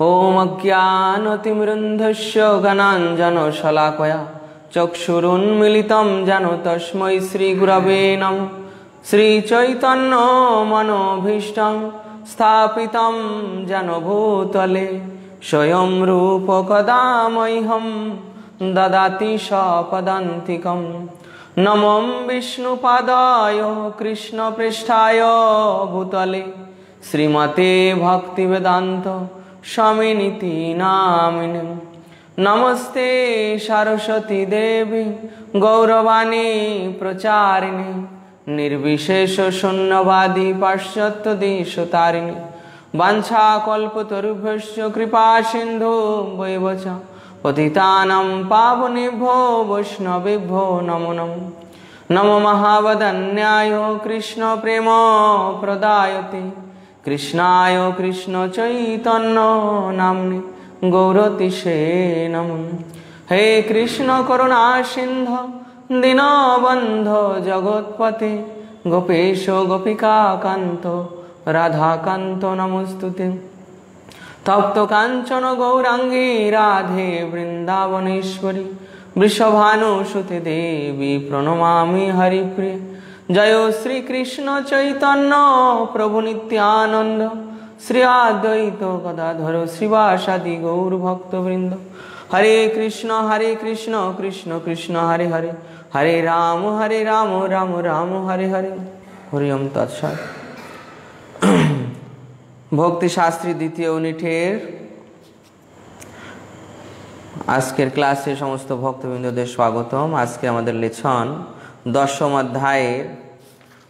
ॐ अज्ञानतिमृन्धस्य गणाञ्जनशलाकया चक्षुरुन्मिलितं जन तस्मै श्रीगुरवे नमः श्रीचैतन्यमनोभीष्टं स्थापितं जनभूतले स्वयं रूपकदा मह्यं ददाति सपदान्तिकं नमं विष्णुपादाय कृष्णपृष्ठाय भूतले श्रीमते भक्तिवेदान्त স্বামিনীতি নামিন নমস্তে সারস্বতী দেবী, গৌরবাণী প্রচারিণী, নির্বিশেষ শূন্যবাদী পাশ্চাত্য দেশ তারিণী। বাঞ্ছা কল্পতরুভ্যশ্চ কৃপা সিন্ধু বৈবচ পতিতানং পাবনেভ্যো বৈষ্ণবেভ্যো নমো নমঃ নমো মহাবদন্যায় কৃষ্ণ প্রেম প্রদায়তে। কৃষ্ণায় কৃষ্ণ চৈতন্য নামনি গৌরতিষে নম হে কৃষ্ণ করুণা সিন্ধ, দীনবন্ধ জগৎপতি গোপেশ গোপিকা গোপিকাকান্ত রাধাকান্ত নমস্তুতি। তপ্ত কাঞ্চন গৌরাঙ্গী রাধে বৃন্দাবনেশ্বরী, বৃষভানুসুতে দেবী প্রণমামি হরিপ্রিয়। জয় শ্রীকৃষ্ণ চৈতন্য প্রভু নিত্যানন্দ, শ্রী আদ্বৈত গদাধর শ্রীবাসাদি গৌর ভক্তবৃন্দ। হরে কৃষ্ণ হরে কৃষ্ণ কৃষ্ণ কৃষ্ণ, হরে হরে। হরে রাম হরে রাম রাম রাম, হরে হরে। হরি ওম ভক্তি ভক্তিশাস্ত্রী দ্বিতীয় ইউনিটের আজকের ক্লাসে সমস্ত ভক্তবৃন্দদের স্বাগতম। আজকে আমাদের লেছন দশম অধ্যায়ের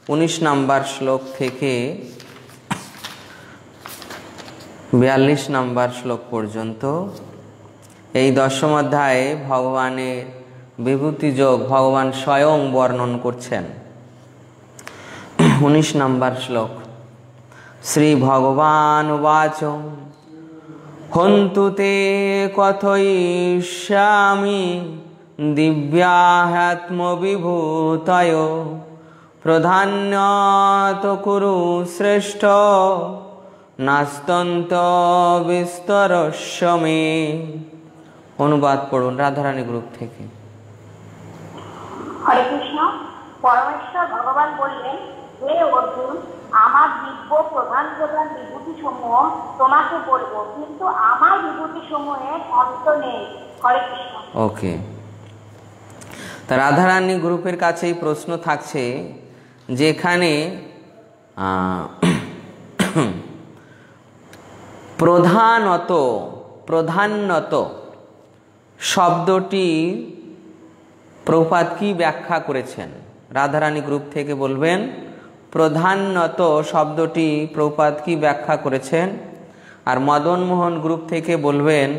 উনিশ নাম্বার শ্লোক থেকে বিয়াল্লিশ নাম্বার শ্লোক পর্যন্ত। এই দশম অধ্যায়ে ভগবানের বিভূতি যোগ ভগবান স্বয়ং বর্ণন করছেন। উনিশ নাম্বার শ্লোক। শ্রী ভগবান উবাচ, হন্তু তে কথয়িষ্যামি দিব্যাহাত্মবিভূতয়। প্রধান্যত কুরু শ্রেষ্ঠ। নাস্তন্ত বিস্তরস্য মে। অনুবাদ পড়ুন রাধারানী গ্রুপ থেকে। হরে কৃষ্ণ পরমেশ্বর ভগবান বললেন হে অর্জুন আমার দিব্য প্রধান প্রধান বিভূতি সমূহ তোমাকে বলব কিন্তু আমার বিভূতি সমূহের অন্ত নেই। হরে কৃষ্ণ। ওকে। রাধারানী গ্রুপের কাছেই প্রশ্ন থাকছে যেখানে প্রধানত প্রধানত শব্দটি প্রপাত কি ব্যাখ্যা করেছেন? রাধারানী গ্রুপ থেকে বলবেন প্রধানত শব্দটি প্রপাত কি ব্যাখ্যা করেছেন? আর মদনমোহন গ্রুপ থেকে বলবেন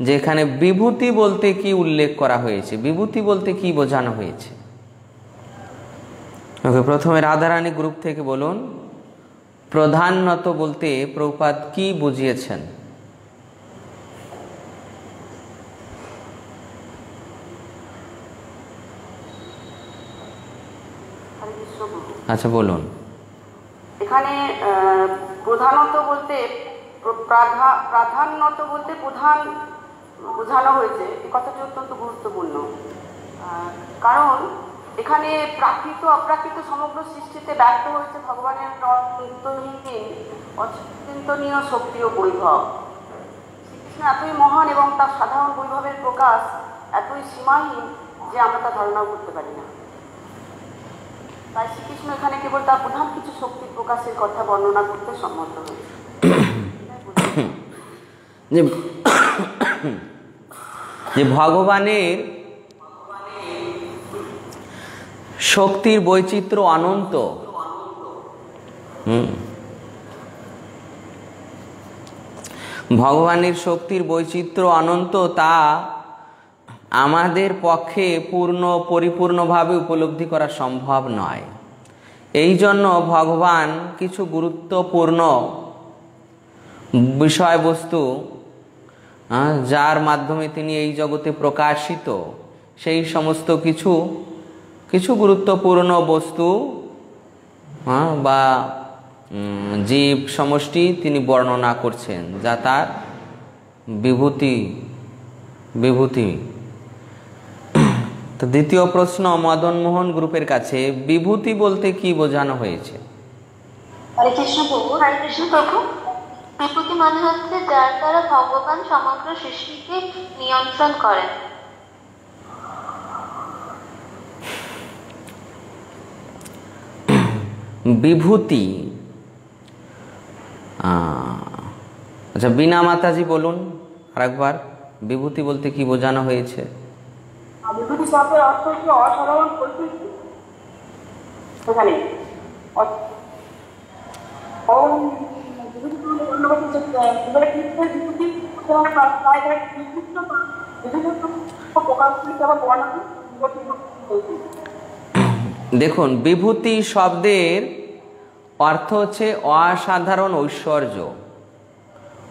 যেখানে বিভূতি বলতে কি উল্লেখ করা হয়েছে? বিভূতি বলতে কি বোঝানো হয়েছে? ওকে, প্রথমে রাধারানী গ্রুপ থেকে বলুন। প্রধানত বলতে প্রপাত কি বুঝিয়েছেন। আচ্ছা বলুন। এখানে প্রধানত বলতে প্রাধান্যত বলতে প্রধান বোঝানো হয়েছে। এই কথাটি অত্যন্ত গুরুত্বপূর্ণ। কারণ এখানে প্রাকৃত অপ্রাকৃত সমগ্র সৃষ্টিতে ব্যর্থ হয়েছে ভগবানের অন্তহীন অচিন্তনীয় শক্তি ও বৈভব। শ্রীকৃষ্ণ এতই মহান এবং তার সাধারণ বৈভবের প্রকাশ এতই সীমাহীন যে আমরা তা ধারণাও করতে পারি না। তাই শ্রীকৃষ্ণ এখানে কেবল তার প্রধান কিছু শক্তির প্রকাশের কথা বর্ণনা করতে সম্মত হয়েছে। যে ভগবানের শক্তির বৈচিত্র্য অনন্ত। ভগবানের শক্তির বৈচিত্র্য অনন্ত তা আমাদের পক্ষে পূর্ণ, পরিপূর্ণভাবে উপলব্ধি করা সম্ভব নয়। এই জন্য ভগবান কিছু গুরুত্বপূর্ণ বিষয়বস্তু যার মাধ্যমে তিনি এই জগতে প্রকাশিত সেই সমস্ত কিছু কিছু গুরুত্বপূর্ণ বস্তু হ্যাঁ, বা জীব সমষ্টি তিনি বর্ণনা করছেন যা তার বিভূতি বিভূতি। তো দ্বিতীয় প্রশ্ন মদনমোহন গ্রুপের কাছে বিভূতি বলতে কি বোঝানো হয়েছে? হরে কৃষ্ণ প্রভু হরে কৃষ্ণ প্রভু। বিভূতি মানে হচ্ছে যার দ্বারা ভগবান সমগ্র সৃষ্টিকে নিয়ন্ত্রণ করেন। বিভূতি। আচ্ছা বিনা মাতাজি বলুন আরেকবার। বিভূতি বলতে কি বোঝানো হয়েছে? অসাধারণ দেখুন, বিভূতি শব্দের অর্থ হচ্ছে অসাধারণ ঐশ্বর্য।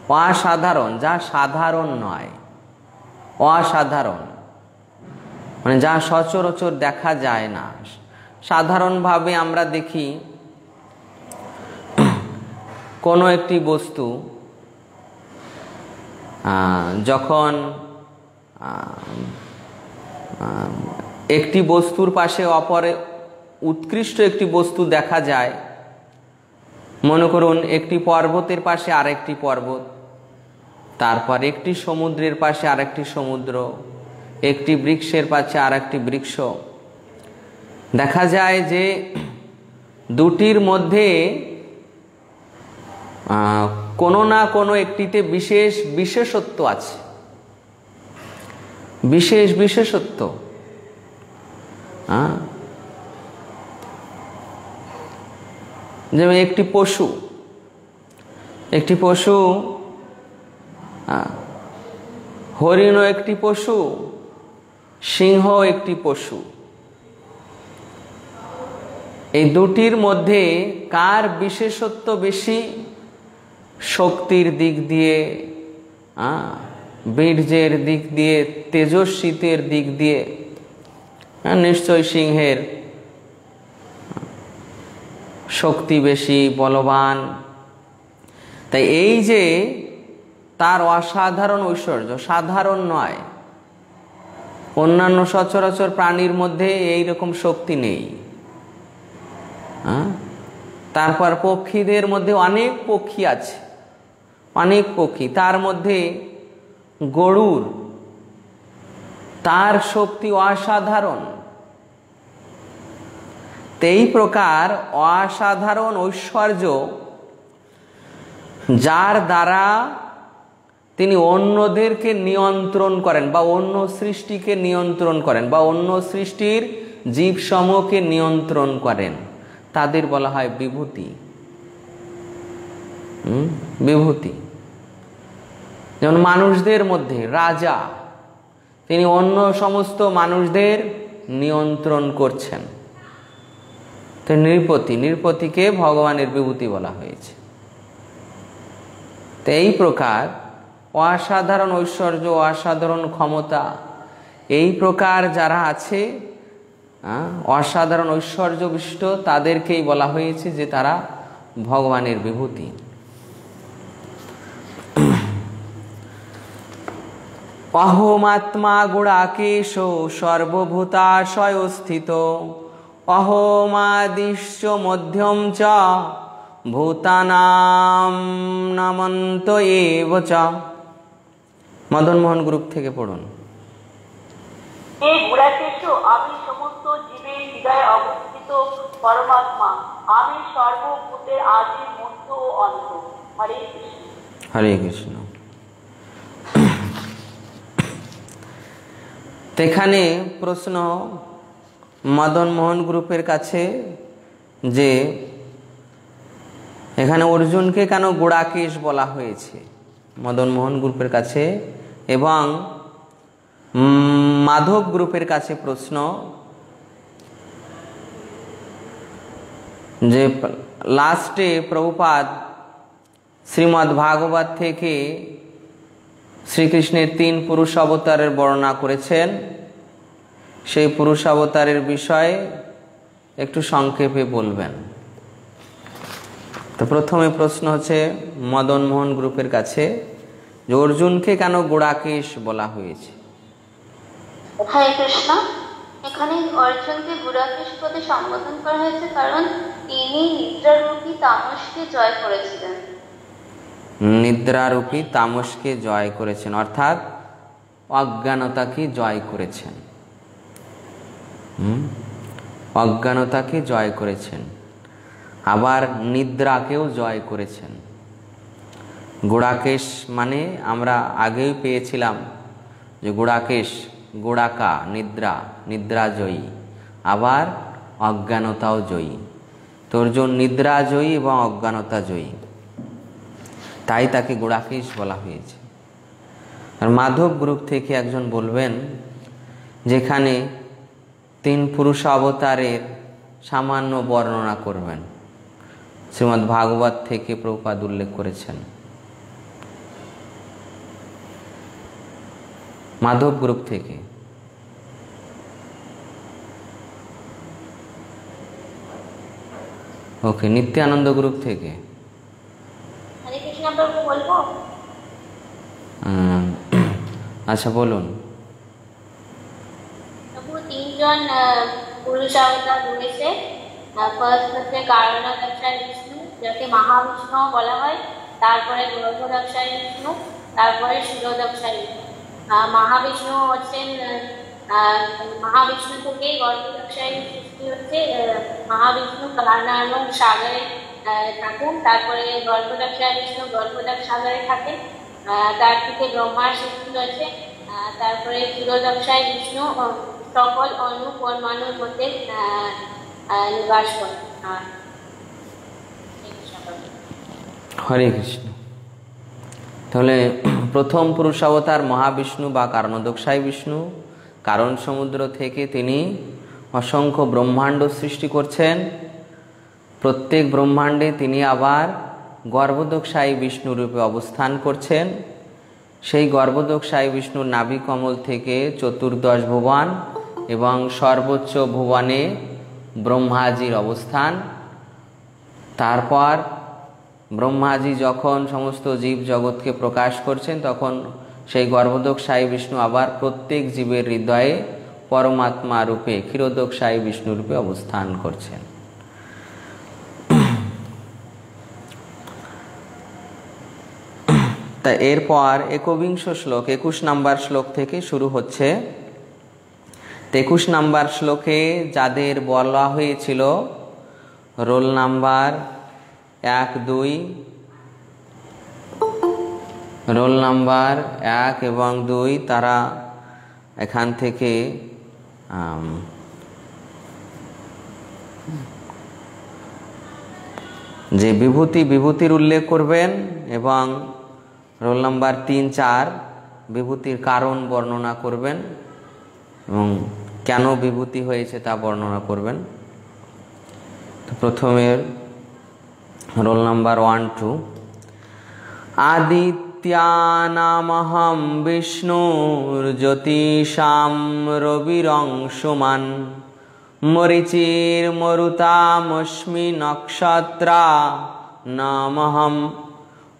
অসাধারণ, যা সাধারণ নয়। অসাধারণ। মানে যা সচরাচর দেখা যায় না। সাধারণভাবে আমরা দেখি কোনো একটি বস্তু যখন একটি বস্তুর পাশে অপরে উৎকৃষ্ট একটি বস্তু দেখা যায়, মনে করুন একটি পর্বতের পাশে আরেকটি পর্বত, তারপর একটি সমুদ্রের পাশে আরেকটি সমুদ্র, একটি বৃক্ষের পাশে আরেকটি বৃক্ষ, দেখা যায় যে দুটির মধ্যে কোনো না কোনো একটিতে বিশেষ বিশেষত্ব আছে। বিশেষ বিশেষত্ব। যেমন একটি পশু একটি পশু হরিণও একটি পশু সিংহ একটি পশু। এই দুটির মধ্যে কার বিশেষত্ব বেশি? শক্তির দিক দিয়ে বীর্যের দিক দিয়ে, তেজস্বীতের দিক দিয়ে নিশ্চয় সিংহের শক্তি বেশি, বলবান তাই এই যে তার অসাধারণ ঐশ্বর্য, সাধারণ নয়, অন্যান্য সচরাচর প্রাণীর মধ্যে এই রকম শক্তি নেই? তারপর পক্ষীদের মধ্যে অনেক পক্ষী আছে অনেক পক্ষী তার মধ্যে গরুর, তার শক্তি অসাধারণ। এই প্রকার অসাধারণ ঐশ্বর্য যার দ্বারা তিনি অন্যদেরকে নিয়ন্ত্রণ করেন বা অন্য সৃষ্টিকে নিয়ন্ত্রণ করেন বা অন্য সৃষ্টির জীবসমূহকে নিয়ন্ত্রণ করেন। তাদের বলা হয় বিভূতি? বিভূতি। যেমন মানুষদের মধ্যে, রাজা, তিনি অন্য সমস্ত মানুষদের নিয়ন্ত্রণ করছেন। তো নৃপতি, নৃপতিকে ভগবানের বিভূতি বলা হয়েছে। তো এই প্রকার অসাধারণ ঐশ্বর্য, অসাধারণ ক্ষমতা, এই প্রকার যারা আছে অসাধারণ ঐশ্বর্য বিশিষ্ট তাদেরকেই বলা হয়েছে যে তারা ভগবানের বিভূতি। অহমাত্মা গুড়াকেশ সর্বভূতাশয় স্থিত অহমাদিশ্চ মধ্যম চ ভূতানাম নামন্ত এব চ। মদনমোহন গ্রুপ থেকে পড়ুন। আমি সমস্ত জীবের হৃদয়ে অবস্থিত পরমাত্মা। আমি সর্বভূতের আদি মধ্য ও অন্ত। হরে কৃষ্ণ। হরে কৃষ্ণ। এখানে প্রশ্ন মদন মোহন গ্রুপের কাছে যে, এখানে অর্জুনকে কেন গোড়াকেশ বলা হয়েছে? মদন মোহন গ্রুপের কাছে এবং মাধব গ্রুপের কাছে প্রশ্ন যে, লাস্টে প্রভুপাদ শ্রীমদ্ ভাগবত থেকে শ্রীকৃষ্ণের তিন পুরুষ অবতারের বর্ণনা করেছেন। সেই পুরুষ অবতারের বিষয়ে একটু সংক্ষেপে বলবেন। তো প্রথমে প্রশ্ন হচ্ছে মদন মোহন গ্রুপের কাছে, যে অর্জুনকে কেন গোড়াকেশ বলা হয়েছে? কৃষ্ণ এখানে অর্জুনকে গুড়াকেশ পদে সম্বোধন করা হয়েছে কারণ তিনি নিদ্রারূপী তামসকে জয় করেছিলেন। নিদ্রারূপী তামসকে জয় করেছেন, অর্থাৎ অজ্ঞানতাকে জয় করেছেন? অজ্ঞানতাকে জয় করেছেন। আবার নিদ্রাকেও জয় করেছেন। গোড়াকেশ মানে আমরা আগেই পেয়েছিলাম যে গোড়াকেশ, গোড়াকা, নিদ্রা নিদ্রা জয়ী আবার অজ্ঞানতাও জয়ী। তো অর্জুন নিদ্রা জয়ী এবং অজ্ঞানতা জয়ী তাই তাকে গোড়াকেশ বলা হয়েছে। আর মাধব গ্রুপ থেকে একজন বলবেন, যেখানে তিন পুরুষ অবতারের সামান্য বর্ণনা করবেন। শ্রীমৎ ভাগবত থেকে প্রপাদ উল্লেখ করেছেন। মাধব গ্রুপ থেকে। ওকে, নিত্যানন্দ গ্রুপ থেকে। কৃষ্ণ বলব? আচ্ছা বলুন। তিনজন পুরুষ অবতার রয়েছে ফার্স্ট হচ্ছে বিষ্ণু যাকে মহাবিষ্ণু বলা হয়। তারপরে গর্ভদক্ষায় বিষ্ণু তারপরে মহাবিষ্ণু হচ্ছেন মহাবিষ্ণু থেকে গর্ভদক্ষায় সৃষ্টি হচ্ছে মহাবিষ্ণু কারণানো সাগরে থাকেন। তারপরে গর্ভদক্ষায় বিষ্ণু গর্ভদক্ষ সাগরে থাকেন তার থেকে ব্রহ্মার সৃষ্টি আহ, তারপরে ক্ষীরোদক্ষায় বিষ্ণু সকল অণু পরমাণুর মধ্যে নিবাস করে আর এই সকল। হরে কৃষ্ণ। তাহলে প্রথম পুরুষ অবতার মহাবিষ্ণু বা কারণদক্ষায় বিষ্ণু। কারণ সমুদ্র থেকে তিনি অসংখ্য ব্রহ্মাণ্ড সৃষ্টি করছেন। প্রত্যেক ব্রহ্মাণ্ডে তিনি আবার গর্ভদক্ষায়ী বিষ্ণু রূপে অবস্থান করছেন। সেই গর্ভদক্ষায়ী বিষ্ণুর নাভি কমল থেকে চতুর্দশ ভুবন এবং সর্বোচ্চ ভুবনে ব্রহ্মাজির অবস্থান। তারপর ব্রহ্মাজি যখন সমস্ত জীব জগৎকে প্রকাশ করছেন, তখন সেই গর্ভদোক সাই বিষ্ণু আবার প্রত্যেক জীবের হৃদয়ে পরমাত্মা রূপে ক্ষীরোদক সাই বিষ্ণু রূপে অবস্থান করছেন। তা এরপর একবিংশ শ্লোক, একুশ নাম্বার শ্লোক থেকে শুরু হচ্ছে। একুশ নাম্বার শ্লোকে যাদের বলা হয়েছিল, রোল নাম্বার এক, দুই, রোল নাম্বার এক এবং দুই তারা এখান থেকে যে বিভূতি, বিভূতির উল্লেখ করবেন এবং রোল নাম্বার তিন চার, বিভূতির কারণ বর্ণনা করবেন এবং কেন বিভূতি হয়েছে তা বর্ণনা করবেন। প্রথমে রোল নাম্বার ওয়ান টু। আদিত্যানামহম বিষ্ণুর জ্যোতিষাম রবিরংশুমান, মরিচির মরুতামস্মি নক্ষত্রা নামহম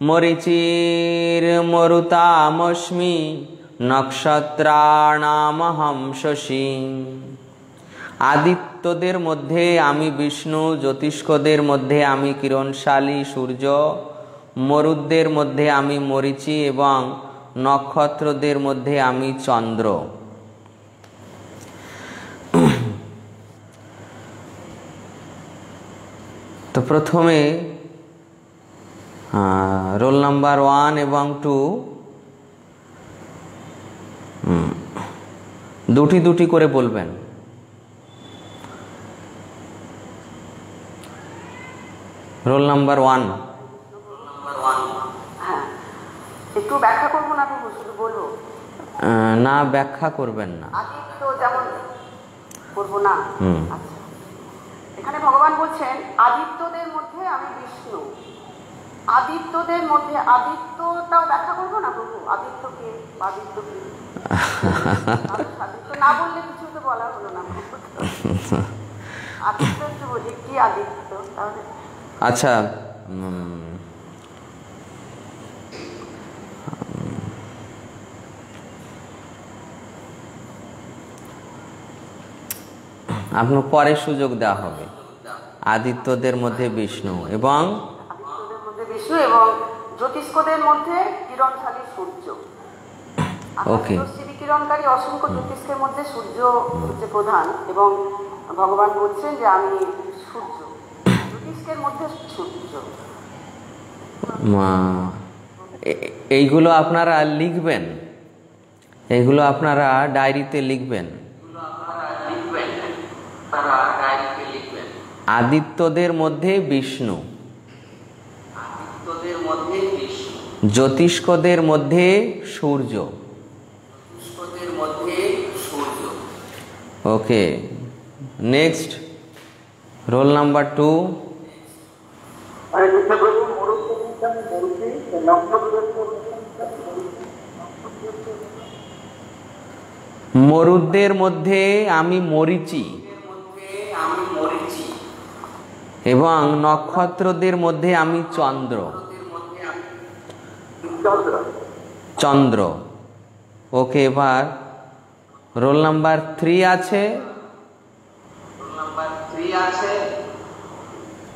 মরিচির মরুতামস্মি নক্ষত্রাণামহম শশী। আদিত্যদের মধ্যে আমি বিষ্ণু, জ্যোতিষ্কদের মধ্যে আমি কিরণশালী সূর্য, মরুদ্দের মধ্যে আমি মরিচি এবং নক্ষত্রদের মধ্যে আমি চন্দ্র। তো প্রথমে রোল নাম্বার ওয়ান এবং টু দুটি দুটি করে বলবেন। রোল নাম্বার ওয়ান একটু ব্যাখ্যা করব না শুধু বলব না ব্যাখ্যা করবেন না। যেমন করব না। হুম। আচ্ছা। এখানে ভগবান বলছেন আদিত্যদের মধ্যে আমি বিষ্ণু। আদিত্যদের মধ্যে আদিত্যটাও ব্যাখ্যা করব না প্রভু? আদিত্যকে আদিত্যকে। আদিত্য না বললে কিছু তো বলা হলো না। আদিত্য কি আদিত্য? আচ্ছা আপনার পরে সুযোগ দেওয়া হবে। আদিত্যদের মধ্যে বিষ্ণু এবং আদিত্যদের এবং জ্যোতিষ্কদের মধ্যে কিরণশালী সূর্য. রশ্মি বিকিরণকারী অসংখ্য জ্যোতিষ্কের মধ্যে সূর্য হচ্ছে প্রধান এবং ভগবান বলছেন যে আমি সূর্য। জ্যোতিষ্কের মধ্যে সূর্য। মা- এইগুলো আপনারা লিখবেন। এইগুলো আপনারা ডায়েরিতে লিখবেন। আদিত্যদের মধ্যে বিষ্ণু। জ্যোতিষ্কদের মধ্যে সূর্য। Okay next roll number two. নক্ষত্র মধ্যে আমি মরিচি। এবং নক্ষত্রদের মধ্যে আমি চন্দ্র। চন্দ্র। ওকে এবার রোল নাম্বার থ্রি আছে।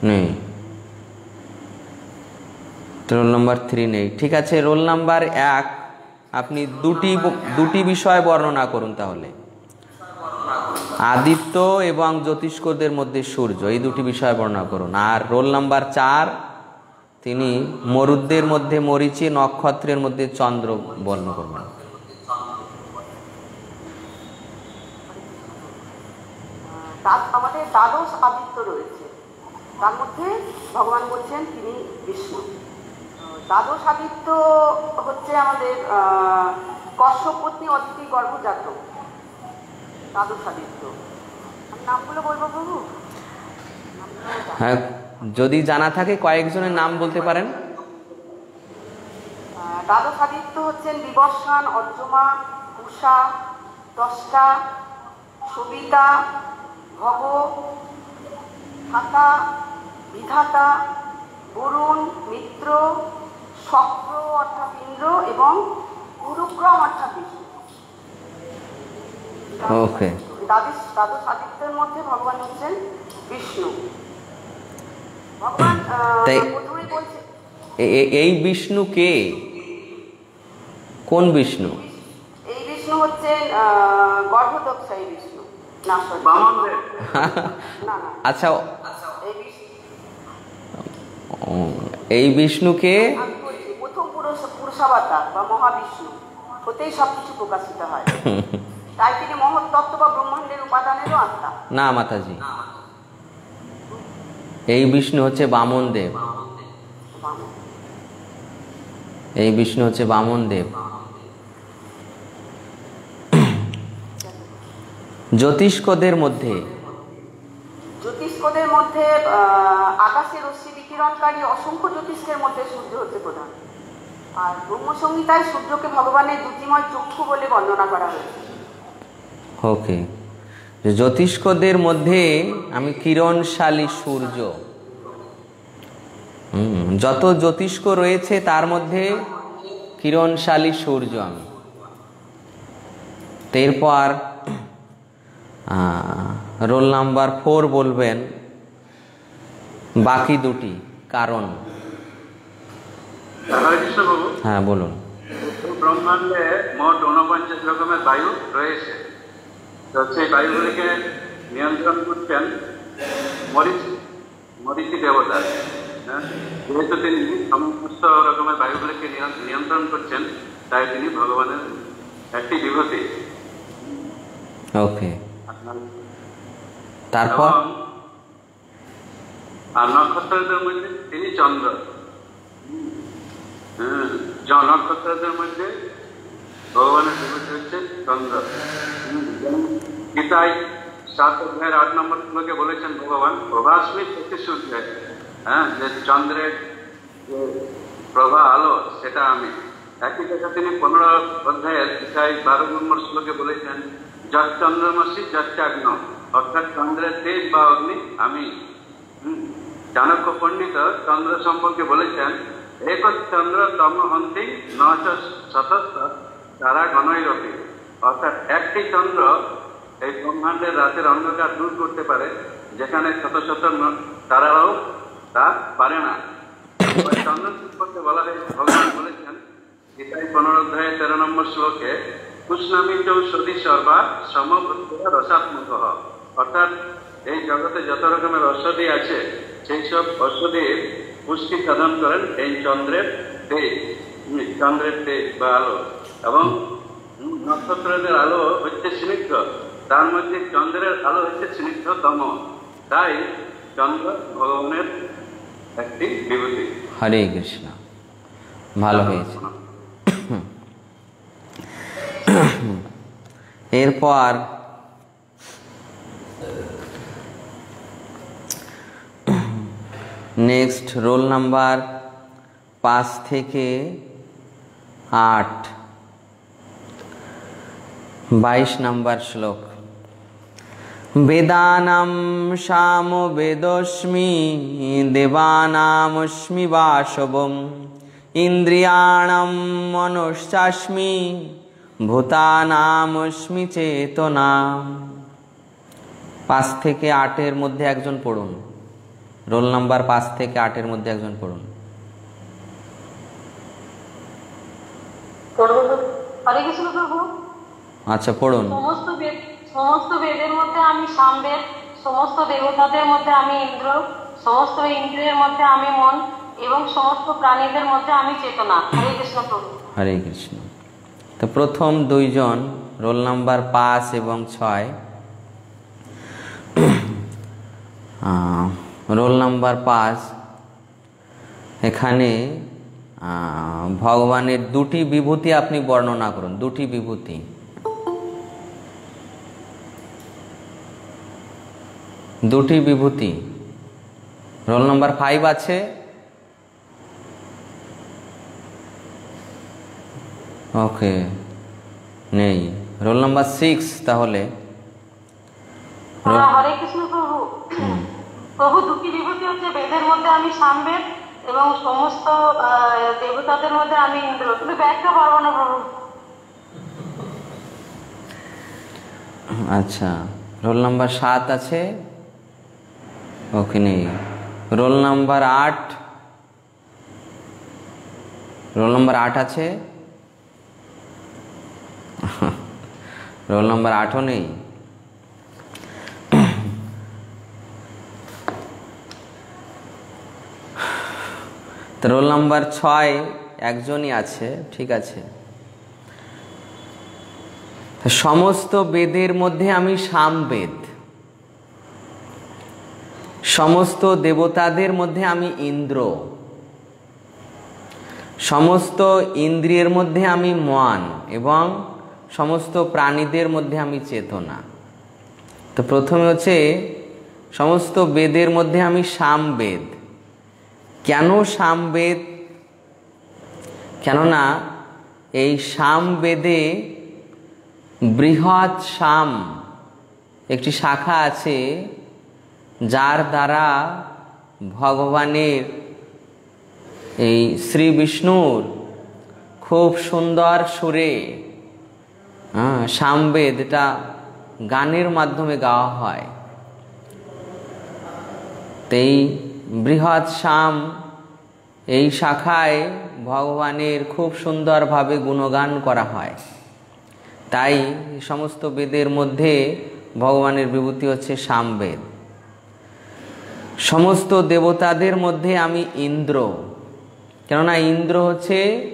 নেই। রোল নাম্বার থ্রি নেই। ঠিক আছে রোল নাম্বার এক। আপনি দুটি দুটি বিষয় বর্ণনা করুন তাহলে। আদিত্য এবং জ্যোতিষ্কদের মধ্যে সূর্য এই দুটি বিষয় বর্ণনা করুন। আর রোল নাম্বার চার তিনি মরুদ্দের মধ্যে মরিচি নক্ষত্রের মধ্যে চন্দ্র বর্ণনা করবেন। আমাদের দ্বাদশ আদিত্য রয়েছে। তার মধ্যে ভগবান বলছেন তিনি বিষ্ণু। দ্বাদশ আদিত্য হচ্ছে আমাদের অদিতি গর্ভজাত। দ্বাদশ আদিত্য। নামগুলো বলব প্রভু? হ্যাঁ যদি জানা থাকে কয়েকজনের নাম বলতে পারেন। দ্বাদশ আদিত্য হচ্ছেন বিবর্ষণ অর্জমা উষা দশটা সবিতা ভগ হাতা বিধাতা বরুণ মিত্র শক্র অর্থাৎ ইন্দ্র এবং গুরুক্রম অর্থাৎ বিষ্ণু। ওকে দ্বাদশ দ্বাদশ আদিত্যের মধ্যে ভগবান হচ্ছেন বিষ্ণু। তাই- এই বিষ্ণু কে? কোন বিষ্ণু? এই বিষ্ণু হচ্ছেন গর্ভদক্ষায়ী বিষ্ণু না না না। আচ্ছা এই এই বিষ্ণুকে আমি প্রথম পুরুষ পুরুষাবতার বা মহাবিষ্ণু হতেই সব কিছু প্রকাশিত হয়। তাই তিনি মহৎ তত্ত্ব বা ব্রহ্মাণ্ডের উপাদানেরও আত্মা। না মাতাজি। এই বিষ্ণু হচ্ছে বামন দেব। এই বিষ্ণু হচ্ছে বামন দেব। জ্যোতিষ্কদের মধ্যে জ্যোতিষ্কদের মধ্যে আকাশের রশ্মি বিকিরণকারী অসংখ্য জ্যোতিষ্কের মধ্যে সূর্য হচ্ছে প্রধান। আর ব্রহ্মসংহিতায় সূর্যকে ভগবানের দ্যুতিময় চক্ষু বলে বর্ণনা করা হয়েছে। ওকে জ্যোতিষ্কদের মধ্যে আমি কিরণশালী সূর্য। যত জ্যোতিষ্ক রয়েছে তার মধ্যে কিরণশালী সূর্য আমি। এরপর রোল নাম্বার ফোর বলবেন বাকি দুটি কারণ। হ্যাঁ বলুন। ব্রহ্মাণ্ডে মোট রকমের বায়ু রয়েছে। তো সেই বায়ুগুলিকে নিয়ন্ত্রণ করছেন মরিচ মরিচি দেবতা। হ্যাঁ? যেহেতু তিনি সমস্ত রকমের বায়ুগুলিকে নিয়ন্ত্রণ করছেন তাই তিনি ভগবানের একটি বিভূতি। ওকে। তারপর? আর নক্ষত্রদের মধ্যে তিনি চন্দ্র। হ্যাঁ, নক্ষত্রদের মধ্যে ভগবানের বিভূতি হচ্ছে চন্দ্র। গীতায় সাত অধ্যায়ের আট নম্বর শ্লোকে বলেছেন ভগবান প্রভাস্মি শক্তি সূর্য হ্যাঁ যে চন্দ্রের প্রভা আলো, সেটা আমি একই কথা তিনি পনেরো অধ্যায়ের গীতায় বারো নম্বর শ্লোকে বলেছেন যত চন্দ্রমসি যচ্চাগ্ন অর্থাৎ চন্দ্রের তেজ বা অগ্নি, আমি। চাণক্য পণ্ডিত চন্দ্র সম্পর্কে বলেছেন এক চন্দ্র তম হন্তি নচ শতস্থ তারা গণৈরপি অর্থাৎ একটি চন্দ্র এই ব্রহ্মাণ্ডের রাতের অন্ধকার দূর করতে পারে, যেখানে শত শত তারারাও তা পারে না। চন্দ্র সম্পর্কে বলা হয়েছে, ভগবান বলেছেন গীতায় পনেরো অধ্যায়ে তেরো নম্বর শ্লোকে কুষ্ণামি চৌষধি সর্বা সমবুদ্ধ রসাত্মক। অর্থাৎ এই জগতে যত রকমের ঔষধি আছে, সেই সব ঔষধির পুষ্টি সাধন করেন এই চন্দ্রের তেজ চন্দ্রের তেজ বা আলো। এবং নক্ষত্রদের আলো হচ্ছে স্নিগ্ধ। তার মধ্যে চন্দ্রের আলো হচ্ছে স্নিগ্ধতম। তাই চন্দ্র ভগবানের একটি বিভূতি। হরে কৃষ্ণ। ভালো হয়েছে। এরপর নেক্সট রোল নাম্বার পাঁচ থেকে আট। বাইশ নাম্বার শ্লোক। বেদানাম শাম বেদস্মি, দেবানামস্মি বাসবম, ইন্দ্রিয়াণম মনুষ্যাস্মি, ভূতানামস্মি চেতনা পাঁচ থেকে আটের মধ্যে একজন পড়ুন। রোল নাম্বার পাঁচ থেকে আটের মধ্যে একজন পড়ুন। হরে কৃষ্ণ প্রভু আচ্ছা পড়ুন। সমস্ত সমস্ত বেদের মধ্যে আমি সামবেদ সমস্ত দেবতাদের মধ্যে আমি ইন্দ্র সমস্ত ইন্দ্রিয়ের মধ্যে আমি মন এবং সমস্ত প্রাণীদের মধ্যে আমি চেতনা। হরে কৃষ্ণ প্রভু। হরে কৃষ্ণ। তো প্রথম দুইজন রোল নাম্বার পাঁচ এবং ছয়। রোল নাম্বার পাঁচ। এখানে ভগবানের দুটি বিভূতি আপনি বর্ণনা করুন দুটি বিভূতি। দুটি বিভূতি। রোল নাম্বার ফাইভ আছে। ওকে নেই। রোল নাম্বার সিক্স তাহলে। হরে কৃষ্ণ প্রভু। প্রভু দুটি বিভূতি হচ্ছে বেদের মধ্যে আমি সামবেদ এবং সমস্ত দেবতাদের মধ্যে আমি ইন্দ্র। কিন্তু ব্যাখ্যা পারব না প্রভু। আচ্ছা রোল নাম্বার সাত আছে। ওকে নেই। রোল নাম্বার আট। রোল নাম্বার আট আছে? রোল নাম্বার আটও নেই। তো রোল নাম্বার ছয়, একজনই আছে, ঠিক আছে। সমস্ত বেদের মধ্যে আমি সামবেদ সমস্ত দেবতাদের মধ্যে আমি ইন্দ্র। সমস্ত ইন্দ্রিয়ের মধ্যে আমি মন এবং সমস্ত প্রাণীদের মধ্যে আমি চেতনা। তো প্রথমে হচ্ছে, সমস্ত বেদের মধ্যে আমি সামবেদ। কেন সামবেদ? কেননা এই সামবেদে বৃহৎ শাম একটি শাখা আছে যার দ্বারা ভগবানের এই শ্রী বিষ্ণুর খুব সুন্দর সুরে সামবেদ এটা গানের মাধ্যমে গাওয়া হয়। এই বৃহৎ শাম এই শাখায় ভগবানের খুব সুন্দরভাবে গুণগান করা হয়। তাই সমস্ত বেদের মধ্যে ভগবানের বিভূতি হচ্ছে সামবেদ। সমস্ত দেবতাদের মধ্যে আমি ইন্দ্র। কেননা ইন্দ্র হচ্ছে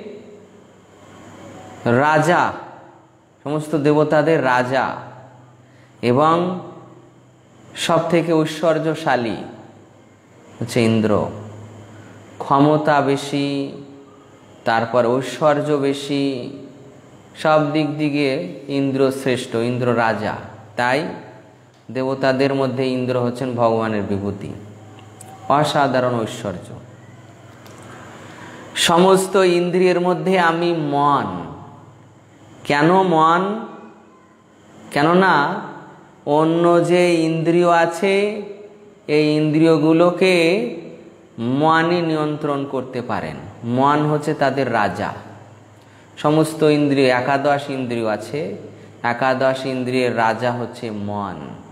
রাজা। সমস্ত দেবতাদের রাজা। এবং সব থেকে ঐশ্বর্যশালী হচ্ছে ইন্দ্র। ক্ষমতা বেশি, তারপর ঐশ্বর্য বেশি, সব দিক দিকে ইন্দ্র শ্রেষ্ঠ, ইন্দ্র রাজা। তাই দেবতাদের মধ্যে ইন্দ্র হচ্ছেন ভগবানের বিভূতি। অসাধারণ ঐশ্বর্য। সমস্ত ইন্দ্রিয়ের মধ্যে আমি মন। কেন মন? কেননা অন্য যে ইন্দ্রিয় আছে, এই ইন্দ্রিয়গুলোকে মনই নিয়ন্ত্রণ করতে পারেন। মন হচ্ছে তাদের রাজা। সমস্ত ইন্দ্রিয়, একাদশ ইন্দ্রিয় আছে। একাদশ ইন্দ্রিয়ের রাজা হচ্ছে মন?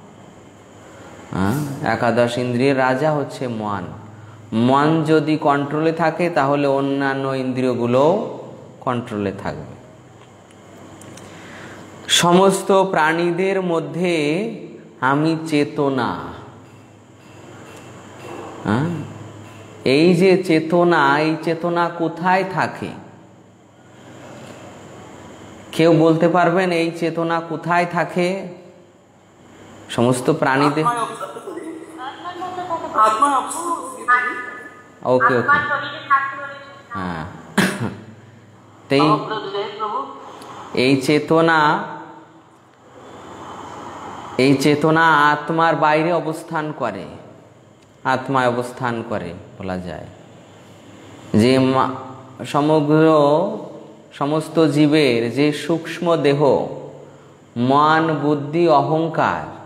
একাদশ ইন্দ্রিয়ের রাজা হচ্ছে মন মন যদি কন্ট্রোলে থাকে, তাহলে অন্যান্য ইন্দ্রিয়গুলোও কন্ট্রোলে থাকবে। সমস্ত প্রাণীদের মধ্যে আমি চেতনা। হ্যাঁ? এই যে চেতনা, এই চেতনা কোথায় থাকে? কেউ বলতে পারবেন, এই চেতনা কোথায় থাকে? সমস্ত প্রাণীদের। ওকে ওকে। হ্যাঁ। এই চেতনা এই চেতনা আত্মার বাইরে অবস্থান করে। আত্মায় অবস্থান করে বলা যায়। যে মা- সমগ্র সমস্ত জীবের যে সূক্ষ্ম দেহ মন বুদ্ধি অহংকার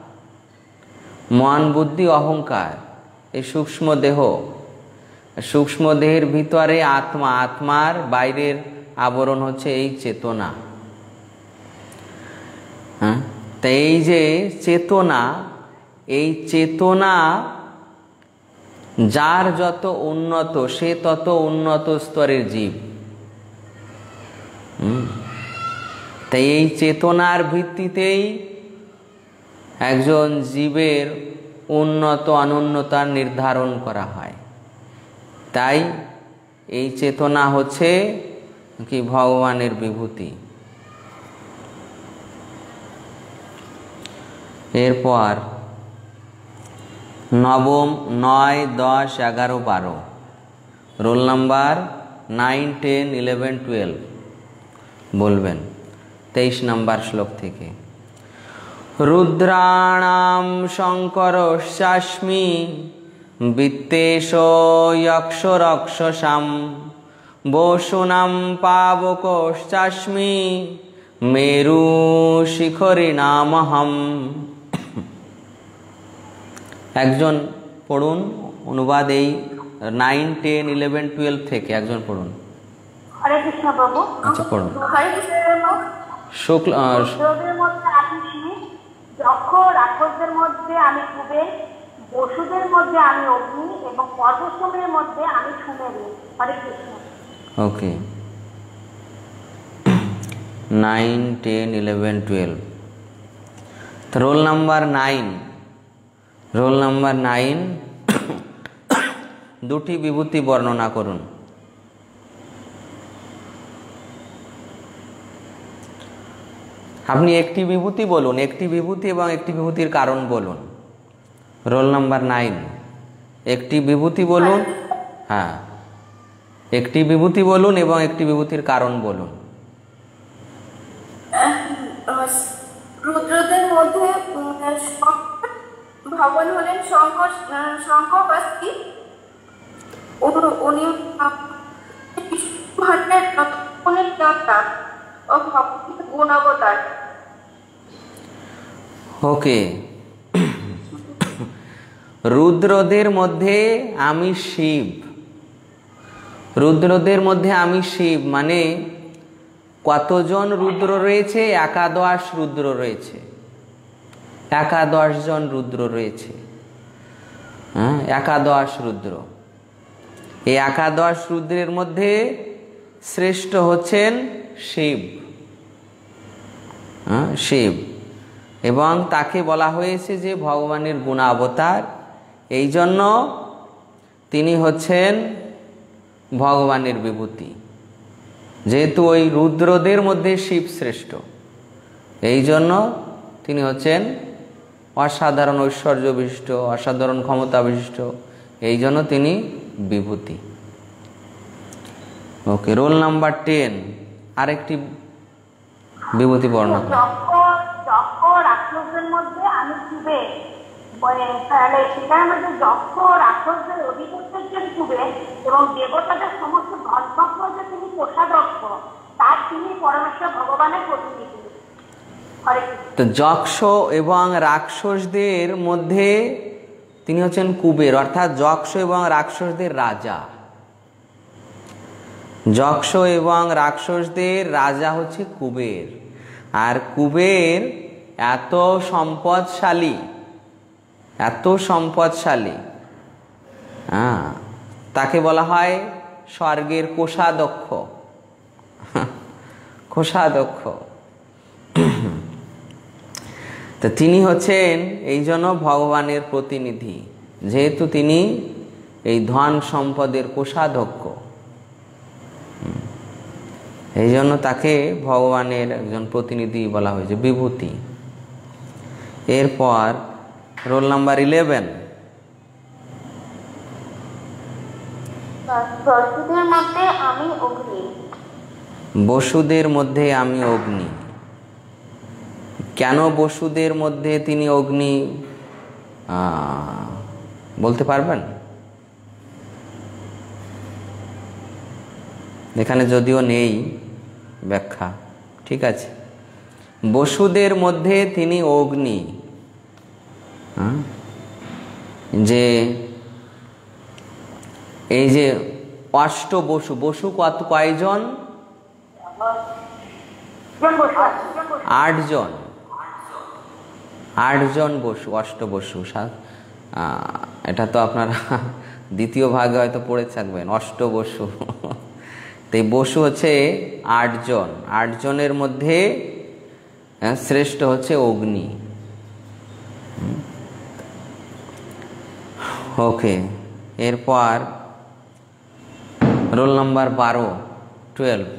মন বুদ্ধি অহংকার এই সূক্ষ্ম দেহ। সূক্ষ্ম দেহের ভিতরে আত্মা, আত্মার বাইরের আবরণ হচ্ছে এই চেতনা। হ্যাঁ? তা এই যে চেতনা, এই চেতনা যার যত উন্নত, সে তত উন্নত স্তরের জীব। তাই এই চেতনার ভিত্তিতেই একজন জীবের উন্নত অনুন্নতার নির্ধারণ করা হয়। তাই এই চেতনা হচ্ছে কি ভগবানের বিভূতি। এরপর নবম নয় দশ এগারো বারো। Roll number nine, ten, eleven, twelve. বলবেন, তেইশ নাম্বার শ্লোক থেকে। রুদ্রাণাম শঙ্করশ্চাস্মি বিত্তেশ যক্ষ রক্ষসাম বসুনাম পাবকশ্চাস্মি মেরু শিখরি নামহম একজন পড়ুন অনুবাদ এই নাইন টেন ইলেভেন টুয়েলভ থেকে একজন পড়ুন। আচ্ছা পড়ুন। শুক্ল যক্ষ রাক্ষসদের মধ্যে আমি কুবের, বসুদের মধ্যে আমি অগ্নি এবং পর্বতমের মধ্যে আমি Sumeru Hare Krishna. Okay nine ten eleven twelve roll number nine roll number nine দুটি বিভূতি বর্ণনা করুন। আপনি একটি বিভূতি বলুন, একটি বিভূতি এবং একটি বিভূতির কারণ বলুন। রোল নাম্বার নাইন একটি বিভূতি বলুন হ্যাঁ। একটি বিভূতি বলুন এবং একটি বিভূতির কারণ বলুন। রুদ্রদের মধ্যে হলেন শঙ্কর শঙ্কর বাস্তি উনি ও ভগবানের গুণ ওকে। রুদ্রদের মধ্যে আমি শিব। রুদ্রদের মধ্যে আমি শিব মানে কতজন রুদ্র রয়েছে? একাদশ রুদ্র রয়েছে। একাদশ জন রুদ্র রয়েছে। হ্যাঁ একাদশ রুদ্র। এই একাদশ রুদ্রের মধ্যে শ্রেষ্ঠ হচ্ছেন শিব। হ্যাঁ, শিব। এবং তাকে বলা হয়েছে যে ভগবানের গুণাবতার। এই জন্য তিনি হচ্ছেন ভগবানের বিভূতি। যেহেতু ওই রুদ্রদের মধ্যে শিব শ্রেষ্ঠ এই জন্য তিনি হচ্ছেন অসাধারণ ঐশ্বর্য বিশিষ্ট অসাধারণ ক্ষমতা বিশিষ্ট এই জন্য তিনি বিভূতি। Okay roll number ten. আরেকটি বিভূতি বর্ণনা। যক্ষ রাক্ষসদের মধ্যে আমি কুবের তাহলে সেটার মধ্যে যক্ষ রাক্ষসদের অধিপত্য হচ্ছেন কুবের এবং দেবতাদের সমস্ত ধর্মজ্ঞ যে তিনি কোষাধ্যক্ষ তার তিনি পরমেশ্বর ভগবানের প্রতিনিধি। তো যক্ষ এবং রাক্ষসদের মধ্যে তিনি হচ্ছেন কুবের অর্থাৎ যক্ষ এবং রাক্ষসদের রাজা। যক্ষ এবং রাক্ষসদের রাজা হচ্ছে কুবের। আর কুবের এত সম্পদশালী এত সম্পদশালী হ্যাঁ তাকে বলা হয় স্বর্গের কোষাধ্যক্ষ। কোষাধ্যক্ষ। তো তিনি হচ্ছেন এই জন্য ভগবানের প্রতিনিধি, যেহেতু তিনি এই ধন সম্পদের কোষাধ্যক্ষ। এই জন্য তাকে ভগবানের একজন প্রতিনিধি বলা হয়েছে বিভূতি। এরপর রোল নাম্বার ইলেভেন বসুদের মধ্যে আমি অগ্নি। কেন বসুদের মধ্যে তিনি অগ্নি? বলতে পারবেন? এখানে যদিও নেই। ব্যাখ্যা, ঠিক আছে? বসুদের মধ্যে তিনি অগ্নি। হ্যাঁ? যে, এই যে অষ্ট বসু বসু কত, কয়জন? আটজন। আটজন বসু, অষ্ট বসু এটা তো আপনারা দ্বিতীয় ভাগে হয়তো পড়ে থাকবেন, অষ্ট বসু। তো এই বসু হচ্ছে আটজন আটজনের মধ্যে শ্রেষ্ঠ হচ্ছে অগ্নি। ওকে, এরপর রোল নাম্বার বারো, টুয়েলভ।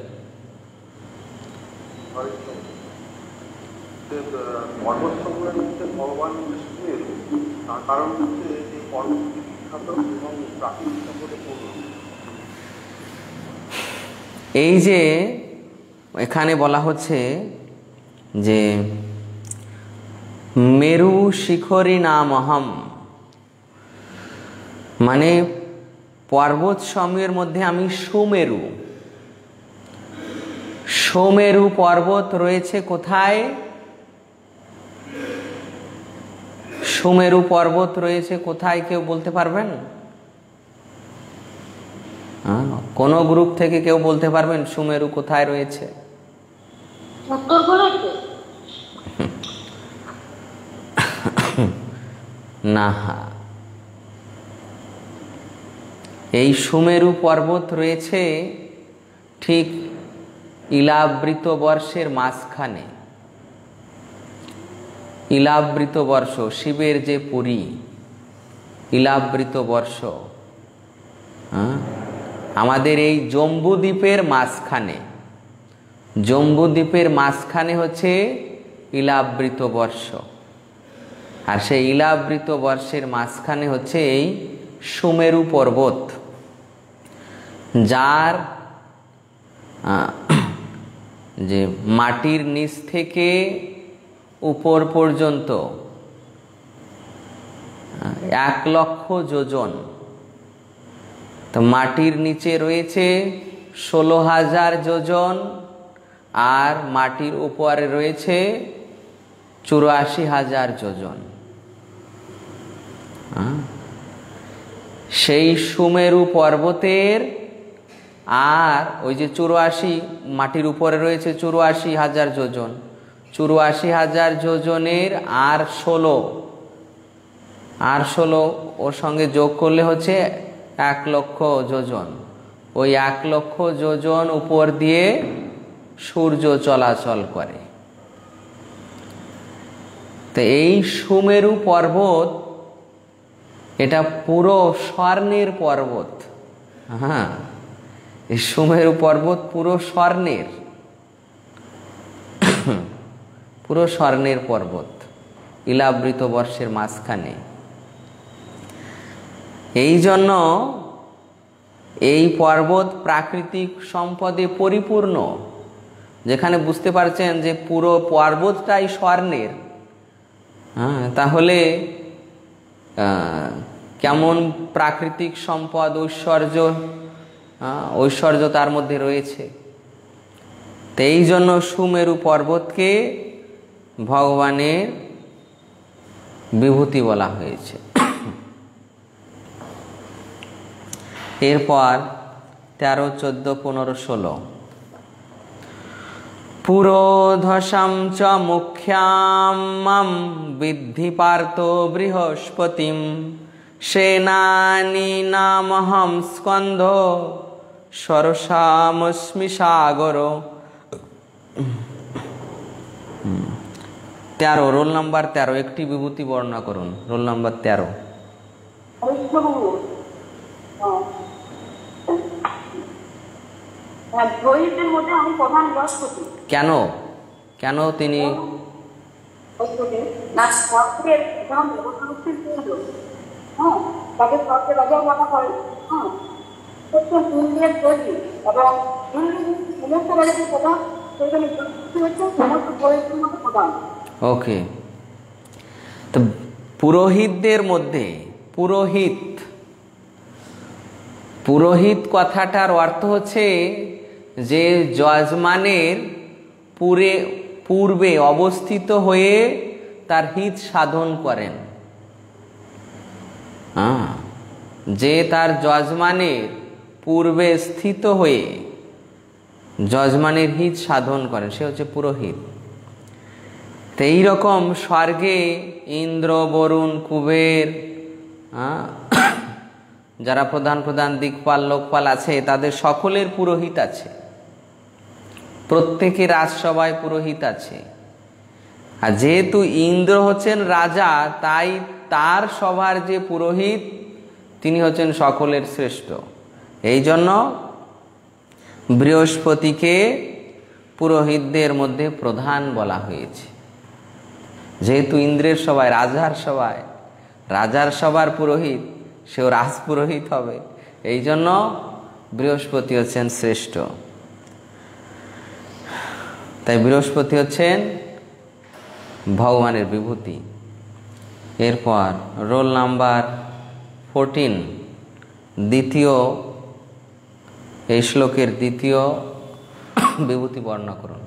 ভগবান বিষ্ণুর তার কারণ হচ্ছে এই যে এখানে বলা হচ্ছে যে মেরু শিখরি নামহম মানে পর্বত সমূহের মধ্যে আমি সুমেরু। সোমেরু পর্বত রয়েছে কোথায়? সুমেরু পর্বত রয়েছে কোথায় কেউ বলতে পারবেন হ্যাঁ, কোন গ্রুপ থেকে কেউ বলতে পারবেন সুমেরু কোথায় রয়েছে? না। এই সুমেরু পর্বত রয়েছে ঠিক ইলাবৃত বর্ষের মাঝখানে। ইলাবৃত বর্ষ শিবের যে পুরী। ইলাবৃত বর্ষ। হ্যাঁ? আমাদের এই জম্বুদ্বীপের মাঝখানে। জম্বুদ্বীপের মাঝখানে হচ্ছে ইলাবৃত বর্ষ। আর সেই ইলাবৃত বর্ষের মাঝখানে হচ্ছে এই সুমেরু পর্বত, যার যে মাটির নিচ থেকে উপর পর্যন্ত এক লক্ষ যোজন তো মাটির নিচে রয়েছে ষোলো হাজার যোজন, আর মাটির উপরে রয়েছে চুরাশি হাজার যোজন? সেই সুমেরু পর্বতের, আর ওই যে চুরাশি, মাটির উপরে রয়েছে চুরাশি হাজার যোজন চুরাশি হাজার যোজনের আর ষোলো আর ষোলো ওর সঙ্গে যোগ করলে হচ্ছে এক লক্ষ যোজন। ওই এক লক্ষ যোজন উপর দিয়ে সূর্য চলাচল করে। তো এই সুমেরু পর্বত, এটা পুরো স্বর্ণের পর্বত। হ্যাঁ এই সুমেরু পর্বত পুরো স্বর্ণের। পুরো স্বর্ণের পর্বত। ইলাবৃত বর্ষের মাঝখানে। এই জন্য এই পর্বত প্রাকৃতিক সম্পদে পরিপূর্ণ। যেখানে বুঝতে পারছেন যে পুরো পর্বতটাই স্বর্ণের। হ্যাঁ তাহলে কেমন প্রাকৃতিক সম্পদ, ঐশ্বর্য ঐশ্বর্য তার মধ্যে রয়েছে। তো এই জন্য সুমেরু পর্বতকে ভগবানের বিভূতি বলা হয়েছে। এরপর তেরো, চোদ্দ, পনেরো, ষোলো। পুরোধসম চ মুখ্যাম বিদ্ধি পার্থ বৃহস্পতিম। সেনানি নামহম স্কন্ধ সরসামস্মি সাগর। তেরো, রোল নাম্বার তেরো, একটি বিভূতি বর্ণনা করুন। রোল নাম্বার তেরো। পুরোহিতদের মধ্যে আমি প্রধান বৃহস্পতি কেন? কেন তিনি? না স্বর্গের হ্যাঁ তাকে স্বর্গের রাজা বলা হয় হ্যাঁ প্রত্যেক ইন্দ্রের তৈরি এবং ইন্দ্র সমস্ত রাজাদের প্রধান সেখানে হচ্ছে সমস্ত পুরোহিতের মধ্যে প্রধান। ওকে। তো পুরোহিতদের মধ্যে পুরোহিত পুরোহিত কথাটার অর্থ হচ্ছে যে যজমানের পুরে, পূর্বে অবস্থিত হয়ে তার হিত সাধন করেন। যে তার যজমানের পূর্বে স্থিত হয়ে যজমানের হিত সাধন করেন, সে হচ্ছে পুরোহিত। তো এইরকম স্বর্গে ইন্দ্র, বরুণ, কুবের যারা প্রধান প্রধান দিকপাল, লোকপাল আছে, তাদের সকলের পুরোহিত আছে। প্রত্যেকে রাজসভায় পুরোহিত আছে। আর যেহেতু ইন্দ্র হচ্ছেন রাজা, তাই তার সভার যে পুরোহিত, তিনি হচ্ছেন সকলের শ্রেষ্ঠ। এই জন্য বৃহস্পতিকে পুরোহিতদের মধ্যে প্রধান বলা হয়েছে। যেহেতু ইন্দ্রের সভায়, রাজার সভায়, রাজার সভার পুরোহিত, সেও রাজপুরোহিত হবে। এই জন্য বৃহস্পতি হচ্ছেন শ্রেষ্ঠ। তাই বৃহস্পতি হচ্ছেন ভগবানের বিভূতি। এরপর রোল নাম্বার ফোরটিন, দ্বিতীয়, এই শ্লোকের দ্বিতীয় বিভূতি বর্ণনা করুন।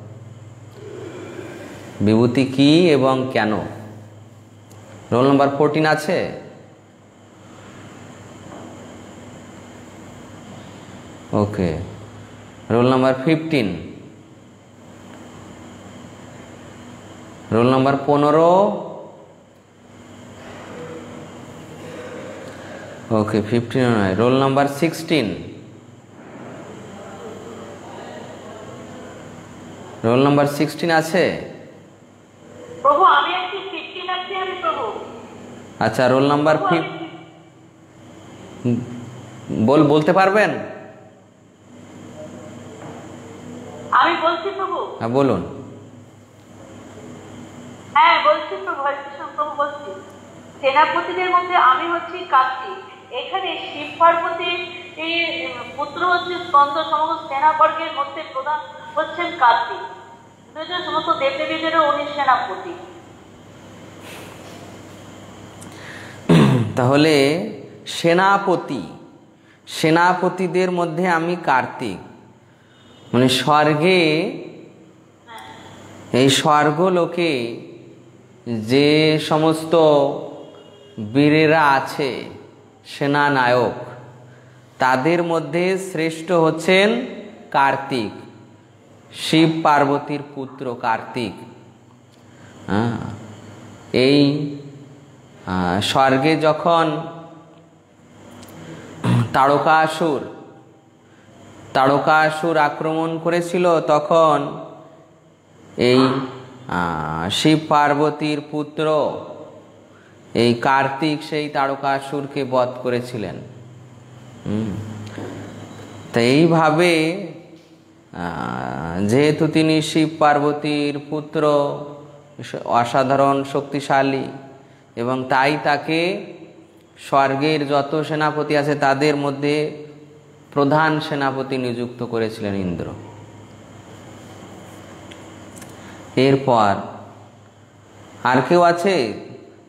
বিভূতি কি এবং কেন? রোল নাম্বার ফোরটিন আছে? Okay, roll number fifteen roll number পনেরো। ওকে ফিফটিন নয়। Roll number sixteen roll number sixteen আছে? আচ্ছা রোল নাম্বার বল বলতে পারবেন? আমি বলছি হ্যাঁ বলুন। হ্যাঁ বলছি প্রভু হরিকৃষ্ণ প্রভু বলছি। সেনাপতিদের মধ্যে আমি হচ্ছি কার্তিক। এখানে শিব পার্বতীর এই পুত্র হচ্ছে স্কন্দ সমস্ত সেনাবর্গের মধ্যে প্রধান হচ্ছেন কার্তিক। সমস্ত দেবদেবীদেরও উনি সেনাপতি। তাহলে সেনাপতি সেনাপতিদের মধ্যে আমি কার্তিক। মানে স্বর্গে এই স্বর্গলোকে যে সমস্ত বীরেরা আছে সেনানায়ক, তাদের মধ্যে শ্রেষ্ঠ হচ্ছেন কার্তিক, শিব পার্বতীর পুত্র কার্তিক। হ্যাঁ এই স্বর্গে যখন তারকাসুর তারকাসুর আক্রমণ করেছিল, তখন এই শিব পার্বতীর পুত্র, এই কার্তিক সেই তারকাসুরকে বধ করেছিলেন। তা এইভাবে যেহেতু তিনি শিব পার্বতীর পুত্র অসাধারণ শক্তিশালী, এবং তাই তাকে স্বর্গের যত সেনাপতি আছে তাদের মধ্যে প্রধান সেনাপতি নিযুক্ত করেছিলেন ইন্দ্র এরপর আর কেউ আছে?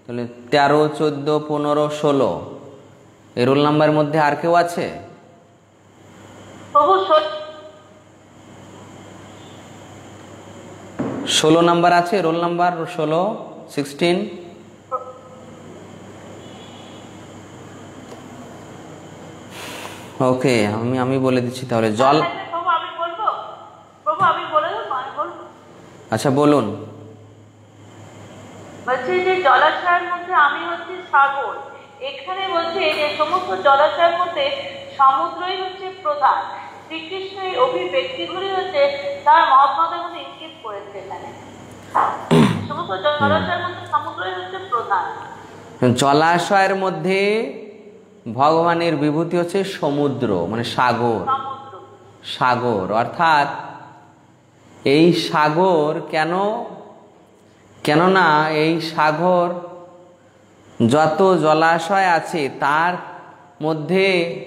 তাহলে তেরো চোদ্দ পনেরো ষোলো। এই রোল নাম্বারের মধ্যে আর কেউ আছে? ষোলো নাম্বার আছে রোল নাম্বার ষোলো সিক্সটিন ওকে আমি আমি বলে দিচ্ছি তাহলে। জল আমি বলব প্রভু আমি বলে দেবো আমি বলব। আচ্ছা বলুন। বলছে যে জলাশয়ের মধ্যে আমি হচ্ছে সাগর। এখানে বলছে যে সমস্ত জলাশয়ের মধ্যে সমুদ্রই হচ্ছে প্রধান। শ্রীকৃষ্ণ এই অভিব্যক্তিগুলি হচ্ছে তার মহাত্মাদের মধ্যে ইঙ্গিত করেছে এখানে। সমস্ত জলাশয়ের মধ্যে সমুদ্রই হচ্ছে প্রধান। জলাশয়ের মধ্যে ভগবানের বিভূতি হচ্ছে সমুদ্র মানে সাগর। সাগর অর্থাৎ এই সাগর কেন? কেননা এই সাগর যত জলাশয় আছে, তার মধ্যে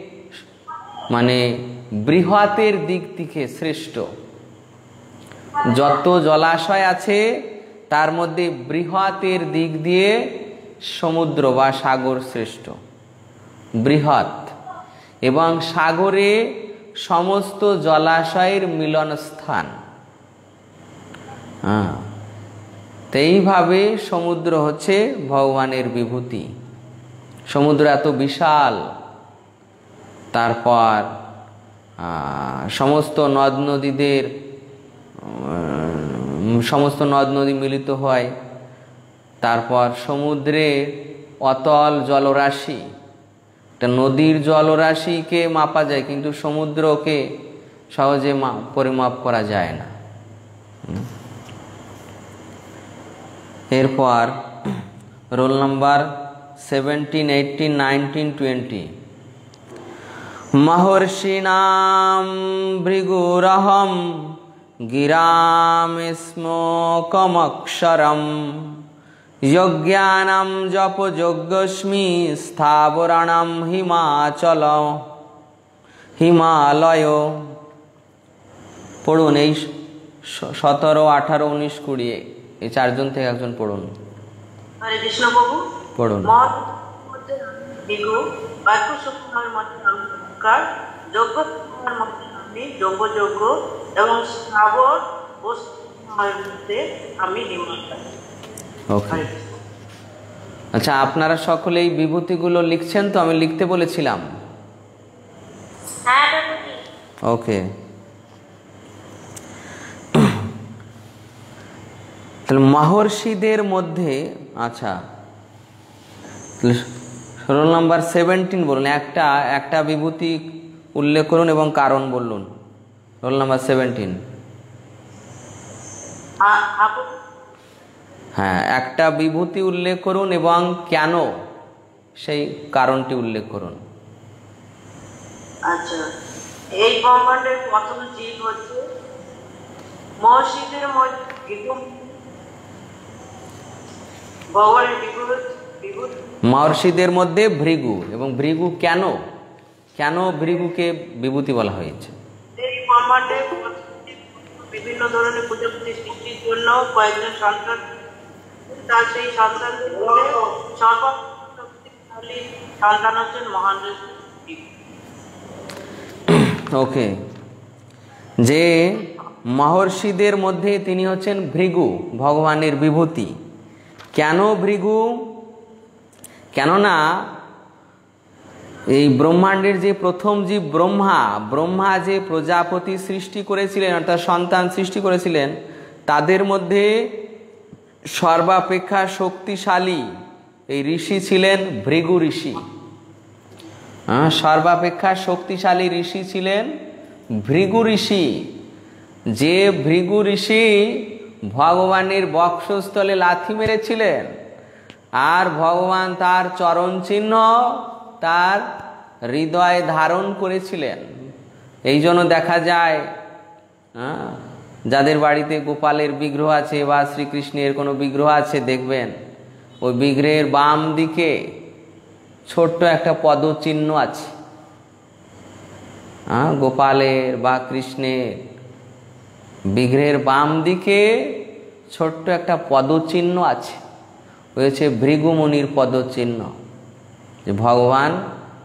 মানে বৃহতের দিক থেকে শ্রেষ্ঠ। যত জলাশয় আছে, তার মধ্যে বৃহতের দিক দিয়ে সমুদ্র বা সাগর শ্রেষ্ঠ। বৃহৎ। এবং সাগরে সমস্ত জলাশয়ের মিলনস্থান। হ্যাঁ। তো এইভাবে সমুদ্র হচ্ছে ভগবানের বিভূতি। সমুদ্র এত বিশাল। তারপর সমস্ত নদ নদীদের সমস্ত নদ নদী মিলিত হয়। তারপর সমুদ্রে অতল জলরাশি। একটা নদীর জলরাশিকে মাপা যায়, কিন্তু সমুদ্রকে সহজে পরিমাপ করা যায় না। এরপর roll number seventeen eighteen nineteen, twenty. মহর্ষিণাম ভৃগুরহম গিরামেস্মোকমক্ষরম যজ্ঞানাম জপ যজ্ঞস্মি স্থাবরাণাম হিমাচল, হিমালয়। পড়ুন এই সতেরো, আঠারো, উনিশ, কুড়ি এই চারজন থেকে একজন পড়ুন। হরে কৃষ্ণ প্রভু পড়ুন মধ্যে বিঘু বাক্য সুকুমার মধ্যে আমি নমস্কার যোগ্য সুকুমার মধ্যে আমি যোগ্য যোগ্য এবং স্থাবর বস্তুর মধ্যে আমি ওকে আচ্ছা আপনারা সকলে এই বিভূতিগুলো লিখছেন তো আমি লিখতে বলেছিলাম। হ্যাঁ ওকে তাহলে মহর্ষিদের মধ্যে আচ্ছা রোল নাম্বার সেভেন্টিন বলুন একটা একটা বিভূতি উল্লেখ করুন এবং কারণ বলুন। রোল নাম্বার সেভেন্টিন হ্যাঁ একটা বিভূতি উল্লেখ করুন এবং কেন সেই কারণটি উল্লেখ করুন। আচ্ছা এই ব্রহ্মাণ্ডের প্রথম জীব হচ্ছে মহর্ষিদের মধ্যে মহর্ষিদের মধ্যে ভৃগু এবং ভৃগু কেন? কেন ভৃগুকে বিভূতি বলা হয়েছে? বিভিন্ন ধরনের প্রজাপতি সৃষ্টির জন্য কয়েকজন সন্তান তার সেই সন্তানদের সন্তান হচ্ছেন মহান ওকে যে মহর্ষিদের মধ্যে তিনি হচ্ছেন ভৃগু ভগবানের বিভূতি। কেন ভৃগু? কেননা এই ব্রহ্মাণ্ডের যে প্রথম জীব ব্রহ্মা ব্রহ্মা যে প্রজাপতি সৃষ্টি করেছিলেন, অর্থাৎ সন্তান সৃষ্টি করেছিলেন, তাদের মধ্যে সর্বাপেক্ষা শক্তিশালী এই ঋষি ছিলেন ভৃগু ঋষি। সর্বাপেক্ষা শক্তিশালী ঋষি ছিলেন ভৃগু ঋষি। যে ভৃগু ঋষি ভগবানের বক্ষস্থলে লাথি মেরেছিলেন। আর ভগবান তার চরণ চিহ্ন তার হৃদয়ে ধারণ করেছিলেন। এই জন্য দেখা যায় যাদের বাড়িতে গোপালের বিগ্রহ আছে বা শ্রীকৃষ্ণের কোনো বিগ্রহ আছে, দেখবেন ওই বিগ্রহের বাম দিকে ছোট্ট একটা পদচিহ্ন আছে। গোপালের বা কৃষ্ণের বিগ্রহের বাম দিকে ছোট্ট একটা পদচিহ্ন আছে। হয়েছে ভৃগুমণির পদচিহ্ন। যে ভগবান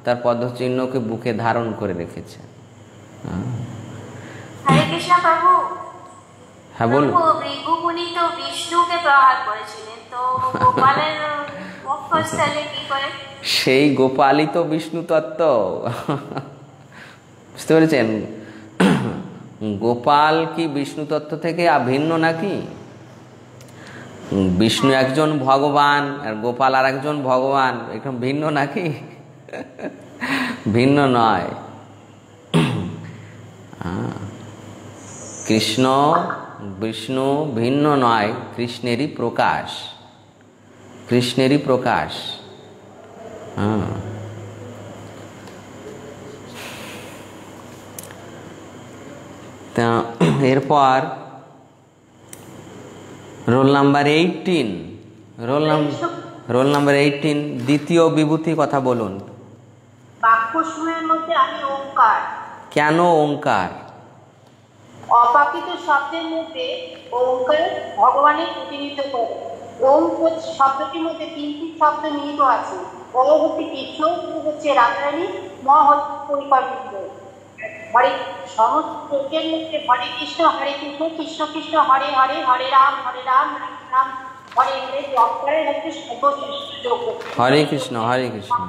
তার পদচিহ্নকে বুকে ধারণ করে রেখেছে। হ্যাঁ বলুন। সেই গোপালই তো বিষ্ণু তত্ত্ব বুঝতে পেরেছেন? গোপাল কি বিষ্ণু তত্ত্ব থেকে ভিন্ন নাকি? বিষ্ণু একজন ভগবান আর গোপাল আর একজন ভগবান, এরকম ভিন্ন নাকি? ভিন্ন নয়। কৃষ্ণ, বিষ্ণু ভিন্ন নয়, কৃষ্ণেরই প্রকাশ। কৃষ্ণেরই প্রকাশ। হ্যাঁ। তা এরপর roll number eighteen roll number roll number eighteen দ্বিতীয় বিভূতি কথা বলুন। মধ্যে আমি ওঙ্কার। কেন ওঙ্কার? অপাকিত শব্দের মধ্যে ওঙ্কার ভগবানের প্রতিনিধিত্ব করে। ওম শব্দটির মধ্যে তিনটি শব্দ নিহিত আছে। ও হচ্ছে কৃষ্ণ হচ্ছে রাধারানী ম হচ্ছে পরিকল্পিত। হরে সমস্ত যোগের মধ্যে হরে কৃষ্ণ হরে কৃষ্ণ কৃষ্ণ কৃষ্ণ, হরে হরে হরে রাম হরে রাম রাম, হরে হরে করে হচ্ছে হরে কৃষ্ণ হরে কৃষ্ণ।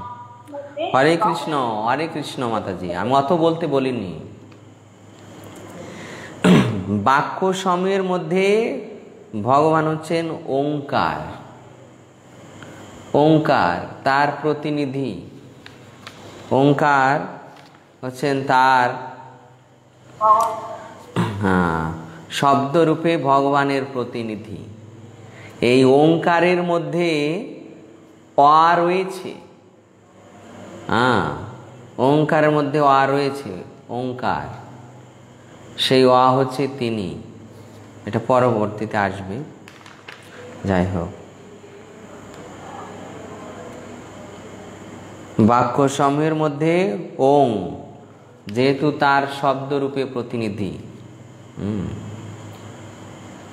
হরে কৃষ্ণ হরে কৃষ্ণ মাতাজি। আমি অত বলতে বলিনি। বাক্য সময়ের মধ্যে ভগবান হচ্ছেন ওঙ্কার। ওঙ্কার, তার প্রতিনিধি। ওঙ্কার হচ্ছেন তার হ্যাঁ শব্দরূপে ভগবানের প্রতিনিধি। এই ওঙ্কারের মধ্যে অ রয়েছে। হ্যাঁ ওঙ্কারের মধ্যে অ রয়েছে, ওঙ্কার। সেই অ হচ্ছে তিনি। এটা পরবর্তীতে আসবে। যাই হোক। বাক্য সমূহের মধ্যে ওং। যেহেতু তার শব্দরূপে প্রতিনিধি।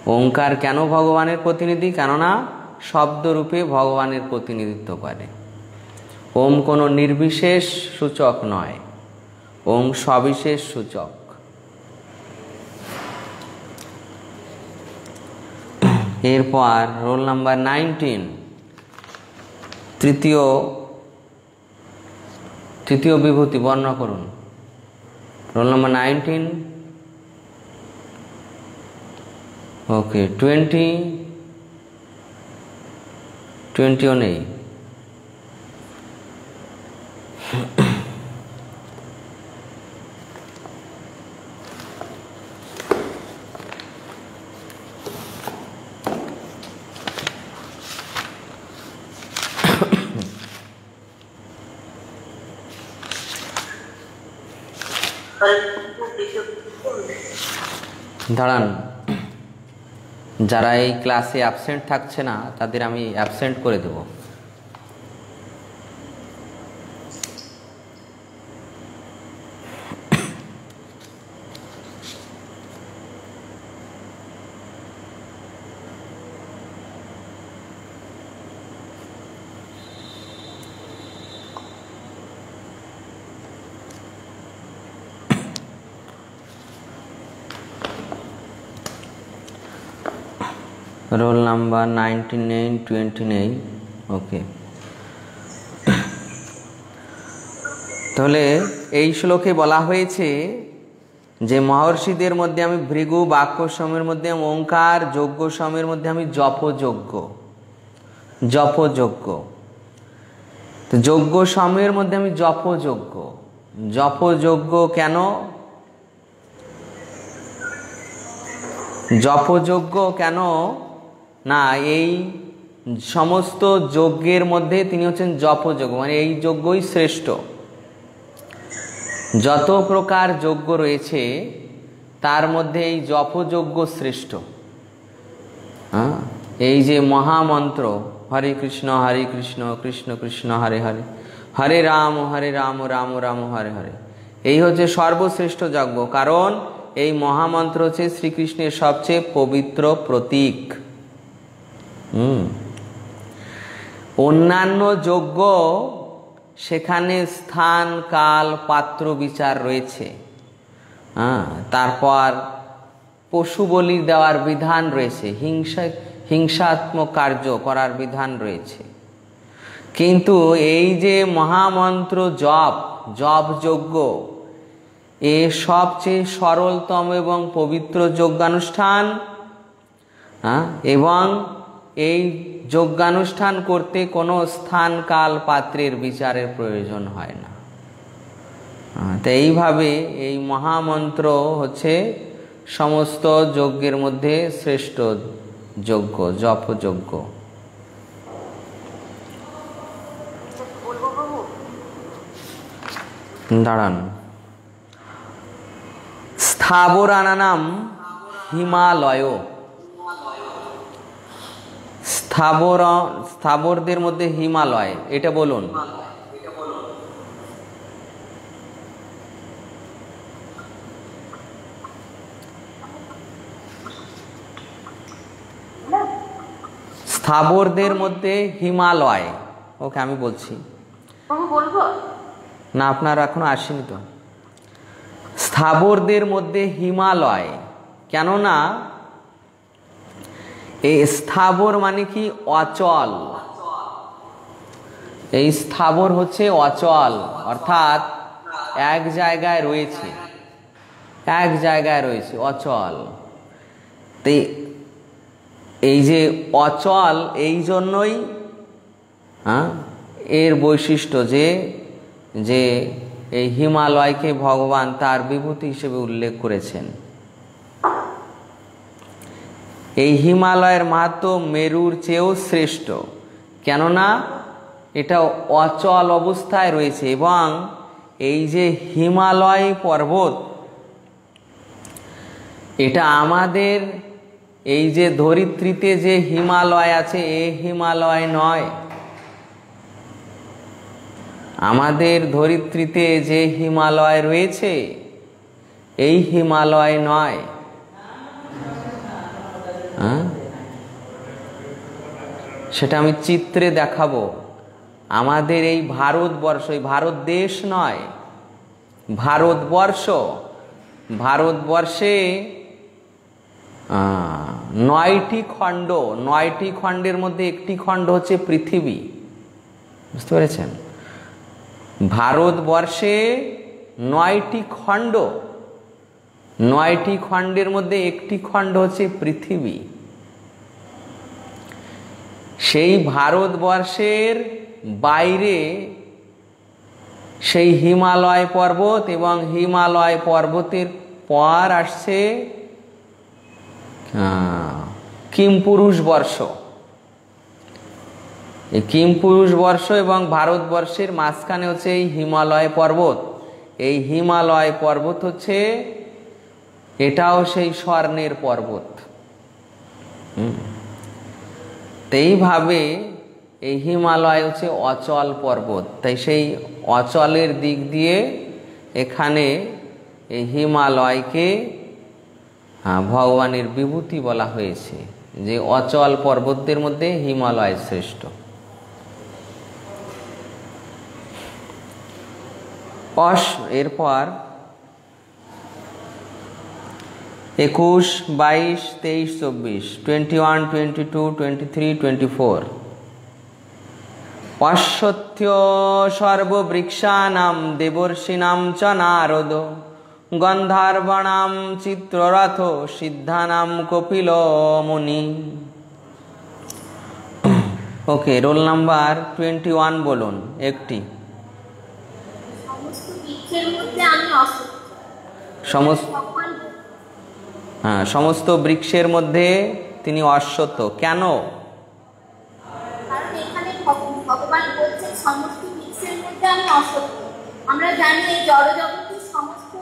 ওঙ্কার কেন ভগবানের প্রতিনিধি? কেননা শব্দরূপে ভগবানের প্রতিনিধিত্ব করে। ওম কোনো নির্বিশেষ সূচক নয়। ওম সবিশেষ সূচক। এরপর রোল নাম্বার নাইনটিন, তৃতীয় তৃতীয় বিভূতি বর্ণনা করুন। Roll number nineteen okay twenty টোয়েন্টিও নেই দাঁড়ান। যারা এই ক্লাসে অ্যাবসেন্ট থাকছে না তাদের আমি অ্যাবসেন্ট করে দেব। Roll number ninety nine twenty nine okay তাহলে এই শ্লোকে বলা হয়েছে যে মহর্ষিদের মধ্যে আমি ভৃগু বাক্য সময়ের মধ্যে ওঙ্কার যজ্ঞ সময়ের মধ্যে আমি জপযোগ্য জপযোগ্য তো যজ্ঞ সময়ের মধ্যে আমি জপযোগ্য জপযোগ্য কেন? জপযোগ্য কেন? না, এই সমস্ত যজ্ঞের মধ্যে তিনি হচ্ছেন জপযোগ্য মানে এই যজ্ঞই শ্রেষ্ঠ। যত প্রকার যজ্ঞ রয়েছে, তার মধ্যে এই জপযজ্ঞ শ্রেষ্ঠ। হ্যাঁ এই যে মহামন্ত্র, হরে কৃষ্ণ হরে কৃষ্ণ কৃষ্ণ কৃষ্ণ, হরে হরে হরে রাম হরে রাম রাম রাম, হরে হরে। এই হচ্ছে সর্বশ্রেষ্ঠ যজ্ঞ, কারণ এই মহামন্ত্র হচ্ছে শ্রীকৃষ্ণের সবচেয়ে পবিত্র প্রতীক। অন্যান্য যজ্ঞ, সেখানে স্থান, কাল, পাত্র, বিচার রয়েছে। হ্যাঁ তারপর পশু বলি দেওয়ার বিধান রয়েছে, হিংসা, হিংসাত্মক কার্য করার বিধান রয়েছে। কিন্তু এই যে মহামন্ত্র জপ জপ যজ্ঞ, এ সবচেয়ে সরলতম এবং পবিত্র যজ্ঞানুষ্ঠান এবং এই যজ্ঞানুষ্ঠান করতে কোনো স্থান কাল পাত্রের বিচারের প্রয়োজন হয় না। তো এইভাবে এই মহামন্ত্র হচ্ছে সমস্ত যজ্ঞের মধ্যে শ্রেষ্ঠ যজ্ঞ জপযজ্ঞ দাঁড়ান। স্থাবরানানাম হিমালয়। স্থাবর স্থাবরদের মধ্যে হিমালয় এটা বলুন। স্থাবরদের মধ্যে হিমালয়। ওকে আমি বলছি। না আপনার এখনও আসেনি তো। স্থাবরদের মধ্যে হিমালয়। কেননা এই স্থাবর মানে কি? অচল। এই স্থাবর হচ্ছে অচল। অর্থাৎ এক জায়গায় রয়েছে। এক জায়গায় রয়েছে, অচল। তো এই যে অচল, এই জন্যই হ্যাঁ এর বৈশিষ্ট্য যে যে এই হিমালয়কে ভগবান তার বিভূতি হিসেবে উল্লেখ করেছেন। এই হিমালয়ের মাহাত্ম মেরুর চেয়েও শ্রেষ্ঠ। কেননা এটা অচল অবস্থায় রয়েছে এবং এই যে হিমালয় পর্বত, এটা আমাদের এই যে ধরিত্রীতে যে হিমালয় আছে, এ হিমালয় নয়। আমাদের ধরিত্রীতে যে হিমালয় রয়েছে, এই হিমালয় নয়। সেটা আমি চিত্রে দেখাবো। আমাদের এই ভারতবর্ষ, এই ভারত দেশ নয়, ভারতবর্ষ। ভারতবর্ষে নয়টি খণ্ড, নয়টি খণ্ডের মধ্যে একটি খণ্ড হচ্ছে পৃথিবী। বুঝতে পেরেছেন? ভারতবর্ষে নয়টি খণ্ড, নয়টি খণ্ডের মধ্যে একটি খণ্ড হচ্ছে পৃথিবী। সেই ভারতবর্ষের বাইরে সেই হিমালয় পর্বত এবং হিমালয় পর্বতের পর আসছে কিমপুরুষ বর্ষ। এই কিমপুরুষ বর্ষ এবং ভারতবর্ষের মাঝখানে হচ্ছে এই হিমালয় পর্বত। এই হিমালয় পর্বত হচ্ছে, এটাও সেই স্বর্ণের পর্বত। হুম। এইভাবে এই হিমালয় হচ্ছে অচল পর্বত। তাই সেই অচলের দিক দিয়ে এখানে এই হিমালয়কে ভগবানের বিভূতি বলা হয়েছে, যে অচল পর্বতদের মধ্যে হিমালয় শ্রেষ্ঠ। অস, এরপর একুশ বাইশ তেইশ চব্বিশ twenty one twenty two twenty three twenty four অশ্বত্থ সর্ববৃক্ষানাম দেবর্ষিনাম চ Narad গন্ধার্বণাম Chitraratha সিদ্ধানাম Kapil Muni okay roll number twenty one বলুন একটি। সমস্ত বৃক্ষের মধ্যে আমি অসুস্থ সমস্ত ভগবান হ্যাঁ সমস্ত বৃক্ষের মধ্যে তিনি অশ্বত্থ। কেন? আমরা জানি সমস্ত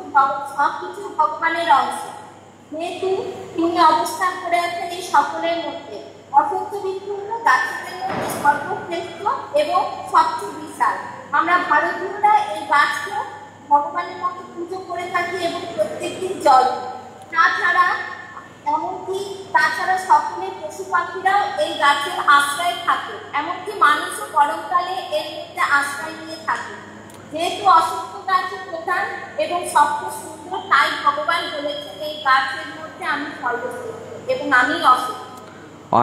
ভগবানের যেহেতু তিনি অবস্থান করে আছেন এই সকলের মধ্যে। অসত্য গাছের মধ্যে এবং সবচেয়ে বিশাল। আমরা ভারতীয়রা এই গাছকে ভগবানের মতো পুজো করে থাকি এবং প্রত্যেকদিন জল। তাছাড়া এমনকি তাছাড়া সকলের পশু পাখিরাও এই গাছের আশ্রয় থাকে। এমনকি মানুষও গরমকালে এর মধ্যে আশ্রয় নিয়ে থাকে। যেহেতু অসুস্থ গাছের প্রধান এবং সবচেয়ে সুন্দর তাই ভগবান বলেছেন এই গাছের মধ্যে আমি সর্বশ্রেষ্ঠ এবং আমি অসুস্থ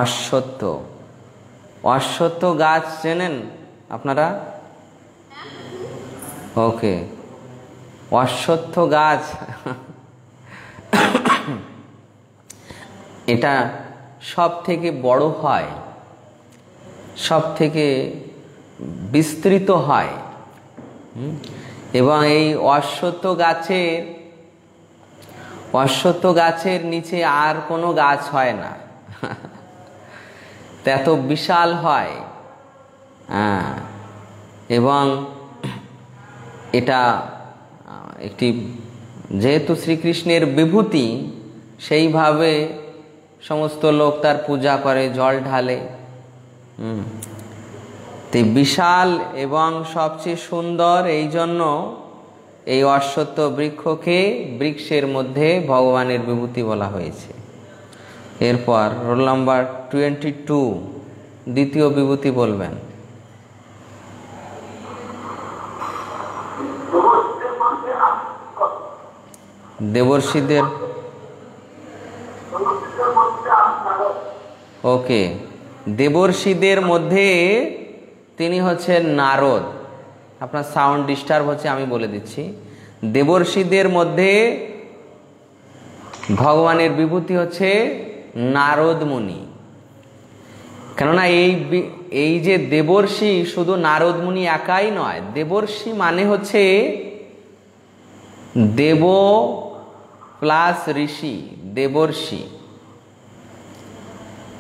অশ্বত্থ অশ্বত্থ গাছ চেনেন আপনারা? ওকে। অশ্বত্থ গাছ। এটা সব থেকে বড় হয় সব থেকে বিস্তৃত হয়। এবং এই অশ্বত্থ গাছের অশ্বত্থ গাছের নিচে আর কোনো গাছ হয় না। এত বিশাল হয়। হ্যাঁ। এবং এটা একটি যেহেতু শ্রীকৃষ্ণের বিভূতি, সেইভাবে সমস্ত লোক তার পূজা করে, জল ঢালে। তো বিশাল এবং সবচেয়ে সুন্দর এই জন্য এই অশ্বত্থ বৃক্ষকে বৃক্ষের মধ্যে ভগবানের বিভূতি বলা হয়েছে। এরপর রোল নাম্বার টোয়েন্টি টু, দ্বিতীয় বিভূতি বলবেন। দেবর্ষীদের। ওকে, দেবর্ষীদের মধ্যে তিনি হচ্ছেন নারদ। আপনার সাউন্ড ডিস্টার্ব হচ্ছে, আমি বলে দিচ্ছি। দেবর্ষীদের মধ্যে ভগবানের বিভূতি হচ্ছে নারদ মুনি। কেননা এই এই যে দেবর্ষি শুধু নারদ মুনি একাই নয়, দেবর্ষি মানে হচ্ছে দেব প্লাস ঋষি দেবর্ষি।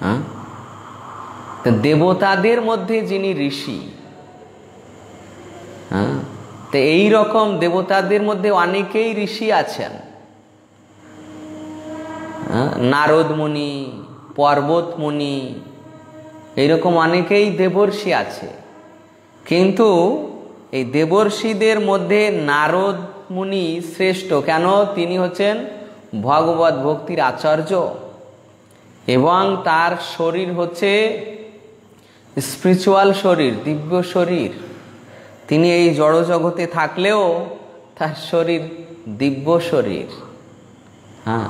হ্যাঁ? দেবতাদের মধ্যে যিনি ঋষি হ্যাঁ? তো এই রকম দেবতাদের মধ্যে অনেকেই ঋষি আছেন। হ্যাঁ, নারদ মুনি পর্বত মুনি এইরকম অনেকেই দেবর্ষি আছে। কিন্তু এই দেবর্ষিদের মধ্যে নারদ মুনি শ্রেষ্ঠ। কেন? তিনি হচ্ছেন ভগবত ভক্তির আচার্য। এবং তার শরীর হচ্ছে স্পিরিচুয়াল শরীর, দিব্য শরীর। তিনি এই জড় জগতে থাকলেও তার শরীর দিব্য শরীর। হ্যাঁ।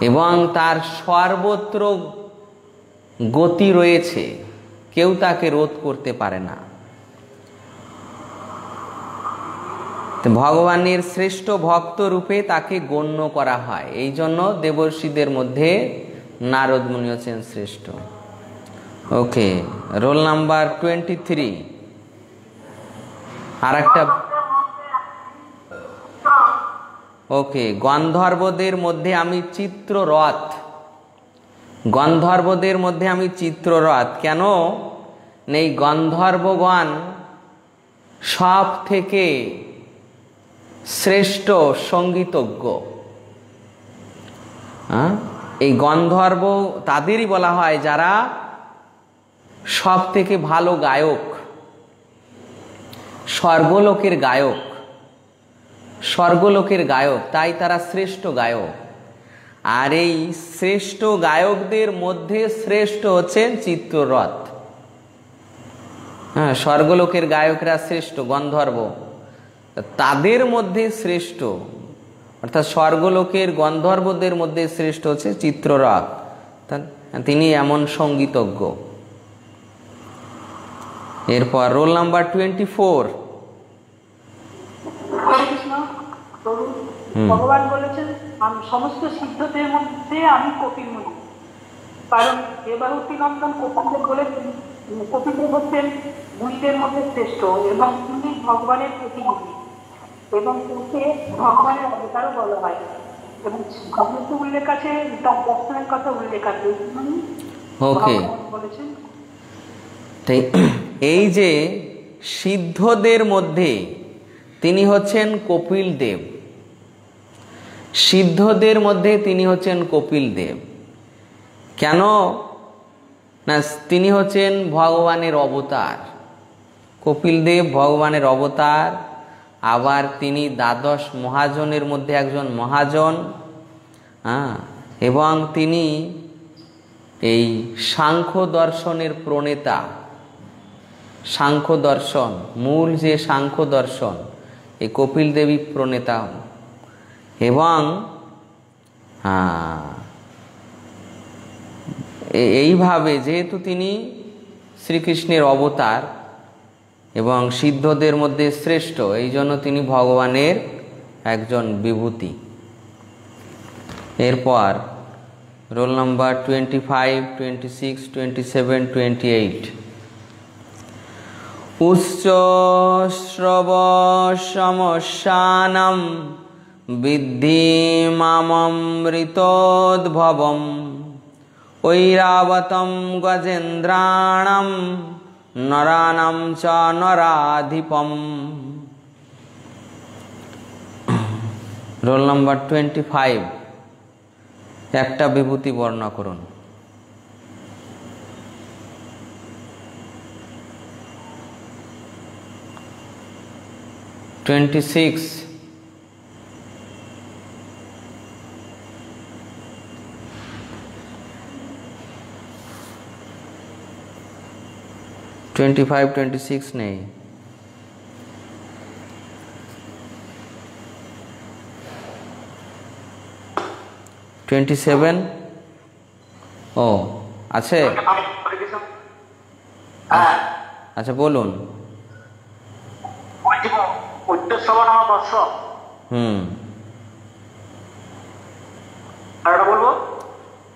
এবং তার সর্বত্র গতি রয়েছে। কেউ তাকে রোধ করতে পারে না। ভগবানের শ্রেষ্ঠ ভক্ত রূপে তাকে গণ্য করা হয়। এই জন্য দেবর্ষীদের মধ্যে নারদ মুনি হচ্ছেন শ্রেষ্ঠ। Okay, roll number twenty three. আর একটা ওকে, গন্ধর্বদের মধ্যে আমি চিত্ররথ। গন্ধর্বদের মধ্যে আমি চিত্ররথ। কেন? নেই, গন্ধর্বগণ সব থেকে শ্রেষ্ঠ সঙ্গীতজ্ঞ। হ্যাঁ? এই গন্ধর্ব তাদেরই বলা হয় যারা সব থেকে ভালো গায়ক, স্বর্গলোকের গায়ক স্বর্গলোকের গায়ক, তাই তারা শ্রেষ্ঠ গায়ক। আর এই শ্রেষ্ঠ গায়কদের মধ্যে শ্রেষ্ঠ হচ্ছেন চিত্ররথ হ্যাঁ স্বর্গলোকের গায়করা শ্রেষ্ঠ, গন্ধর্ব। তাদের মধ্যে শ্রেষ্ঠ অর্থাৎ স্বর্গলোকের গন্ধর্বদের মধ্যে শ্রেষ্ঠ হচ্ছে চিত্ররথ তা- তিনি এমন সঙ্গীতজ্ঞ। এরপর রোল নাম্বার টোয়েন্টি ফোর। ভগবান বলেছেন আমি সমস্ত সিদ্ধদের মধ্যে আমি কপিল মুনি কারণ দেবাহুতি নন্দন কপিলদেব বলেছেন কপিলদেব হচ্ছেন মুনিদের মধ্যে শ্রেষ্ঠ এবং তিনি ভগবানের প্রতিনিধি। এবং তাকে ভগবানের অবতারও বলা হয়। এবং সমস্ত উল্লেখ আছে তার দর্শনের কথা উল্লেখ আছে। ওকে বলেছেন। তাই এই যে সিদ্ধদের মধ্যে তিনি হচ্ছেন কপিল দেব। সিদ্ধদের মধ্যে তিনি হচ্ছেন কপিল দেব। কেন? না তিনি হচ্ছেন ভগবানের অবতার। কপিল দেব ভগবানের অবতার। আবার তিনি দ্বাদশ মহাজনের মধ্যে একজন মহাজন হ্যাঁ এবং তিনি এই সাংখ্য দর্শনের প্রণেতা। সাংখ্য দর্শন মূল যে সাংখ্য দর্শন এই কপিল দেবী প্রণেতা। এবং হ্যাঁ, এইভাবে যেহেতু তিনি শ্রীকৃষ্ণের অবতার এবং সিদ্ধদের মধ্যে শ্রেষ্ঠ, এই জন্য তিনি ভগবানের একজন বিভূতি। এরপর, roll number twenty five twenty six twenty seven twenty eight উচ্চ শ্রবসমস্যানাম বিদ্ধি মামৃতোদ্ভবম ঐরাবতম গজেন্দ্রাণম নরানাম চ নরাধিপম রোল নম্বর টোয়েন্টি ফাইভ একটা বিভূতি বর্ণনা করুন। Twenty six twenty five twenty six নেই। টোয়েন্টি সেভেন ও, আছে? আচ্ছা বলুন। হুম।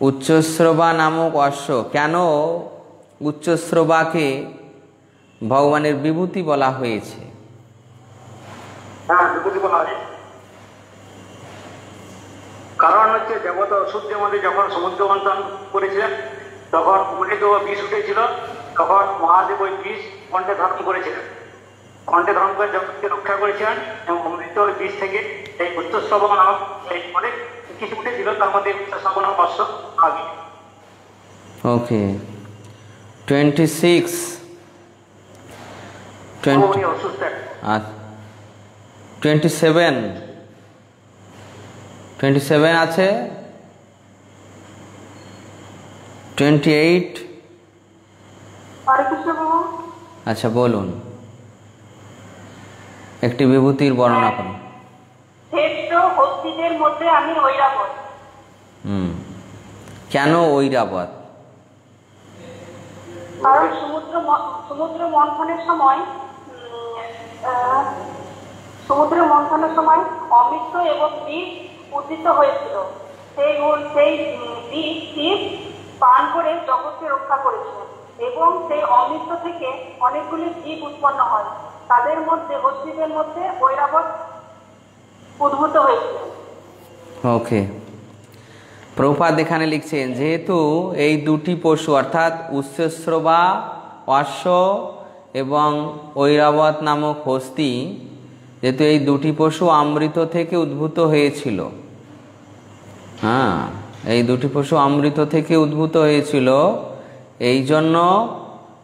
উচ্চশ্রবা নামক অশ্ব। কেন? উচ্চশ্রবাকে ভগবানের বিভূতি বলা হয়েছে। হ্যাঁ বিভূতি বলা হয় কারণ হচ্ছে দেবতা সূর্যের মধ্যে যখন সমুদ্র মন্থন করেছিলেন তখন অমৃত বিষ উঠেছিল তখন মহাদেব ওই বিষ কণ্ঠে ধারণ করেছিলেন। কণ্ঠে ধারণ করে জগৎকে রক্ষা করেছিলেন এবং অমৃত ওই বিষ থেকে এই উচ্চশ্রবণ নামক এই অনেক কিছু উঠেছিল তার মধ্যে নামক অশ্ব আগে। Okay twenty six twenty twenty seven twenty seven আছে। টোয়েন্টি এইট আচ্ছা বলুন। একটি বিভূতির বর্ণনা করুন। কেন ঐরাবত? কারণ সমুদ্র সমুদ্র মন্থনের সময় সমুদ্র মন্থনের সময় অমৃত এবং বীজ উদ্দিত হয়েছিল। সেই সেই বীজ শিব পান করে জগৎকে রক্ষা করেছিলেন এবং সেই অমৃত থেকে অনেকগুলি জীব উৎপন্ন হয়। তাদের মধ্যে হস্তিদের মধ্যে ঐরাবত উদ্ভূত হয়েছিল। ওকে। প্রভুপাদ এখানে লিখছেন, যেহেতু এই দুটি পশু, অর্থাৎ উচ্চশ্রবা অশ্ব এবং ঐরাবত নামক হস্তি যেহেতু এই দুটি পশু অমৃত থেকে উদ্ভূত হয়েছিল। হ্যাঁ এই দুটি পশু অমৃত থেকে উদ্ভূত হয়েছিল, এই জন্য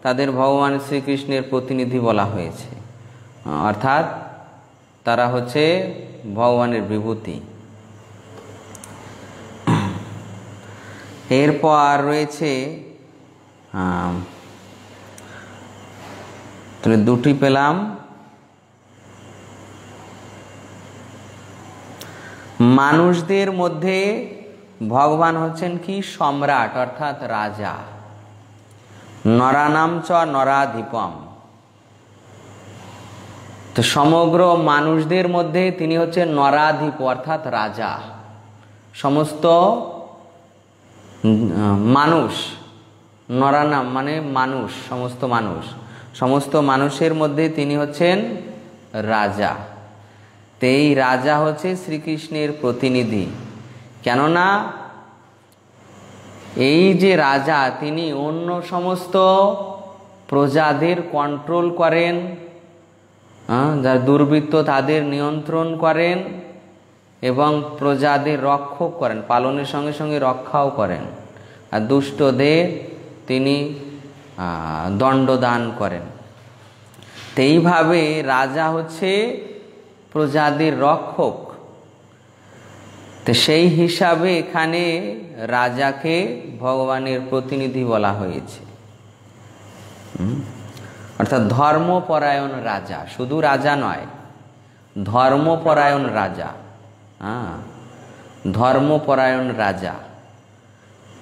তাদের ভগবান শ্রীকৃষ্ণের প্রতিনিধি বলা হয়েছে। অর্থাৎ তারা হচ্ছে ভগবানের বিভূতি। এরপর রয়েছে তাহলে দুটি পেলাম। মানুষদের মধ্যে ভগবান হচ্ছেন কি? সম্রাট, অর্থাৎ রাজা। নরানাম চ নরাধিপম। তো সমগ্র মানুষদের মধ্যে তিনি হচ্ছেন নরাধিপ, অর্থাৎ রাজা। সমস্ত মানুষ, নরানাম মানে মানুষ, সমস্ত মানুষ। সমস্ত মানুষের মধ্যে তিনি হচ্ছেন রাজা। তো এই রাজা হচ্ছে শ্রীকৃষ্ণের প্রতিনিধি। কেননা এই যে রাজা, তিনি অন্য সমস্ত প্রজাদের কন্ট্রোল করেন যারা দুর্বৃত্ত তাদের নিয়ন্ত্রণ করেন এবং প্রজাদের রক্ষক করেন, পালনের সঙ্গে সঙ্গে রক্ষাও করেন। আর দুষ্টদের তিনি দণ্ডদান করেন। তো এইভাবে রাজা হচ্ছে প্রজাদের রক্ষক। তো সেই হিসাবে এখানে রাজাকে ভগবানের প্রতিনিধি বলা হয়েছে? অর্থাৎ ধর্মপরায়ণ রাজা, শুধু রাজা নয়, ধর্মপরায়ণ রাজা হ্যাঁ ধর্মপরায়ণ রাজা।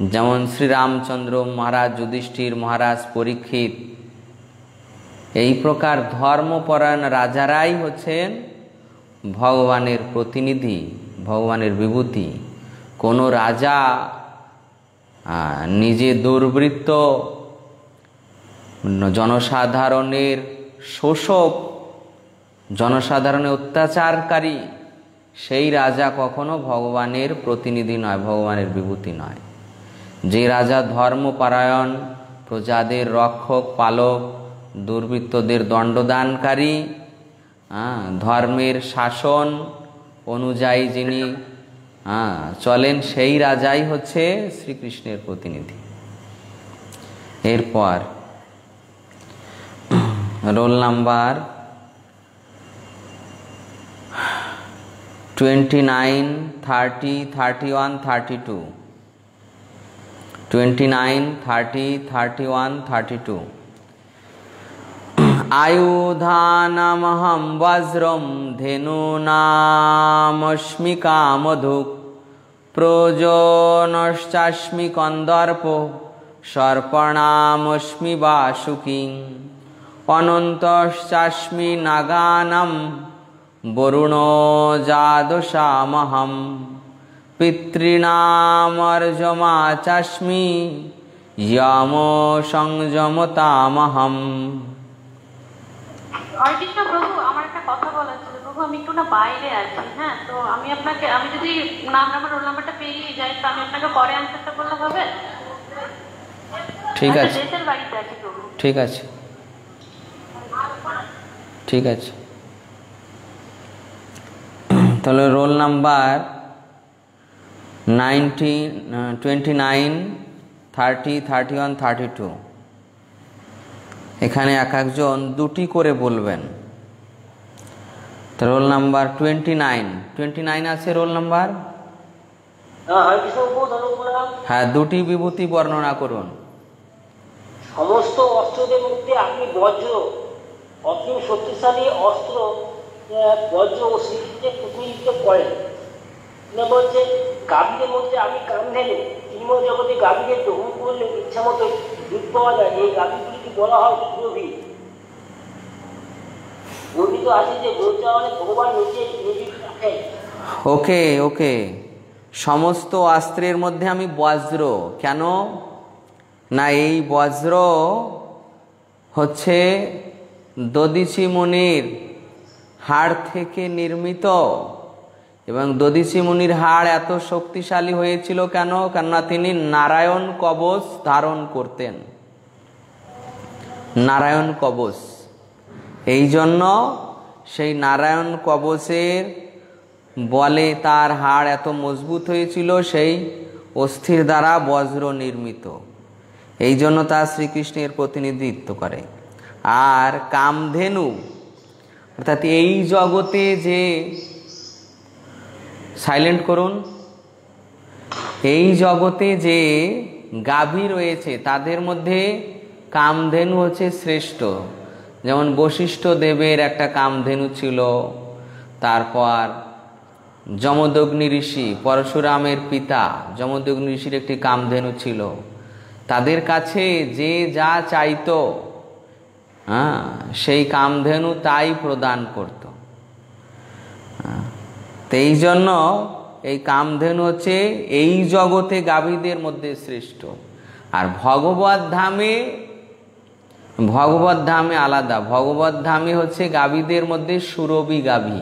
যেমন শ্রীরামচন্দ্র মহারাজ যুধিষ্ঠির মহারাজ পরীক্ষিত। এই প্রকার ধর্মপরায়ণ রাজারাই হচ্ছেন ভগবানের প্রতিনিধি, ভগবানের বিভূতি। কোনো রাজা নিজে দুর্বৃত্ত জনসাধারণের শোষক, জনসাধারণের অত্যাচারকারী, সেই রাজা কখনো ভগবানের প্রতিনিধি নয়, ভগবানের বিভূতি নয়। যে রাজা ধর্মপরায়ণ, প্রজাদের রক্ষক, পালক, দুর্বৃত্তদের দণ্ডদানকারী ধর্মের শাসন অনুযায়ী যিনি চলেন সেই রাজাই হচ্ছে শ্রীকৃষ্ণের প্রতিনিধি। এরপর, roll number twenty nine, thirty thirty one, thirty two. Twenty nine thirty thirty one thirty two বজ্রম ধেনূনামস্মি কামধুক প্রজনশ্চাস্মি কন্দর্প সর্পণামস্মি বাসুকিং অনন্তশ্চাস্মি নাগানম বরুণো যাদশামহম পিতৃণামর্যমা চাস্মি যম সংযমতামহম। হরে কৃষ্ণ প্রভু আমার একটা কথা বলার ছিল। প্রভু আমি একটু না বাইরে আছি হ্যাঁ? তো আমি আপনাকে আমি যদি নাম নাম্বার রোল নাম্বারটা পেরিয়ে যাই তো আমি আপনাকে পরে অ্যান্সারটা করলে হবে? ঠিক আছে। দেশের বাড়িতে আছি প্রভু। ঠিক আছে। ঠিক আছে। তাহলে roll number ninety twenty nine thirty thirty one thirty two এখানে এক একজন দুটি করে বলবেন। Roll number twenty nine twenty nine আছে রোল নাম্বার হ্যাঁ দুটি বিভূতি বর্ণনা করুন। সমস্ত অস্ত্রদের মধ্যে আপনি বজ্র অসীম শক্তিশালী অস্ত্র বজ্র ও শ্রীকৃষ্ণের প্রতিনিধিত্ব করেন। না বলছে, গাভীদের মধ্যে আমি কাম ধেলে তিনময় জগতে গাভীদের দহন করলে ইচ্ছা মতো দুধ পাওয়া যায়। এই গাভীগুলিকে বলা হয় রাখেন ওকে ওকে। সমস্ত অস্ত্রের মধ্যে আমি বজ্র। কেন? না, এই বজ্র হচ্ছে দদিচি মুনির হাড় থেকে নির্মিত। এবং দদিচি মুনির হাড় এত শক্তিশালী হয়েছিল কেন? কেননা তিনি নারায়ণ কবচ ধারণ করতেন। নারায়ণ কবচ। এই জন্য সেই নারায়ণ কবচের বলে তার হাড় এত মজবুত হয়েছিল, সেই অস্থির দ্বারা বজ্র নির্মিত। এই জন্য তা শ্রীকৃষ্ণের প্রতিনিধিত্ব করে। আর কামধেনু, অর্থাৎ এই জগতে যে সাইলেন্ট করুন। এই জগতে যে গাভী রয়েছে, তাদের মধ্যে কামধেনু হচ্ছে শ্রেষ্ঠ। যেমন বশিষ্ঠ দেবের একটা কামধেনু ছিল, তারপর যমদগ্নি ঋষি, পরশুরামের পিতা যমদগ্নি ঋষির একটি কামধেনু ছিল। তাদের কাছে যে যা চাইতো হ্যাঁ সেই কামধেনু তাই প্রদান করত। এই জন্য এই কামধেনু হচ্ছে এই জগতে গাভীদের মধ্যে শ্রেষ্ঠ। আর ভগবত ধামে ভগবত ধামে আলাদা। ভগবত ধামে হচ্ছে গাভীদের মধ্যে সুরভি গাভী।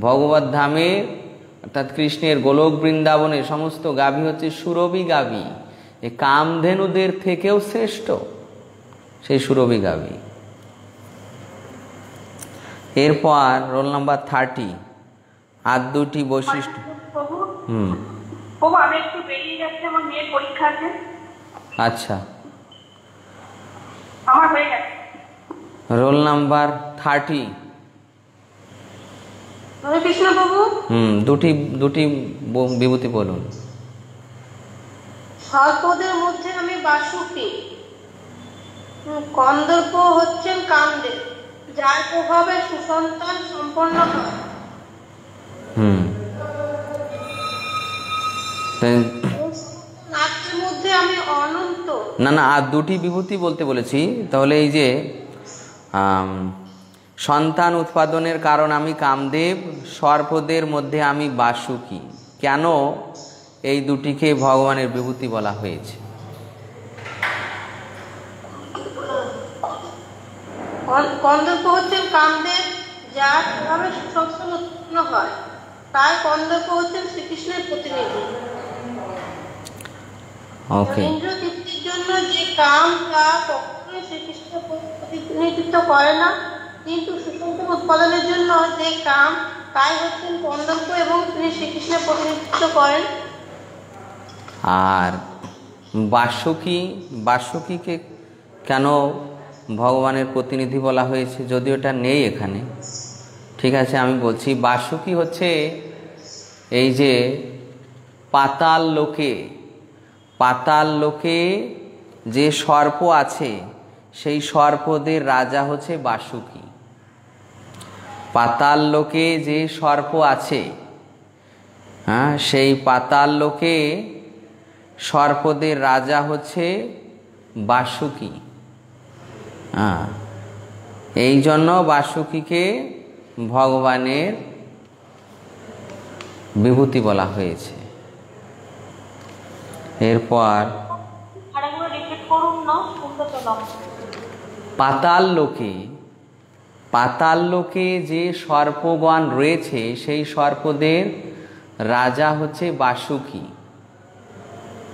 ভগবত ধামে অর্থাৎ কৃষ্ণের গোলক বৃন্দাবনে সমস্ত গাভী হচ্ছে সুরভি গাভী। এই কামধেনুদের থেকেও শ্রেষ্ঠ সেই সুরভি গাভী। এরপর রোল নাম্বার থার্টি। আর দুটি বৈশিষ্ট্য। হুম। প্রভু আমি একটু বেরিয়ে যাচ্ছি আমার মেয়ের পরীক্ষা আছে। আচ্ছা। আমার হয়ে গেছে। Roll number thirty. Hare Krishna হুম দুটি দুটি বিভূতি বলুন। সর্পদের মধ্যে আমি বাসুকি। কন্দর্প হচ্ছেন কামদেব যার প্রভাবে সুসন্তান সম্পন্ন হয়। না না আর দুটি বিভূতি বলতে বলেছি। তাহলে এই যে সন্তান উৎপাদনের কারণ আমি কামদেব সর্পদের মধ্যে আমি বাসুকি। কেন এই দুটিকে ভগবানের বিভূতি বলা হয়েছে? কন্দর্প হচ্ছেন কামদেব যার প্রভাবে সুসংস্থান হয়। তাই কন্দর্প হচ্ছেন শ্রীকৃষ্ণের প্রতিনিধি। ওকে ইন্দ্র জন্য যে কাম তা কখনোই প্রতিনিধিত্ব করে না। কিন্তু সুসন্তান উৎপাদনের জন্য যে কাম তাই হচ্ছেন কন্দর্প এবং তিনি শ্রীকৃষ্ণের প্রতিনিধিত্ব করেন। আর বাসুকি বাসুকিকে কেন ভগবানের প্রতিনিধি বলা হয়েছে? যদি ওটা নেই এখানে। ঠিক আছে আমি বলছি বাসুকি হচ্ছে এই যে পাতাল লোকে পাতাল লোকে যে সর্প আছে, সেই সর্পদের রাজা হচ্ছে বাসুকি। পাতাল লোকে যে সর্প আছে হ্যাঁ সেই পাতাল লোকে সর্পদের রাজা হচ্ছে বাসুকি। হ্যাঁ এই জন্য বাসুকিকে ভগবানের বিভূতি বলা হয়েছে। এরপর পাতাল লোকে পাতাল লোকে যে সর্পগণ রয়েছে সেই সর্পদের রাজা হচ্ছে বাসুকি।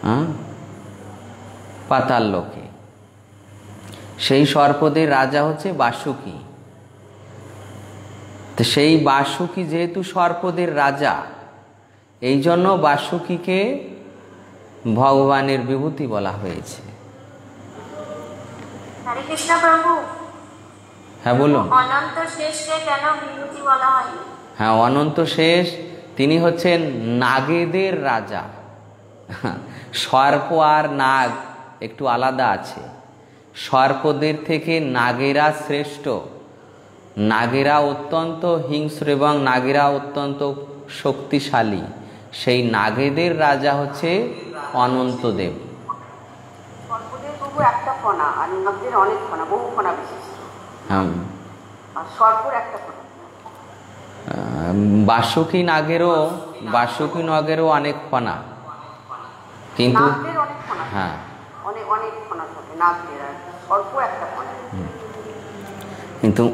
হ্যাঁ? পাতাল লোকে। সেই সর্পদের রাজা হচ্ছে বাসুকি। তো সেই বাসুকি যেহেতু সর্পদের রাজা এই জন্য বাসুকিকে ভগবানের বিভূতি বলা হয়েছে। হ্যাঁ বলুন। হয় হ্যাঁ অনন্ত শেষ। তিনি হচ্ছেন নাগেদের রাজা। সর্প আর নাগ একটু আলাদা আছে। সর্পদের থেকে নাগেরা শ্রেষ্ঠ। নাগেরা অত্যন্ত হিংস্র এবং নাগেরা অত্যন্ত শক্তিশালী। সেই নাগেদের রাজা হচ্ছে অনন্তদেব বাসুকি নাগেরও বাসুকি নাগেরও অনেক ফনা। কিন্তু হ্যাঁ। কিন্তু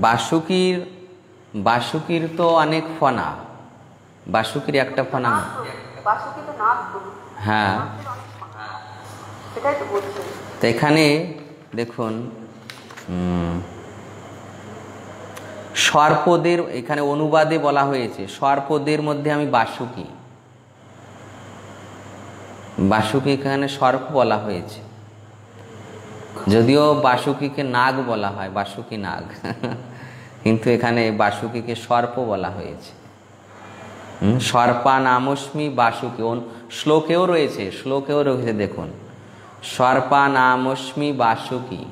বাসুকির বাসুকির তো অনেক ফনা। বাসুকির একটা ফনা। হ্যাঁ। তো এখানে দেখুন সর্পদের, এখানে অনুবাদে বলা হয়েছে, সর্পদের মধ্যে আমি বাসুকি। বাসুকি এখানে সর্প বলা হয়েছে। যদিও বাসুকিকে নাগ বলা হয়, বাসুকি নাগ। কিন্তু এখানে বাসুকিকে সর্প বলা হয়েছে। সর্পা নামস্মি বাসুকি শ্লোকেও রয়েছে শ্লোকেও রয়েছে দেখুন। সর্পা নামস্মি বাসুকি।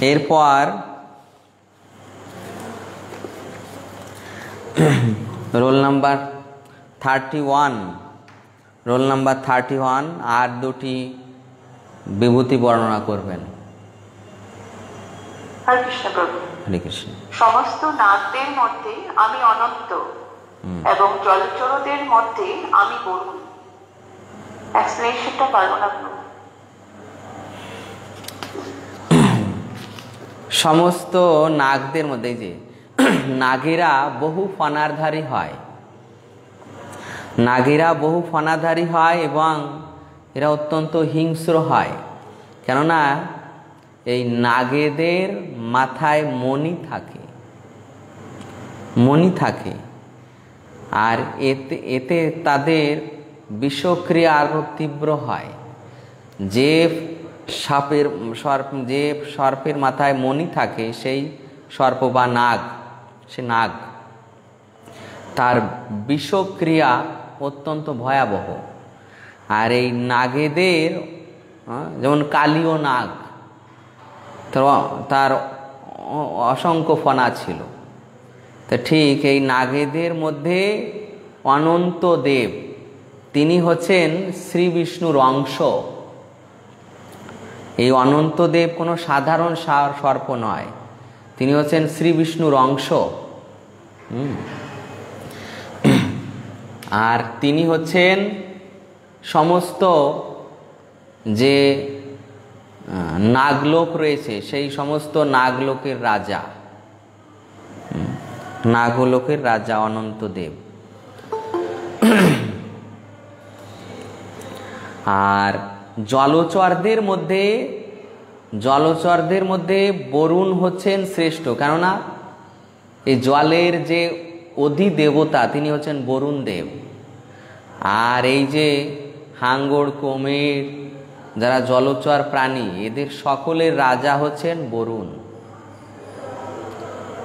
এরপর roll number thirty one roll number thirty one আর দুটি বিভূতি বর্ণনা করবেন। হরে কৃষ্ণ সমস্ত নাগদের মধ্যে আমি অনন্ত এবং জলচরদের মধ্যে আমি বরুণ এক্সপ্লেনেশনটা পারব না সমস্ত নাগদের মধ্যে যে নাগেরা বহু ফনারধারী হয়। নাগেরা বহু ফনাধারী হয় এবং এরা অত্যন্ত হিংস্র হয়। কেননা এই নাগেদের মাথায় মণি থাকে। মণি থাকে। আর এতে এতে তাদের বিষক্রিয়া আরও তীব্র হয়। যে সাপের, সর্প যে সর্পের মাথায় মণি থাকে, সেই সর্প বা নাগ, সে নাগ। তার বিষক্রিয়া অত্যন্ত ভয়াবহ। আর এই নাগেদের যেমন কালীয় নাগ, তার অসংখ্য ফনা ছিল। তো ঠিক এই নাগেদের মধ্যে অনন্ত দেব, তিনি হচ্ছেন শ্রী বিষ্ণুর অংশ। এই অনন্তদেব কোনো সাধারণ সর্প নয়, তিনি হচ্ছেন শ্রী বিষ্ণুর অংশ। হুম। আর তিনি হচ্ছেন সমস্ত যে নাগলোক রয়েছে, সেই সমস্ত নাগলোকের রাজা। নাগলোকের রাজা অনন্তদেব আর জলচরদের মধ্যে জলচরদের মধ্যে বরুণ হচ্ছেন শ্রেষ্ঠ। কেননা, এই জলের যে অধিদেবতা তিনি হচ্ছেন বরুণ দেব। আর এই যে হাঙ্গর কুমির যারা জলচর প্রাণী এদের সকলের রাজা হচ্ছেন বরুণ।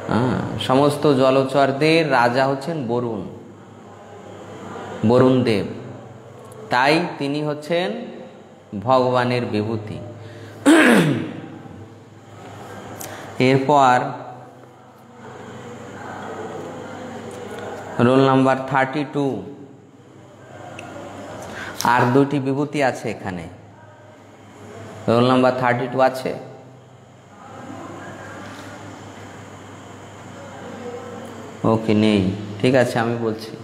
হ্যাঁ, সমস্ত জলচরদের রাজা হচ্ছেন বরুণ বরুণ দেব। তাই তিনি হচ্ছেন ভগবানের বিভূতি। এরপর রোল নাম্বার থার্টি টু। আর দুটি বিভূতি আছে এখানে। রোল নাম্বার থার্টি টু আছে। ওকে, নেই। ঠিক আছে, আমি বলছি।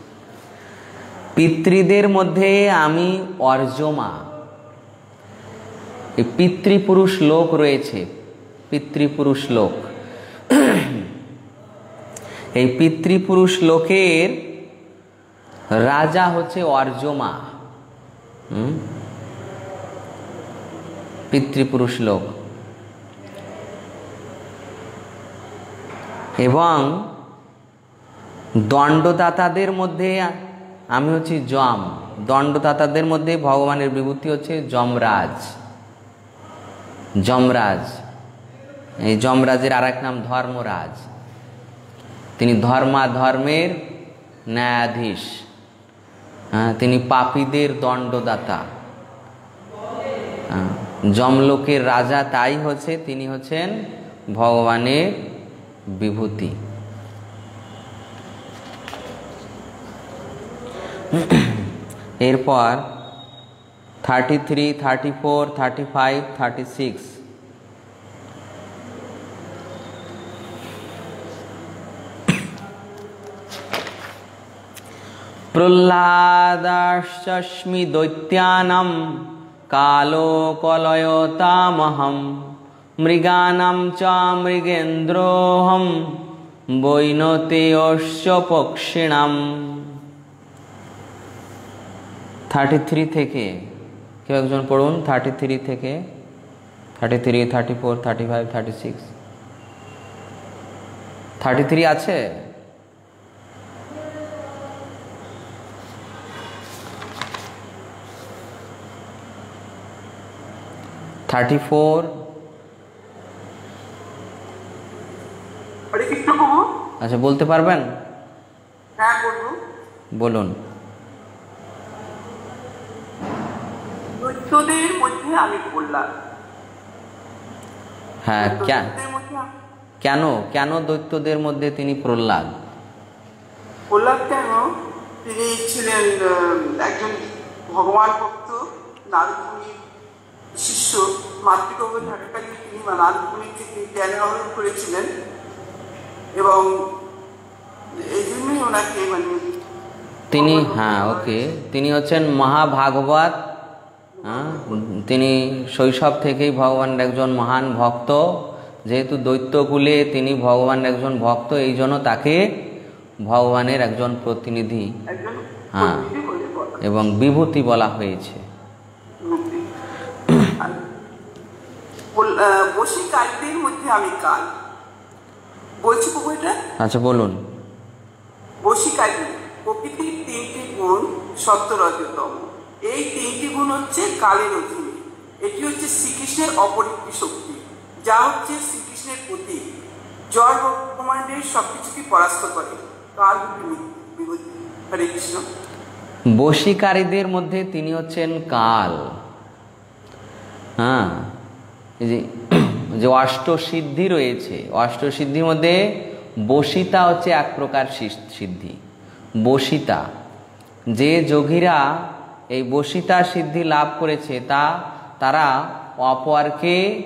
পিতৃদের মধ্যে আমি অর্জমা। এই পিতৃপুরুষ লোক রয়েছে। পিতৃপুরুষ লোক। এই পিতৃপুরুষ লোকের রাজা হচ্ছে অর্জমা? পিতৃপুরুষ লোক। এবং দণ্ডদাতাদের মধ্যে আমি হচ্ছি যম। দণ্ডদাতাদের মধ্যে ভগবানের বিভূতি হচ্ছে যমরাজ। যমরাজ। এই যমরাজের আর এক নাম ধর্মরাজ। তিনি ধর্মা ধর্মের ন্যায়াধীশ। হ্যাঁ, তিনি পাপীদের দণ্ডদাতা। হ্যাঁ, যমলোকের রাজা তাই হচ্ছে তিনি হচ্ছেন ভগবানের বিভূতি। এরপর thirty three thirty four thirty five thirty six প্রহ্লাদাশ্চস্মি দৈত্যানাম কালো কলয়তামহম মৃগানাম চ মৃগেন্দ্রোহম বৈনতেয়স্য পক্ষিণাম। থার্টি থ্রি থেকে কেউ একজন পড়ুন থার্টি থ্রি থেকে thirty three thirty four thirty five thirty six thirty three আছে? থার্টি ফোর হরে কৃষ্ণ প্রভু আচ্ছা বলতে পারবেন? হ্যাঁ বলুন। হ্যাঁ কেন কেন? কেন দৈত্যদের মধ্যে তিনি প্রহ্লাদ? বললাম কেন? তিনি ছিলেন একজন ভগবান ভক্ত নারদমুনির শিষ্য মাতৃগর্ভ থাকাকালীন তিনি নারদমুনির থেকে জ্ঞান আহরণ করেছিলেন এবং এই জন্যই ওনাকে মানে তিনি হ্যাঁ ওকে। তিনি হচ্ছেন মহাভাগবত হ্যাঁ তিনি শৈশব থেকেই ভগবানের একজন মহান ভক্ত। যেহেতু দৈত্যকুলে তিনি ভগবানের একজন ভক্ত এই জন্য তাকে ভগবানের একজন প্রতিনিধি হ্যাঁ এবং বিভূতি বলা হয়েছে মুক্তি। আর আহ, বশীকারীদের মধ্যে আমি কাল বলছি এটা? আচ্ছা বলুন। বশীকারী প্রকৃতির তিনটি গুণ সত্যরজতম। এই তিনটি গুণ হচ্ছে কালের অধীনে। এটি হচ্ছে শ্রীকৃষ্ণের অপরিক্তি শক্তি যা হচ্ছে শ্রীকৃষ্ণের প্রতীক জল ব্রহ্মাণ্ডের সবকিছুকে পরাস্ত করে। কাল বিভূতি হরে কৃষ্ণ। বশীকারীদের মধ্যে তিনি হচ্ছেন কাল। হ্যাঁ যে যে অষ্টসিদ্ধি রয়েছে, অষ্টসিদ্ধির মধ্যে বসিতা হচ্ছে এক প্রকার সিদ্ধি। বসিতা, যে যোগীরা এই বসিতা সিদ্ধি লাভ করেছে, তা, তারা অপরকে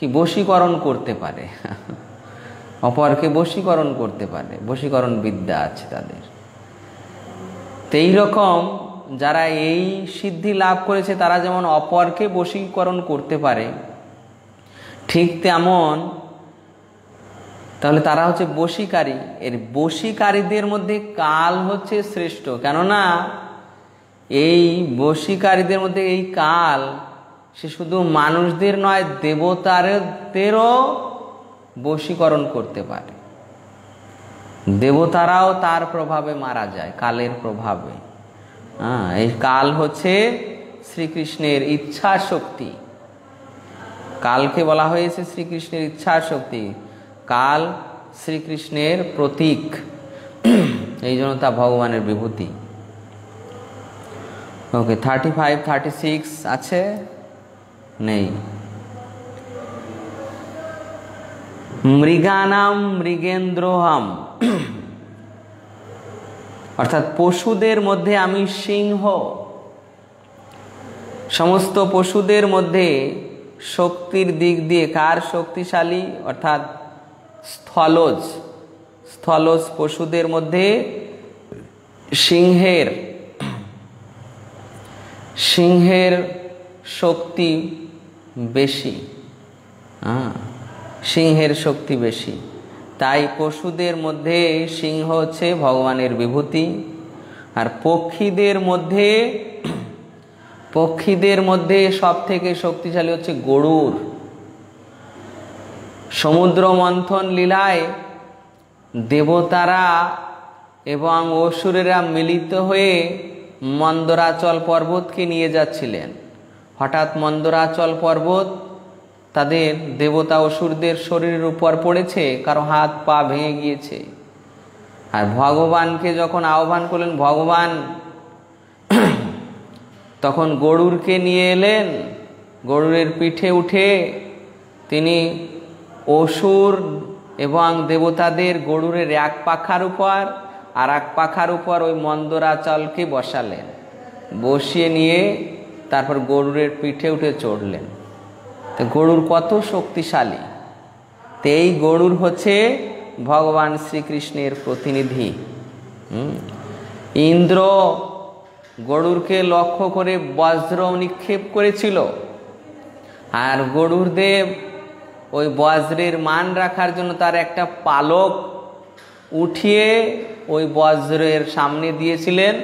কি বশীকরণ করতে পারে? অপরকে বশীকরণ করতে পারে, বশীকরণ বিদ্যা আছে তাদের। তো রকম যারা এই সিদ্ধি লাভ করেছে, তারা যেমন অপরকে বশীকরণ করতে পারে ঠিক তেমন, তাহলে তারা হচ্ছে বশীকারী। এর বশীকারীদের মধ্যে কাল হচ্ছে শ্রেষ্ঠ। কেননা, এই বশীকারীদের মধ্যে এই কাল, সে শুধু মানুষদের নয় দেবতারদেরও বশীকরণ করতে পারে। দেবতারাও তার প্রভাবে মারা যায়, কালের প্রভাবে। হ্যাঁ এই কাল হচ্ছে শ্রীকৃষ্ণের ইচ্ছা শক্তি কালকে বলা হয়েছে শ্রীকৃষ্ণের ইচ্ছা শক্তি কাল শ্রীকৃষ্ণের প্রতীক। এই জন্য তা ভগবানের বিভূতি। Okay thirty five thirty six আছে? নেই। মৃগানাম মৃগেন্দ্রহম। অর্থাৎ পশুদের মধ্যে আমি সিংহ। সমস্ত পশুদের মধ্যে শক্তির দিক দিয়ে কার শক্তিশালী? অর্থাৎ স্থলজ স্থলজ পশুদের মধ্যে সিংহের সিংহের শক্তি বেশি হ্যাঁ সিংহের শক্তি বেশি। তাই পশুদের মধ্যে সিংহ হচ্ছে ভগবানের বিভূতি, আর পক্ষীদের মধ্যে পক্ষীদের মধ্যে সব থেকে শক্তিশালী হচ্ছে গরুর। সমুদ্র মন্থন লীলায় দেবতারা এবং অসুরেরা মিলিত হয়ে মন্দরাচল পর্বতকে নিয়ে যাচ্ছিলেন। হঠাৎ মন্দরাচল পর্বত তাদের দেবতা অসুরদের শরীরের উপর পড়েছে, কারও হাত পা ভেঙে গিয়েছে। আর ভগবানকে যখন আহ্বান করলেন, ভগবান তখন গরুরকে নিয়ে এলেন। গরুরের পিঠে উঠে তিনি অসুর এবং দেবতাদের গরুরের এক পাখার উপর আর এক পাখার উপর ওই মন্দরাচলকে বসালেন। বসিয়ে নিয়ে তারপর গরুরের পিঠে উঠে চড়লেন। তো গরুর কত শক্তিশালী। তো এই গরুর হচ্ছে ভগবান শ্রীকৃষ্ণের প্রতিনিধি। ইন্দ্র গরুরকে লক্ষ্য করে বজ্র নিক্ষেপ করেছিল। আর গরুর দেব ওই বজ্রের মান রাখার জন্য তার একটা পালক উঠিয়ে ওই বজ্রের সামনে দিয়েছিলেন।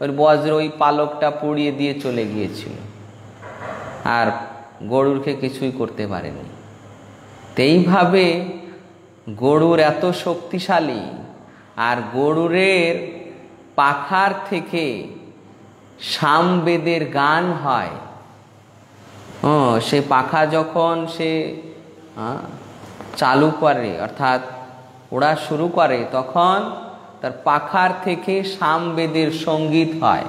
ওই বজ্র ওই পালকটা পুড়িয়ে দিয়ে চলে গিয়েছিল। আর গরুরকে কিছুই করতে পারেনি। তো এইভাবে গরুর এত শক্তিশালী আর গরুরের পাখার থেকে সামবেদের গান হয়। ও, সে পাখা যখন সে চালু করে, অর্থাৎ ওড়া শুরু করে, তখন তার পাখার থেকে সামবেদের সংগীত হয়।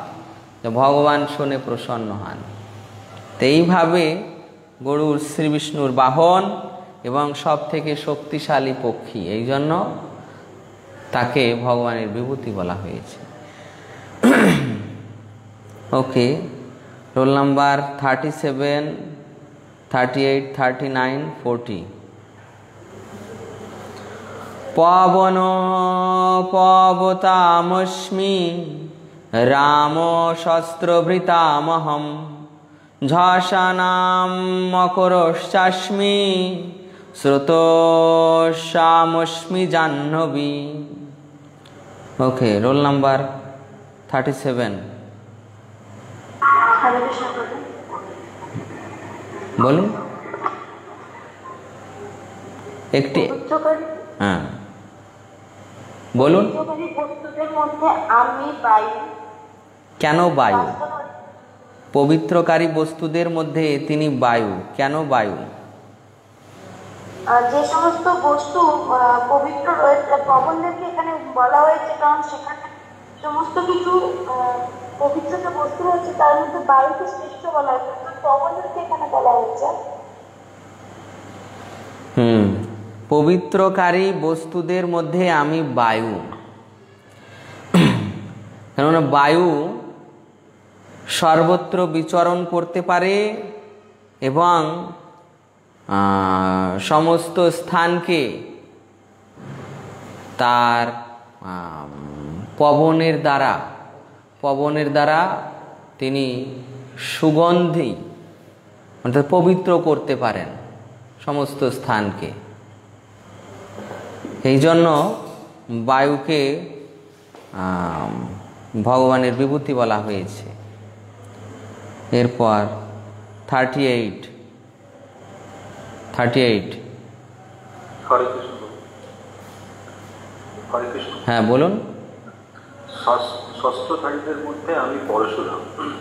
ভগবান শুনে প্রসন্ন হন। তো এইভাবে গরুর শ্রী বিষ্ণুর বাহন এবং সব থেকে শক্তিশালী পক্ষী এই জন্য তাকে ভগবানের বিভূতি বলা হয়েছে। Okay roll number thirty seven thirty eight thirty nine forty Pawan পবতামস্মি রাম শস্ত্রভৃতামহম ঝাসানাম মকরশ্চাস্মি শ্রুতশ্যামস্মি Jahnavi. Okay roll number thirty seven বলুন। একটি হ্যাঁ। বলুন। কেন বায়ু? পবিত্রকারী বস্তুদের মধ্যে তিনি বায়ু। কেন বায়ু? যে সমস্ত বস্তু পবিত্র রয়েছে পবনদেরকে এখানে বলা হয়েছে কারণ সেখানে সমস্ত কিছু পবিত্র যে বস্তু রয়েছে তার মধ্যে বায়ুকে শ্রেষ্ঠ বলা হয়েছে পবনদেরকে এখানে বলা হয়েছে। হুম। পবিত্রকারী বস্তুদের মধ্যে আমি বায়ু। কেননা বায়ু সর্বত্র বিচরণ করতে পারে এবং সমস্ত স্থানকে তার পবনের দ্বারা পবনের দ্বারা তিনি সুগন্ধি অর্থাৎ পবিত্র করতে পারেন সমস্ত স্থানকে। এই জন্য বায়ুকে ভগবানের বিভূতি বলা হয়েছে। এরপর থার্টি এইট থার্টি এইট হ্যাঁ বলুন। ষষ্ঠ- ষষ্ঠ মধ্যে আমি পরশুরাম।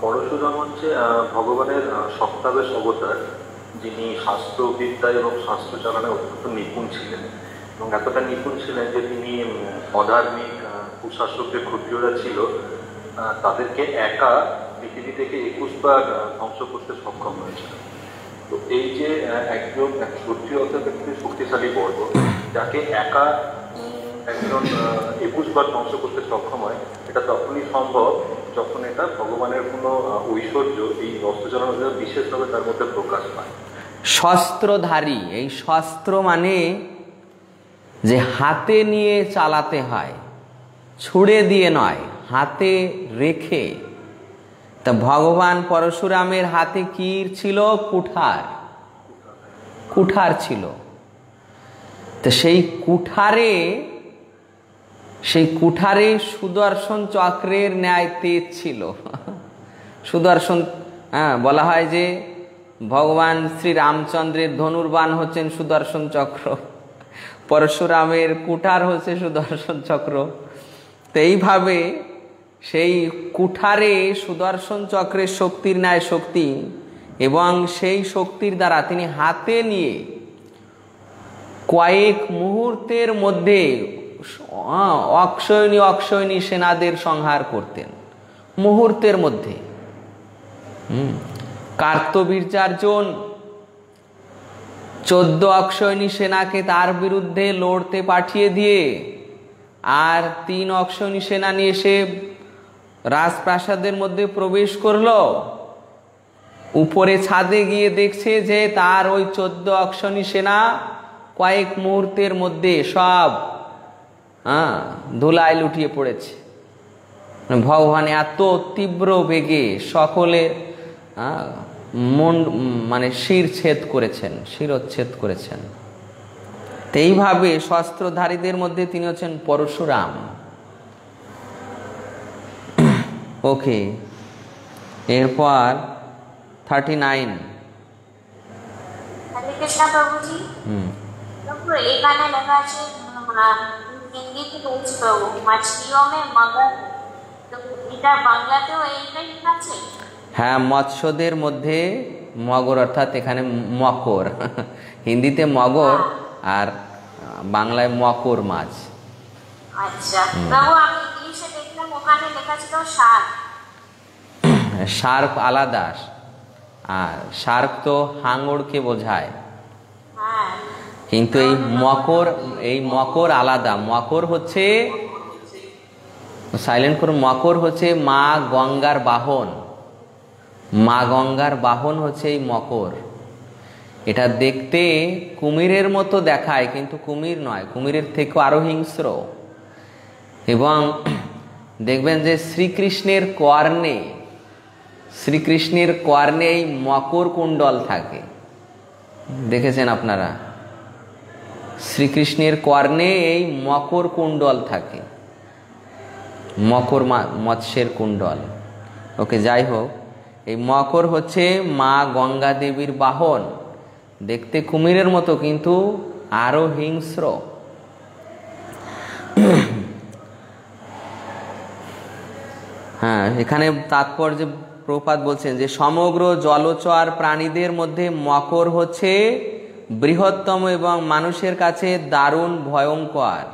পরশুরাম হচ্ছে ভগবানের সপ্তাবেশ অবতার, যিনি শাস্ত্রবিদ্যা এবং শাস্ত্র চালনায় অত্যন্ত নিপুণ ছিলেন। এবং এতটা নিপুণ ছিলেন যে তিনি অধার্মিক কুশাসকদের ক্ষত্রিয়রা ছিল তাদেরকে একা পৃথিবী থেকে একুশ বার ধ্বংস করতে সক্ষম হয়েছিল। তো এই যে একজন, এক ক্ষত্রিয় অর্থাৎ শক্তিশালী বর্গ, যাকে একা একজন একুশ বার ধ্বংস করতে সক্ষম হয়, এটা তখনই সম্ভব যখন এটা ভগবানের কোনো ঐশ্বর্য এই অস্ত্রচালনার জন্য বিশেষভাবে তার মধ্যে প্রকাশ পায়। শস্ত্রধারী এই শস্ত্র মানে যে হাতে নিয়ে চালাতে হয়, ছুড়ে দিয়ে নয়, হাতে রেখে। তা ভগবান পরশুরামের হাতে কি ছিল? কুঠার। কুঠার ছিল। তো সেই কুঠারে সেই কুঠারে সুদর্শন চক্রের ন্যায় তেজ ছিল। সুদর্শন হ্যাঁ বলা হয় যে ভগবান শ্রী রামচন্দ্রের ধনুর্বাণ হচ্ছেন সুদর্শন চক্র। পরশুরামের কুঠার হচ্ছে সুদর্শন চক্র। তো এইভাবে সেই কুঠারে সুদর্শন চক্রের শক্তির ন্যায় শক্তি এবং সেই শক্তির দ্বারা তিনি হাতে নিয়ে কয়েক মুহূর্তের মধ্যে আহ, অক্ষয়ণী অক্ষয়ণী সেনাদের সংহার করতেন। মুহূর্তের মধ্যে। কার্তবীর্যার্জুন চোদ্দ অক্ষয়ণী সেনাকে তার বিরুদ্ধে লড়তে পাঠিয়ে দিয়ে আর তিন অক্ষয়ণী সেনা নিয়ে এসে রাজপ্রাসাদের মধ্যে প্রবেশ করল। উপরে ছাদে গিয়ে দেখছে যে তার ওই চোদ্দ অক্ষণী সেনা কয়েক মুহূর্তের মধ্যে সব হ্যাঁ ধুলায় লুটিয়ে পড়েছে। ভগবান এত তীব্র বেগে সকলের হ্যাঁ, মন মানে শিরচ্ছেদ করেছেন শিরচ্ছেদ করেছেন। তো এইভাবে শস্ত্রধারীদের মধ্যে তিনি হচ্ছেন পরশুরাম। ওকে এরপর থার্টি নাইন হম। তো এটা বাংলাতেও এইটাই আছে? হ্যাঁ মৎস্যদের মধ্যে মগর অর্থাৎ এখানে মকর। হিন্দিতে মগর আর বাংলায় মকর মাছ। আচ্ছা। আমি ইংলিশে দেখলাম ওখানে লেখা ছিল শার্ক শার্ক আলাদা। আর শার্ক তো হাঙড়কে বোঝায়। হ্যাঁ কিন্তু এই মকর এই মকর আলাদা। মকর হচ্ছে সাইলেন্ট করুন, মকর হচ্ছে মা গঙ্গার বাহন। মা গঙ্গার বাহন হচ্ছে এই মকর। এটা দেখতে কুমিরের মতো দেখায়, কিন্তু কুমির নয়। কুমিরের থেকেও আরও হিংস্র। এবং দেখবেন যে শ্রীকৃষ্ণের কর্ণে শ্রীকৃষ্ণের কর্ণে এই মকর কুণ্ডল থাকে। দেখেছেন আপনারা? শ্রীকৃষ্ণের কর্ণে এই মকর কুণ্ডল থাকে। মকর মৎস্যের কুণ্ডল। ওকে, যাই হোক, এই মকর হচ্ছে মা গঙ্গা দেবীর বাহন। দেখতে কুমিরের মতো, কিন্তু আরও হিংস্র। হ্যাঁ এখানে তাৎপর্য, প্রপাত বলছেন যে সমগ্র জলচর প্রাণীদের মধ্যে মকর হচ্ছে বৃহত্তম এবং মানুষের কাছে দারুণ ভয়ঙ্কর।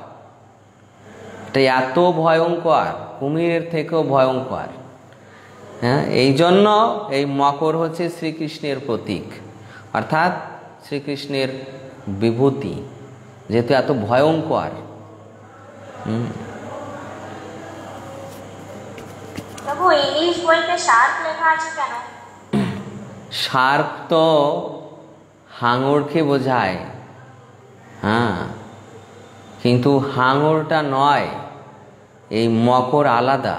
এটা এত ভয়ঙ্কর কুমিরের থেকেও ভয়ঙ্কর। হ্যাঁ এই জন্য এই মকর হচ্ছে শ্রীকৃষ্ণের প্রতীক। অর্থাৎ শ্রীকৃষ্ণের বিভূতি যেহেতু এত ভয়ঙ্কর। শার্ক তো হাঙরকে বোঝায়। হ্যাঁ। কিন্তু হাঙরটা নয় এই মকর আলাদা।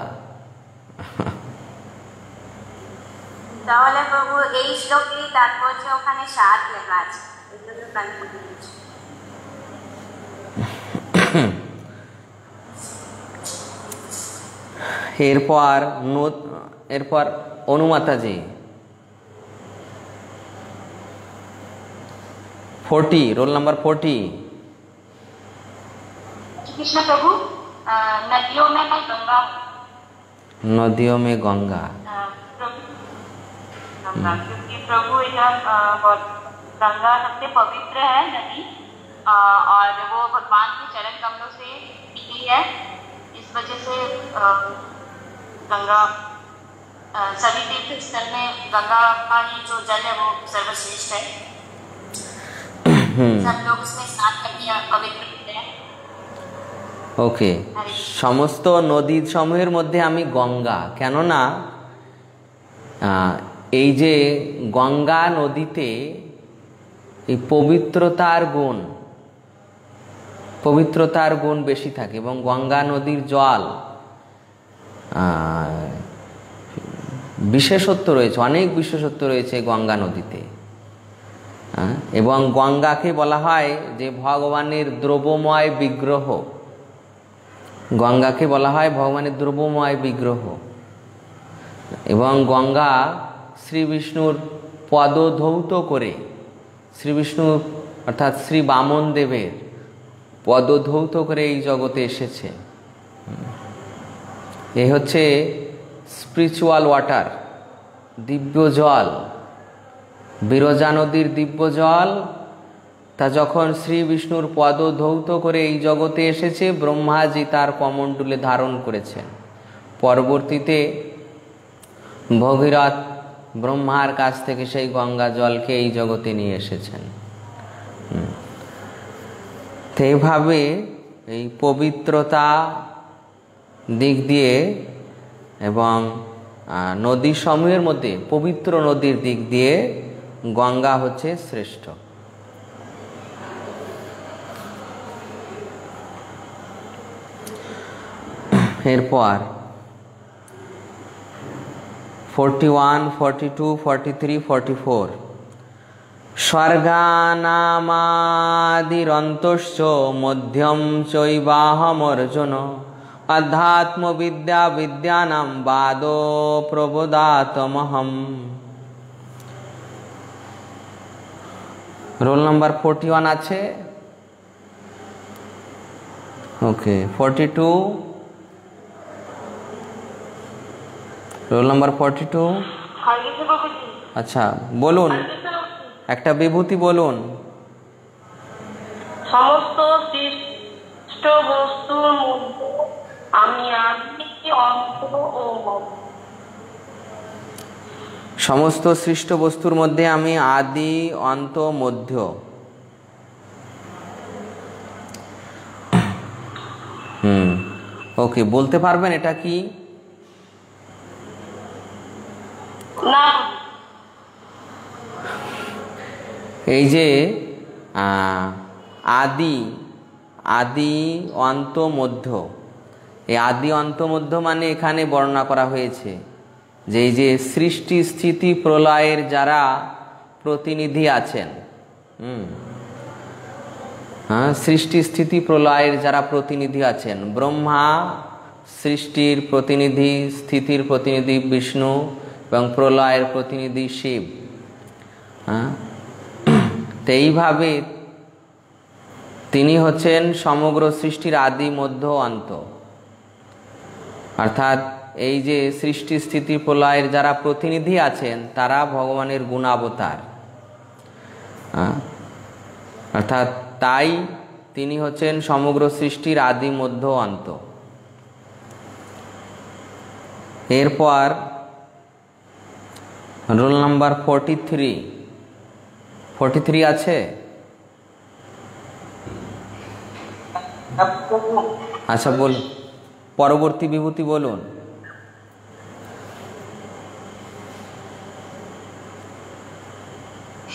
তাহলে প্রভু এই তাৎপর্য ওখানে শার্ক লেখা আছে। এরপর এরপর অনুমাতাজি forty roll number forty. Krishna प्रभु नदियों में मैं गंगा नदियों में गंगा। क्योंकि प्रभु यह गंगा सबसे पवित्र है नदी और वो भगवान के चरण कमलों से निकली है। इस वजह से गंगा सभी तीर्थ स्थल में गंगा का ही जो जल है वो सर्वश्रेष्ठ है। सब लोग उसमें स्नान करके पवित्र होते हैं ওকে সমস্ত নদী সমূহের মধ্যে আমি গঙ্গা কেননা আহ, এই যে গঙ্গা নদীতে এই পবিত্রতার গুণ পবিত্রতার গুণ বেশি থাকে এবং গঙ্গা নদীর জল আহ, বিশেষত্ব রয়েছে অনেক বিশেষত্ব রয়েছে গঙ্গা নদীতে হ্যাঁ, এবং গঙ্গাকে বলা হয় যে ভগবানের দ্রব্যময় বিগ্রহ। গঙ্গাকে বলা হয় ভগবানের দ্রব্যময় বিগ্রহ। এবং গঙ্গা শ্রী বিষ্ণুর পদধৌত করে, শ্রী বিষ্ণু অর্থাৎ শ্রী বামন দেবের পদধৌত করে এই জগতে এসেছে। এ হচ্ছে স্পিরিচুয়াল ওয়াটার দিব্য জল। বিরজা নদীর দিব্য জল, তা যখন শ্রী বিষ্ণুর পদ ধৌত করে এই জগতে এসেছে, ব্রহ্মাজি তার কমণ্ডলে ধারণ করেছেন। পরবর্তীতে ভগীরথ ব্রহ্মার কাছ থেকে সেই গঙ্গা জলকে এই জগতে নিয়ে এসেছেন। এইভাবে এই পবিত্রতা দিক দিয়ে এবং নদী সমূহের মধ্যে পবিত্র নদীর দিক দিয়ে গঙ্গা হচ্ছে শ্রেষ্ঠ। এরপর forty one forty two forty three forty four স্বর্গানামাদিরন্তশ্চ, মধ্যম চৈবাহমর্জুন। অধ্যাত্মবিদ্যা বিদ্যানাম বাদো প্রবোদাতমহম। রোল নাম্বার ফোরটি ওয়ান আছে। Okay forty two roll number forty two আচ্ছা বলুন। একটা বিভূতি বলুন। সমস্ত সৃষ্ট বস্তুর আমি অন্ত ও সমস্ত সৃষ্ট বস্তুর মধ্যে আমি আদি অন্ত মধ্য। হুম ওকে বলতে পারবেন এটা কি? এই যে আদি আদি অন্ত মধ্য। এই আদি অন্ত মধ্য মানে এখানে বর্ণনা করা হয়েছে। যে এই যে সৃষ্টি স্থিতি প্রলয়ের যারা প্রতিনিধি আছেন হ্যাঁ সৃষ্টি স্থিতি প্রলয়ের যারা প্রতিনিধি আছেন, ব্রহ্মা সৃষ্টির প্রতিনিধি, স্থিতির প্রতিনিধি বিষ্ণু এবং প্রলয়ের প্রতিনিধি শিব হ্যাঁ এইভাবে তিনি হচ্ছেন সমগ্র সৃষ্টির আদি মধ্য অন্ত, অর্থাৎ এই যে সৃষ্টি স্থিতি প্রলয়ের যারা প্রতিনিধি আছেন, তারা ভগবানের গুণাবতার? অর্থাৎ তাই তিনি হচ্ছেন সমগ্র সৃষ্টির আদি মধ্য অন্ত। এরপর roll number forty three forty three আছে? আচ্ছা বল পরবর্তী বিভূতি বলুন।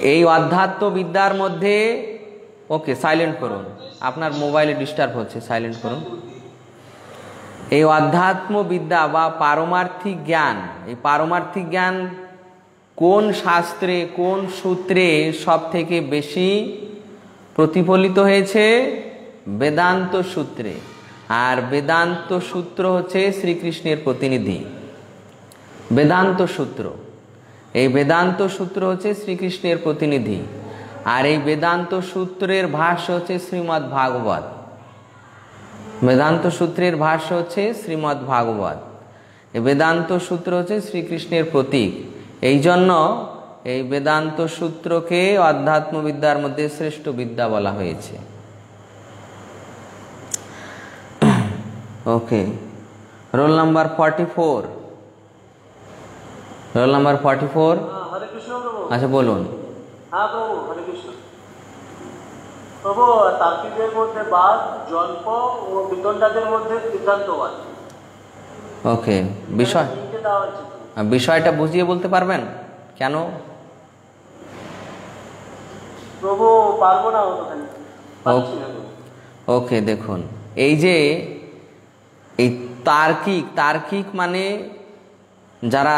এই অধ্যাত্ম বিদ্যার মধ্যে, ওকে সাইলেন্ট করুন। আপনার মোবাইলে ডিস্টার্ব হচ্ছে সাইলেন্ট করুন। এই অধ্যাত্ম বিদ্যা বা পারমার্থিক জ্ঞান, এই পারমার্থিক জ্ঞান কোন শাস্ত্রে, কোন সূত্রে সব থেকে বেশি প্রতিফলিত হয়েছে? বেদান্ত সূত্রে। আর বেদান্ত সূত্র হচ্ছে শ্রীকৃষ্ণের প্রতিনিধি। বেদান্ত সূত্র। এই বেদান্ত সূত্র হচ্ছে শ্রীকৃষ্ণের প্রতিনিধি। আর এই বেদান্ত সূত্রের ভাষ্য হচ্ছে শ্রীমদ্ ভাগবত। বেদান্ত সূত্রের ভাষ্য হচ্ছে শ্রীমদ্ ভাগবত। এই বেদান্ত সূত্র হচ্ছে শ্রীকৃষ্ণের প্রতীক। এই জন্য এই বেদান্ত সূত্রকে অধ্যাত্মবিদ্যার মধ্যে শ্রেষ্ঠ বিদ্যা বলা হয়েছে। Okay roll number forty four roll number forty four আচ্ছা বলুন। হ্যাঁ প্রভু হরে কৃষ্ণ। প্রভু তার্কিকদের মধ্যে বাদ জল্প ও বিতণ্ডাদের মধ্যে সিদ্ধান্তবাদ ওকে বিষয় বিষয়টা বুঝিয়ে বলতে পারবেন? কেন? প্রভু পারব না। ওকে দেখুন। এই যে এই তার্কিক তার্কিক মানে যারা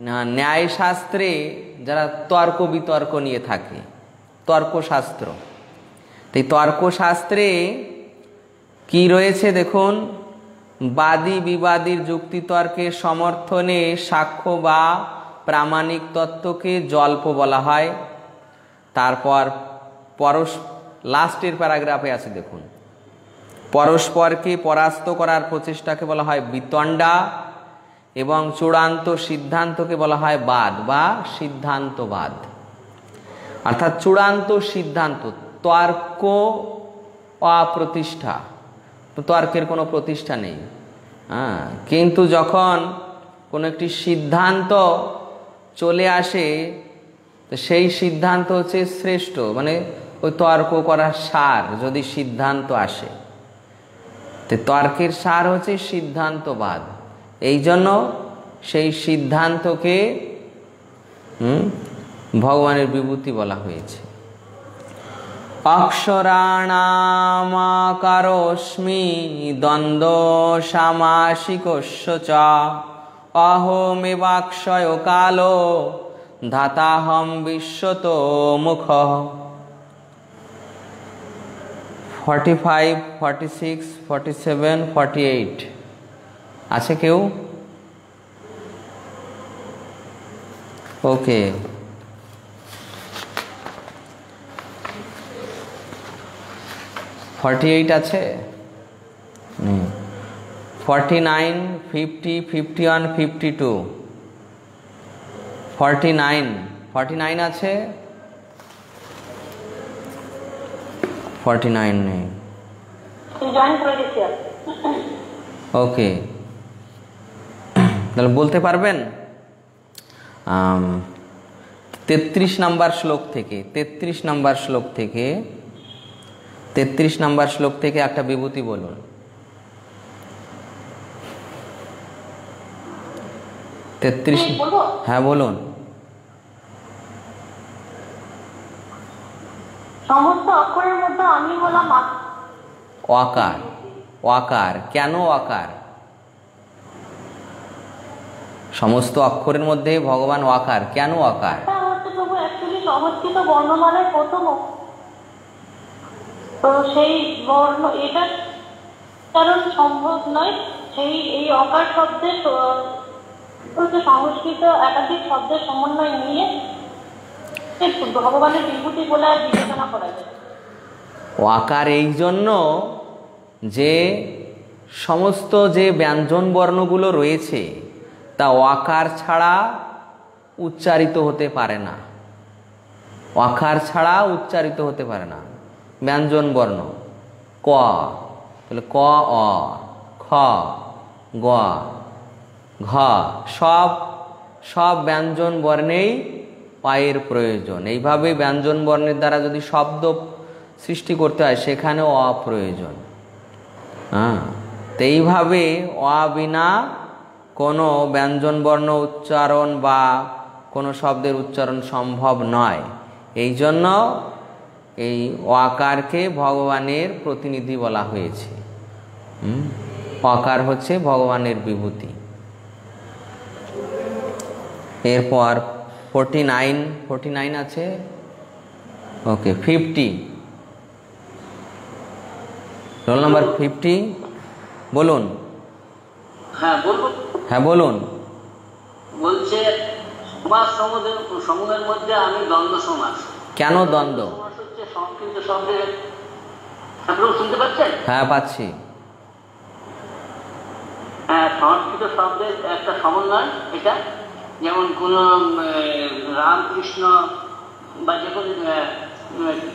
ন্যায়শাস্ত্রে যারা তর্ক বিতর্ক নিয়ে থাকে, তর্কশাস্ত্র। তো এই তর্কশাস্ত্রে কি রয়েছে দেখুন? বাদী বিবাদীর যুক্তিতর্কের সমর্থনে সাক্ষ্য বা প্রামাণিক তত্ত্বকে জল্প বলা হয়। তারপর পরশ, লাস্টের প্যারাগ্রাফে আছে দেখুন। পরস্পরকে পরাস্ত করার প্রচেষ্টাকে বলা হয় বিতণ্ডা এবং চূড়ান্ত সিদ্ধান্তকে বলা হয় বাদ বা সিদ্ধান্তবাদ। অর্থাৎ চূড়ান্ত সিদ্ধান্ত, তর্ক অপ্রতিষ্ঠা। তর্কের কোনো প্রতিষ্ঠা নেই। হ্যাঁ কিন্তু যখন কোনো একটি সিদ্ধান্ত চলে আসে সেই সিদ্ধান্ত হচ্ছে শ্রেষ্ঠ মানে ওই তর্ক করার সার যদি সিদ্ধান্ত আসে। তো তর্কের সার হচ্ছে সিদ্ধান্তবাদ। এই জন্য সেই সিদ্ধান্তকে ভগবানের বিভূতি বলা হয়েছে। অক্ষরাণামাকারোস্মি দ্বন্দ্ব সামাসিকস্য চ। অহমেবাক্ষয় কালো ধাতাহম বিশ্বত মুখ। Forty five, forty six, forty seven, forty eight. আছে কেউ? ওকে। ফর্টি এইট আছে? Forty nine fifty fifty one fifty two forty nine forty nine আছে ফর্টি নাইন নেই। ওকে তাহলে বলতে পারবেন? তেত্রিশ নাম্বার শ্লোক থেকে তেত্রিশ নাম্বার শ্লোক থেকে তেত্রিশ নাম্বার শ্লোক থেকে একটা বিভূতি বলুন। তেত্রিশ হ্যাঁ বলুন। সমস্ত অক্ষরের মধ্যে আমি হলাম অকার। অকার। কেন অকার? সমস্ত অক্ষরের মধ্যে ভগবান ওয়াকার। কেন অ্যাকচুয়ালি সংস্কৃত বর্ণমালার প্রথম। তো সেই বর্ণ এটা কারণ সম্ভব নয়। সেই এই অকার শব্দের সংস্কৃত একাধিক শব্দের সমন্বয় নিয়ে ভগবানের বিভূতি বলে বিবেচনা করা যায় ওয়াকার এই জন্য যে সমস্ত যে ব্যঞ্জন বর্ণগুলো রয়েছে তা ওয়াকার ছাড়া উচ্চারিত হতে পারে না। ওয়াকার ছাড়া উচ্চারিত হতে পারে না। ব্যঞ্জন বর্ণ। ক। তাহলে ক, অ, খ, গ, ঘ। সব সব ব্যঞ্জন বর্ণেই পায়ের প্রয়োজন। এইভাবে ব্যঞ্জন বর্ণের দ্বারা যদি শব্দ সৃষ্টি করতে হয়, সেখানেও অপ্রয়োজন। হ্যাঁ? তো এইভাবে অ বিনা কোনো ব্যঞ্জন বর্ণ উচ্চারণ বা কোনো শব্দের উচ্চারণ সম্ভব নয়। এই জন্য এই অকারকে ভগবানের প্রতিনিধি বলা হয়েছে? অকার হচ্ছে ভগবানের বিভূতি। এরপর ফোরটি নাইন ফোরটি নাইন আছে? Okay, fifty. Roll number fifty, বলুন। হ্যাঁ বলব হ্যাঁ বলুন। বলছে সমাজ সমূহের সমূহের মধ্যে আমি দ্বন্দ্ব সমাস কেন দ্বন্দ্ব? সংস্কৃত শব্দের ঠাকুর শুনতে পাচ্ছেন? হ্যাঁ পাচ্ছি। হ্যাঁ সংস্কৃত শব্দের একটা সমন্বয় এটা। যেমন কোন রামকৃষ্ণ বা যে কোনো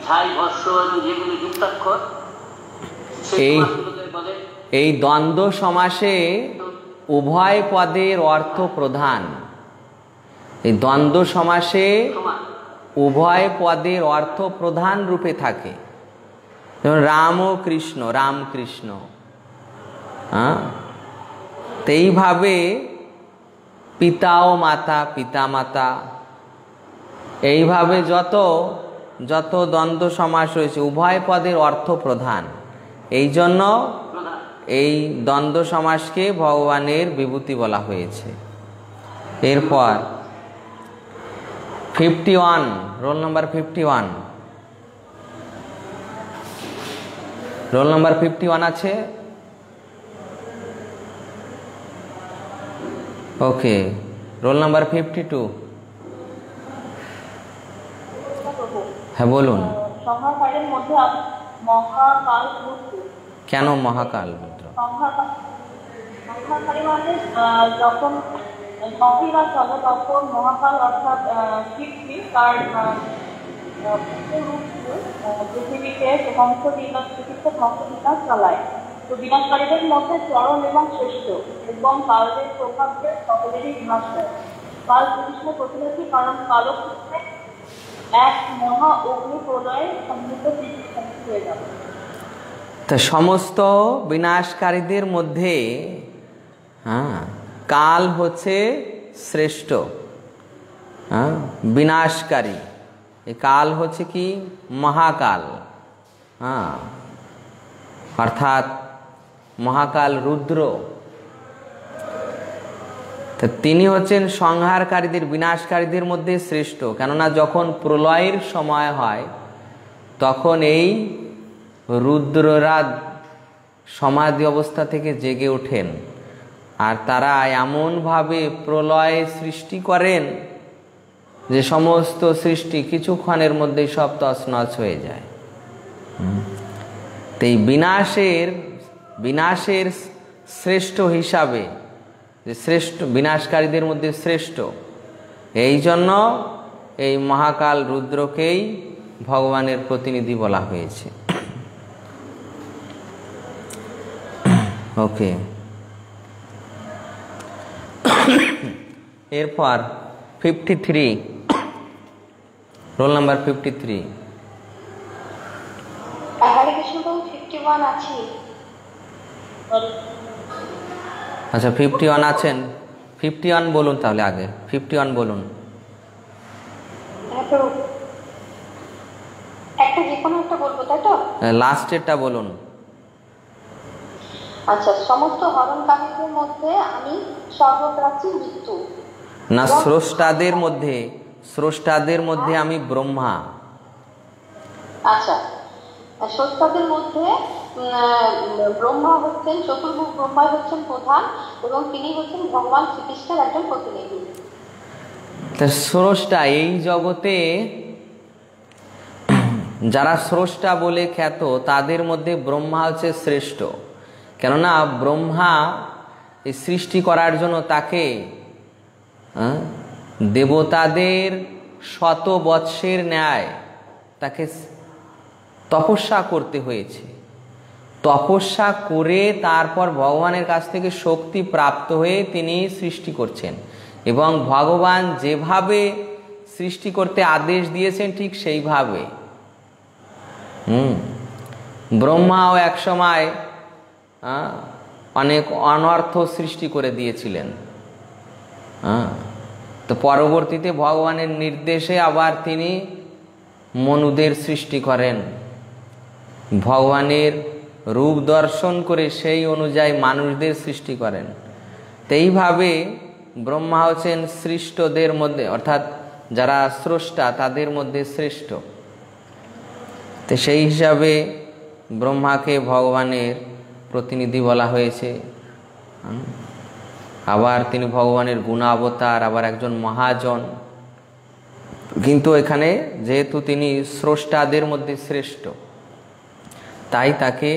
ছাই ভস্য যেগুলো যুক্তাক্ষর এই দ্বন্দ্ব সমাসে উভয় পদের অর্থ প্রধান। এই দ্বন্দ্ব সমাসে উভয় পদের অর্থ প্রধান রূপে থাকে। যেমন রাম ও কৃষ্ণ, রাম কৃষ্ণ। হ্যাঁ? এইভাবে পিতা ও মাতা, পিতা মাতা, এইভাবে যত যত দ্বন্দ্ব সমাস রয়েছে, উভয় পদের অর্থ প্রধান। এই জন্য এই দ্বন্দ্ব সমাসকে ভগবানের বিভূতি বলা হয়েছে। এরপর fifty one roll number fifty one roll number fifty one আছে okay roll number fifty two হ্যাঁ বলুন কেন মহাকাল? সংহারকা- মানে যখন মহিলা চলে তখন মহাকাল অর্থাৎ শিবজি তার পৃথিবীকে ধ্বংস বিনাশ পৃথিবীতে ধ্বংস বিনাশ চালায়। তো বিনাশকারীদের মধ্যে চরম এবং শ্রেষ্ঠ এবং কালের প্রভাবে সকলেরই বিনাশ হয় কাল শ্রীকৃষ্ণের প্রতিনিধি কারণ কালক্ষেত্রে এক মহা অগ্নি প্রলয়ে পৃথিবী হয়ে যাবে। তো সমস্ত বিনাশকারীদের মধ্যে হ্যাঁ কাল হচ্ছে শ্রেষ্ঠ হ্যাঁ বিনাশকারী। এই কাল হচ্ছে কি? মহাকাল হ্যাঁ। অর্থাৎ মহাকাল রুদ্র। তিনি হচ্ছেন সংহারকারীদের, বিনাশকারীদের মধ্যে শ্রেষ্ঠ। কেননা যখন প্রলয়ের সময় হয়, তখন এই রুদ্ররা সমাধি অবস্থা থেকে জেগে ওঠেন আর তারা এমনভাবে প্রলয় সৃষ্টি করেন যে সমস্ত সৃষ্টি কিছুক্ষণের মধ্যেই সব তছনছ হয়ে যায়। তো এই বিনাশের বিনাশের শ্রেষ্ঠ হিসাবে, যে শ্রেষ্ঠ, বিনাশকারীদের মধ্যে শ্রেষ্ঠ, এই জন্য এই মহাকাল রুদ্রকেই ভগবানের প্রতিনিধি বলা হয়েছে ওকে। এরপর fifty three roll number fifty three আচ্ছা ফিফটি ওয়ান আছেন। ফিফটি ওয়ান বলুন তাহলে আগে। ফিফটি ওয়ান বলুন। হ্যাঁ লাস্টেরটা বলুন। আচ্ছা সমস্ত হরণকারীদের মধ্যে আমি সর্বপ্রাচীন মৃত্যু। না স্রষ্টাদের মধ্যে স্রষ্টাদের মধ্যে আমি ব্রহ্মা। আচ্ছা সত্তাদের মধ্যে ব্রহ্মা হচ্ছেন চতুর্মুখ ব্রহ্মা হচ্ছেন প্রধান এবং তিনি হচ্ছেন ভগবান শ্রীকৃষ্ণের একজন প্রতিনিধি। স্রষ্টা এই জগতে যারা স্রষ্টা বলে খ্যাত তাদের মধ্যে ব্রহ্মা হচ্ছে শ্রেষ্ঠ। কেননা ব্রহ্মা এই সৃষ্টি করার জন্য তাকে দেবতাদের শত বৎসের ন্যায় তাকে তপস্যা করতে হয়েছে। তপস্যা করে তারপর ভগবানের কাছ থেকে শক্তি প্রাপ্ত হয়ে তিনি সৃষ্টি করছেন এবং ভগবান যেভাবে সৃষ্টি করতে আদেশ দিয়েছেন ঠিক সেইভাবে। হুম, ব্রহ্মাও এক সময় অনেক অনর্থ সৃষ্টি করে দিয়েছিলেন। হ্যাঁ? তো পরবর্তীতে ভগবানের নির্দেশে আবার তিনি মনুদের সৃষ্টি করেন। ভগবানের রূপ দর্শন করে সেই অনুযায়ী মানুষদের সৃষ্টি করেন। তো এইভাবে ব্রহ্মা হচ্ছেন সৃষ্টদের মধ্যে, অর্থাৎ যারা স্রষ্টা, তাদের মধ্যে শ্রেষ্ঠ। তো সেই হিসাবে ব্রহ্মাকে ভগবানের প্রতিনিধি বলা হয়েছে। আবার তিনি ভগবানের গুণাবতার, আবার একজন মহাজন। কিন্তু এখানে যেহেতু তিনি স্রষ্টাদের মধ্যে শ্রেষ্ঠ, তাই তাকে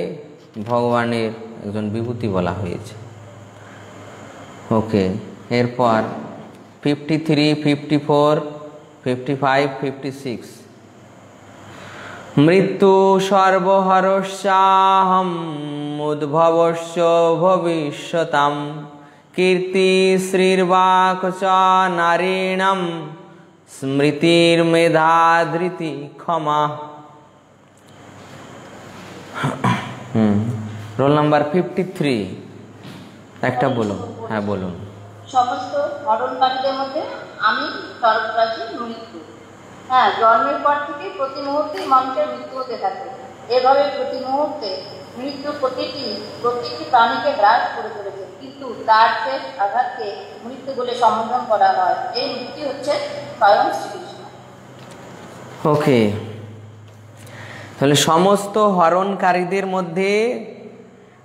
ভগবানের একজন বিভূতি বলা হয়েছে। ওকে, এরপর fifty three fifty four fifty five fifty six মৃত্যু সর্বহরস্যাহম উদ্ভবস্য ভবিষ্যতাম। কীর্তি শ্রীর্বাক চ নারীণম স্মৃতির্মেধাধৃতি ক্ষমা। Roll number fifty three. একটা বলুন হ্যাঁ বলুন। সমস্ত মধ্যে আমি সর্বরাশি মৃত্যু হ্যাঁ জন্মের পর থেকে প্রতি মুহূর্তে মানুষের মৃত্যু হতে থাকে। এভাবে প্রতি মুহূর্তে মৃত্যু প্রতিটি প্রতিটি প্রাণীকে গ্রাস করে চলেছে। কিন্তু তার শেষ আঘাতকে মৃত্যু বলে সম্বোধন করা হয়। এই মৃত্যু হচ্ছে স্বয়ং শ্রীকৃষ্ণ। ওকে। তাহলে সমস্ত হরণকারীদের মধ্যে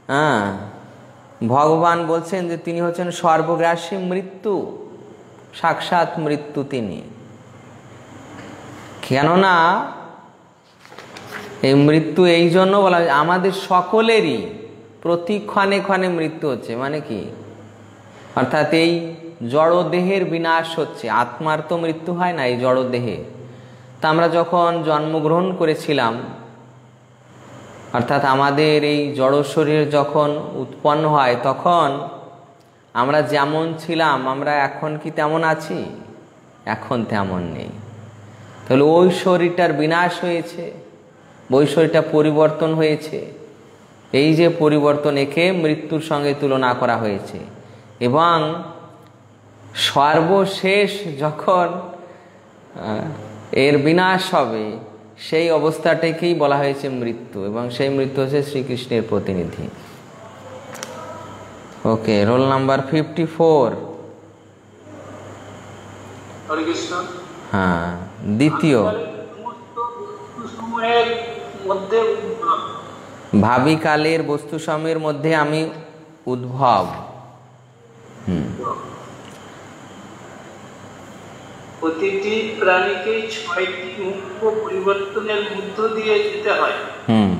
হ্যাঁ ভগবান বলছেন যে তিনি হচ্ছেন সর্বগ্রাসী মৃত্যু, সাক্ষাৎ মৃত্যু তিনি। কেননা এই মৃত্যু এই জন্য বলা আমাদের সকলেরই প্রতি ক্ষণে ক্ষণে মৃত্যু হচ্ছে মানে কি? অর্থাৎ এই জড়দেহের বিনাশ হচ্ছে, আত্মার তো মৃত্যু হয় না এই জড়দেহে তা আমরা যখন জন্মগ্রহণ করেছিলাম, অর্থাৎ আমাদের এই জড় শরীর যখন উৎপন্ন হয়, তখন আমরা যেমন ছিলাম, আমরা এখন কি তেমন আছি? এখন তেমন নেই। তাহলে ওই শরীরটার বিনাশ হয়েছে, ওই শরীরটা পরিবর্তন হয়েছে। এই যে পরিবর্তন একে মৃত্যুর সঙ্গে তুলনা করা হয়েছে। এবং সর্বশেষ যখন এর বিনাশ হবে, সেই অবস্থাটাকেই বলা হয়েছে মৃত্যু। এবং সেই মৃত্যু হচ্ছে শ্রীকৃষ্ণের প্রতিনিধি। Okay, roll number fifty four. Hare Krishna. হ্যাঁ দ্বিতীয়। ভাবিকালের বস্তুসমূহের মধ্যে আমি উদ্ভব। প্রতিটি প্রাণীকে ছয়টি মুখ্য পরিবর্তনের মধ্য দিয়ে যেতে হয়।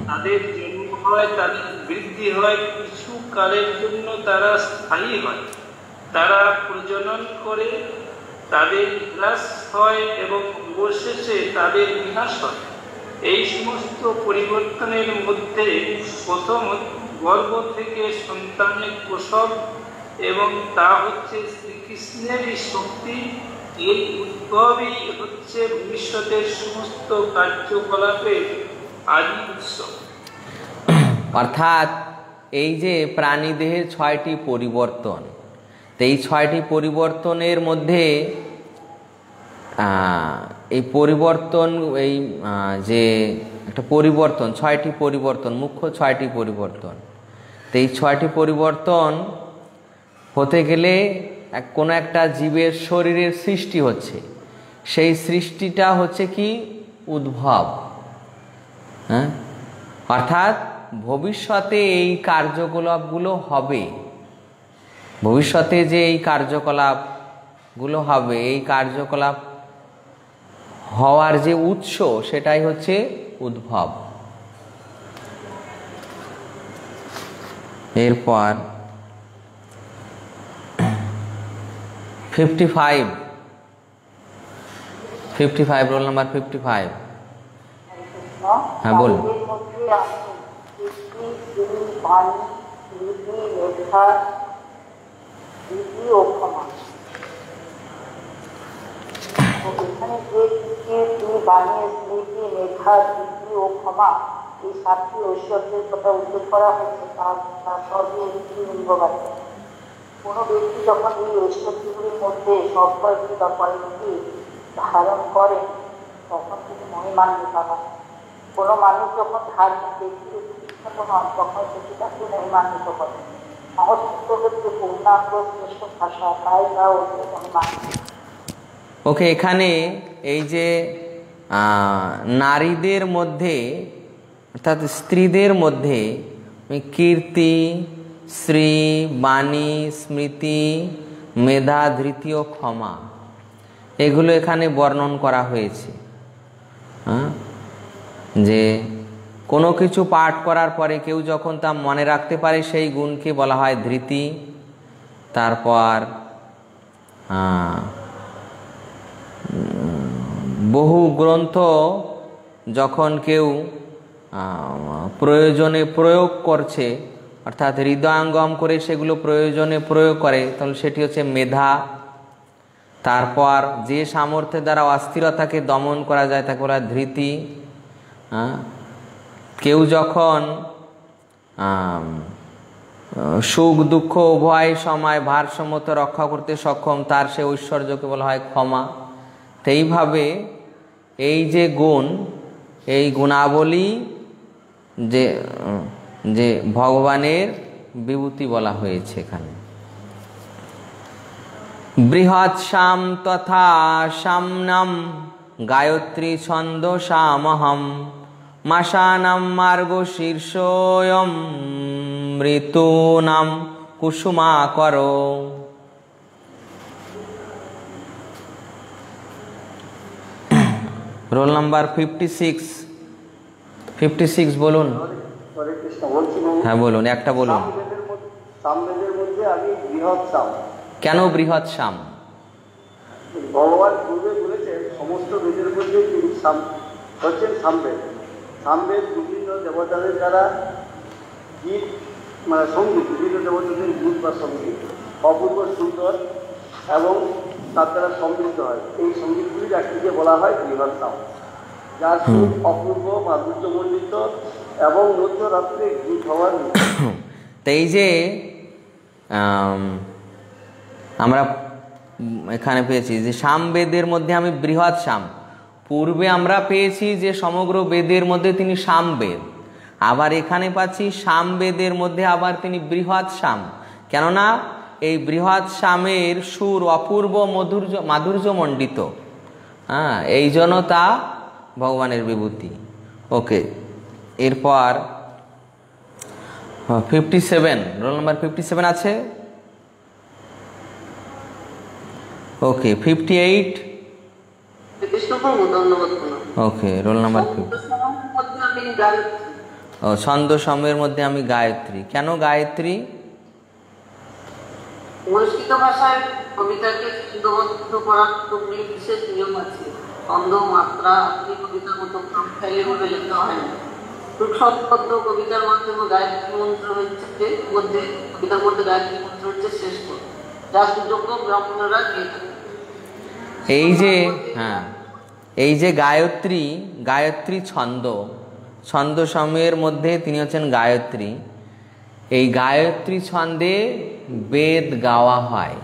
তাদের জন্ম হয় তাদের বৃদ্ধি হয় কিছু কালের জন্য তারা স্থায়ী হয়। তারা প্রজনন করে তাদের হ্রাস হয় এবং অবশেষে তাদের বিনাশ হয়। এই সমস্ত পরিবর্তনের মধ্যে প্রথম গর্ভ থেকে সন্তানের প্রসব এবং তা হচ্ছে শ্রীকৃষ্ণেরই শক্তি। এই উদ্ভবই হচ্ছে ভবিষ্যতের সমস্ত কার্যকলাপের আদি উৎস অর্থাৎ এই যে প্রাণী দেহের ছয়টি পরিবর্তন এই ছয়টি পরিবর্তনের মধ্যে এই পরিবর্তন, এই যে একটা পরিবর্তন, ছয়টি পরিবর্তন, মুখ্য ছয়টি পরিবর্তন। তো এই ছয়টি পরিবর্তন হতে গেলে এক, কোনো একটা জীবের শরীরের সৃষ্টি হচ্ছে। সেই সৃষ্টিটা হচ্ছে কি? উদ্ভব। হ্যাঁ? অর্থাৎ ভবিষ্যতে এই কার্যকলাপগুলো হবে। ভবিষ্যতে যে এই কার্যকলাপগুলো হবে, এই কার্যকলাপ হওয়ার যে উৎস, সেটাই হচ্ছে উদ্ভব। এরপর fifty five fifty five roll number fifty five হ্যাঁ বলুন স্মৃতি ও ক্ষমা। এখানে যে কীর্তি শ্রী বাণী স্মৃতি মেধা স্মৃতি ও ক্ষমা এই সাতটি ঐশ্বর্যের কথা উল্লেখ করা হয়েছে তার তার সবই একটি লিঙ্গবাদী কোনো ব্যক্তি যখন এই ঐশ্বর্যগুলির মধ্যে সব কয়েকটি বা কয়েকটি ধারণ করেন তখন তিনি মহিমান্বিত হন কোনো মানুষ যখন ধার্মিক ব্যক্তির শিক্ষাপন হন তখন সেটি তাকে মহিমান্বিত করে ওকে এখানে এই যে নারীদের মধ্যে, অর্থাৎ স্ত্রীদের মধ্যে, কীর্তি, শ্রী, বাণী, স্মৃতি, মেধা, ধৃতি ও ক্ষমা, এগুলো এখানে বর্ণন করা হয়েছে। হ্যাঁ যে কোনো কিছু পাঠ করার পরে কেউ যখন তা মনে রাখতে পারে, সেই গুণকে বলা হয় ধৃতি তারপর বহু গ্রন্থ যখন কেউ প্রয়োজনে প্রয়োগ করছে, অর্থাৎ হৃদয়াঙ্গম করে সেগুলো প্রয়োজনে প্রয়োগ করে, তাহলে সেটি হচ্ছে মেধা তারপর যে সামর্থ্যের দ্বারা অস্থিরতাকে দমন করা যায়, তাকে বলা হয় ধৃতি হ্যাঁ? কেউ যখন সুখ, দুঃখ, উভয় সময় ভারসাম্যতা রক্ষা করতে সক্ষম, তার সে ঐশ্বর্যকে বলা হয় ক্ষমা। তো এইভাবে এই যে গুণ, এই গুণাবলী যে যে ভগবানের বিভূতি বলা হয়েছে এখানে। বৃহৎ শ্যাম তথা সামনাম গায়ত্রী ছন্দ সামহম মাসানাম মার্গ শীর্ষয়ম ঋতুনাম কুসুমাকর roll number fifty six fifty six বলুন। হ্যাঁ বলুন, একটা বলুন। কেন বৃহৎ শ্যাম? ভগবান পূর্বে বলেছেন, সমস্ত বেদের মধ্যে তিনি হচ্ছেন সামবেদ সামবেদ বিভিন্ন দেবতাদের দ্বারা গীত মানে সংগীত বিভিন্ন দেবতাদের গীত বা সংগীত অপূর্ব সুন্দর এবং তার দ্বারা সমৃদ্ধ হয়। এই সঙ্গীতগুলির একটিকে বলা হয় বৃহৎ সাম যার সুর অপূর্ব মাধুর্যমণ্ডিত এবং মধ্যরাত্রে গীত হওয়ার। তো এই যে আমরা এখানে পেয়েছি যে সাম বেদের মধ্যে আমি বৃহৎ সাম। পূর্বে আমরা পেয়েছি যে সমগ্র বেদের মধ্যে তিনি সাম বেদ আবার এখানে পাচ্ছি সাম বেদের মধ্যে আবার তিনি বৃহৎ সাম কেননা এই বৃহৎ সামের সুর অপূর্ব মধুর্য, মাধুর্যমণ্ডিত। হ্যাঁ এই জন্য তা ভগবানের বিভূতি। ওকে, এরপর fifty seven roll number fifty seven আছে? Okay fifty eight. Okay roll number ও ছন্দ সময়ের মধ্যে আমি গায়ত্রী। কেন গায়ত্রী? সংস্কৃত ভাষায় কবিতাকে ছন্দবদ্ধ করার কতগুলি বিশেষ নিয়ম আছে। ছন্দ মাত্রা আপনি কবিতার মতো ফেলে বলে লেখা হয় না। কবিতার মাধ্যমে গায়ত্রী মন্ত্র হচ্ছে মধ্যে কবিতার মধ্যে গায়ত্রী মন্ত্র হচ্ছে শ্রেষ্ঠ। যা সুযোগ্য ব্রাহ্মণরা গিয়ে থাকে। এই যে হ্যাঁ এই যে গায়ত্রী গায়ত্রী ছন্দ ছন্দ সময়ের মধ্যে তিনি হচ্ছেন গায়ত্রী। এই গায়ত্রী ছন্দে বেদ গাওয়া হয়।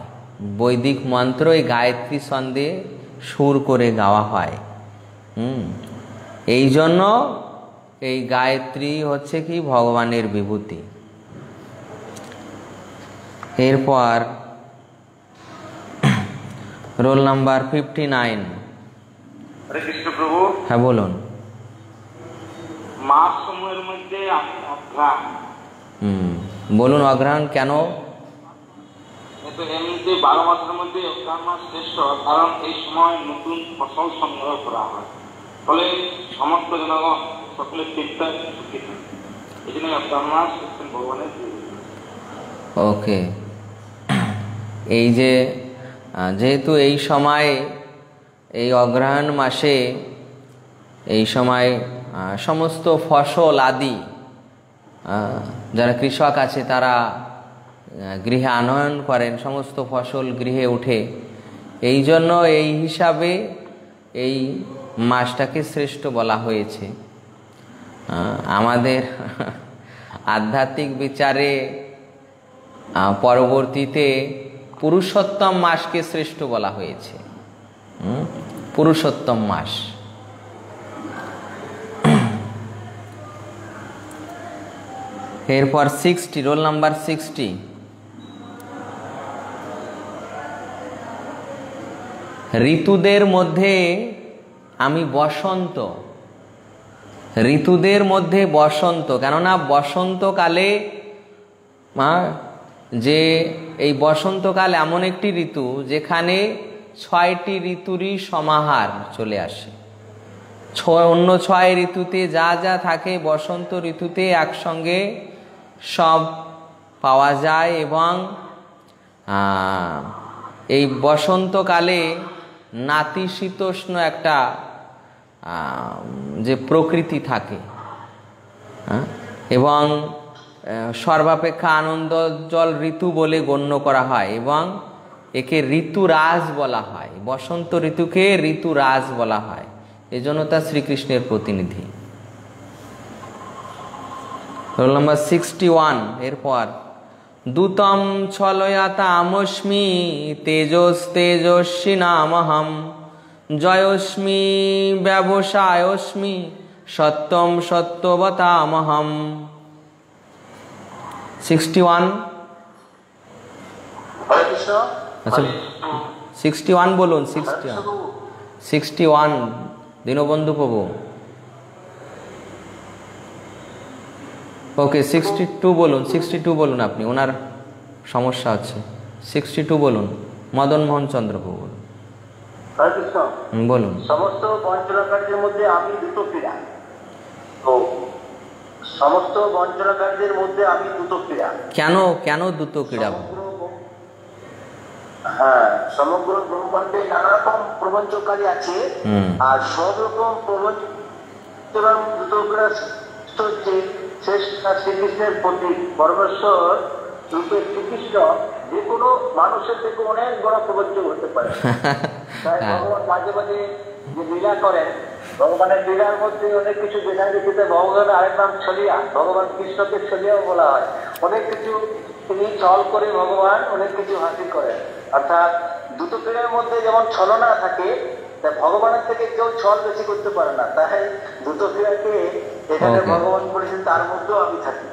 বৈদিক মন্ত্র এই গায়ত্রী ছন্দে সুর করে গাওয়া হয়। হুম, এই জন্য এই গায়ত্রী হচ্ছে কি? ভগবানের বিভূতি। এরপর roll number fifty nine Hare Krishna প্রভু হ্যাঁ বলুন। মাস মধ্যে হুম বলুন অগ্রহণ কেন? এমনিতে বারো মাসের মধ্যে মাস শ্রেষ্ঠ কারণ এই সময় নতুন ফসল সংগ্রহ করা হয়। ফলে সমস্ত জনগণ সকলের চিন্তা সুখী এই জন্য অগ্রহণ মাস হচ্ছেন ভগবানের ওকে এই যে যেহেতু এই সময়, এই অগ্রহায়ণ মাসে, এই সময় সমস্ত ফসল, আদি যারা কৃষক আছে তারা গৃহে আনয়ন করেন, সমস্ত ফসল গৃহে উঠে। এই জন্য এই হিসাবে এই মাসটাকে শ্রেষ্ঠ বলা হয়েছে। আমাদের আধ্যাত্মিক বিচারে পরবর্তীতে পুরুষোত্তম মাসকে শ্রেষ্ঠ বলা হয়েছে? পুরুষোত্তম মাস। এরপর সিক্সটি রোল নাম্বার সিক্সটি ঋতুদের মধ্যে আমি বসন্ত। ঋতুদের মধ্যে বসন্ত। কেননা বসন্তকালে যে এই বসন্তকাল এমন একটি ঋতু যেখানে ছয়টি ঋতুরই সমাহার চলে আসে ছয়, অন্য ছয় ঋতুতে যা যা থাকে বসন্ত ঋতুতে একসঙ্গে সব পাওয়া যায় এবং এই বসন্তকালে নাতিশীতোষ্ণ একটা যে প্রকৃতি থাকে? এবং সর্বাপেক্ষা আনন্দজল ঋতু বলে গণ্য করা হয় এবং একে ঋতুরাজ বলা হয়। বসন্ত ঋতুকে ঋতুরাজ বলা হয়। এজন্য তা শ্রীকৃষ্ণের প্রতিনিধি। রোল সিক্সটি ওয়ান, এরপর, দূতম ছলয়াতা আমস্মি তেজস তেজস্বী নামহম, জয়স্মি ব্যবসায়স্মি সত্যম সত্যবতামহম। সিক্সটি ওয়ান আচ্ছা সিক্সটি ওয়ান বলুন সিক্সটি ওয়ান সিক্সটি ওয়ান দীনবন্ধু প্রভু। ওকে সিক্সটি টু বলুন সিক্সটি টু বলুন আপনি ওনার সমস্যা আছে। সিক্সটি টু বলুন মদন মোহন চন্দ্র প্রভু। বলুন বলুন। সমস্ত মধ্যে আমি তো সমস্ত বঞ্চনাকারীদের মধ্যে আমি দ্রুত ক্রীড়া কেন কেন দ্রুত ক্রীড়া হ্যাঁ সমগ্র ব্রহ্মাণ্ডে নানা রকম প্রবঞ্চকারী আছে আর সব রকম ক্রীড়া হচ্ছে শ্রেষ্ঠ শ্রীকৃষ্ণের প্রতীক পরমেশ্বর রূপে শ্রীকৃষ্ণ যে কোনো মানুষের থেকে অনেক বড় প্রবঞ্চক হতে পারে। তাই ভগবান মাঝে মাঝে যে লীলা করেন। ভগবানের লীলার মধ্যে অনেক কিছু দেখা গেছে ভগবানের আরেক নাম ছলিয়া ভগবান কৃষ্ণকে ছলিয়াও বলা হয়। অনেক কিছু তিনি ছল করে ভগবান অনেক কিছু হাসিল করেন। অর্থাৎ দুটো ক্রীড়ার মধ্যে যেমন ছলনা থাকে তা ভগবানের থেকে কেউ ছল বেশি করতে পারে না। তাই দুটো ক্রীড়াকে এখানে ভগবান করেছেন তার মধ্যেও আমি থাকি।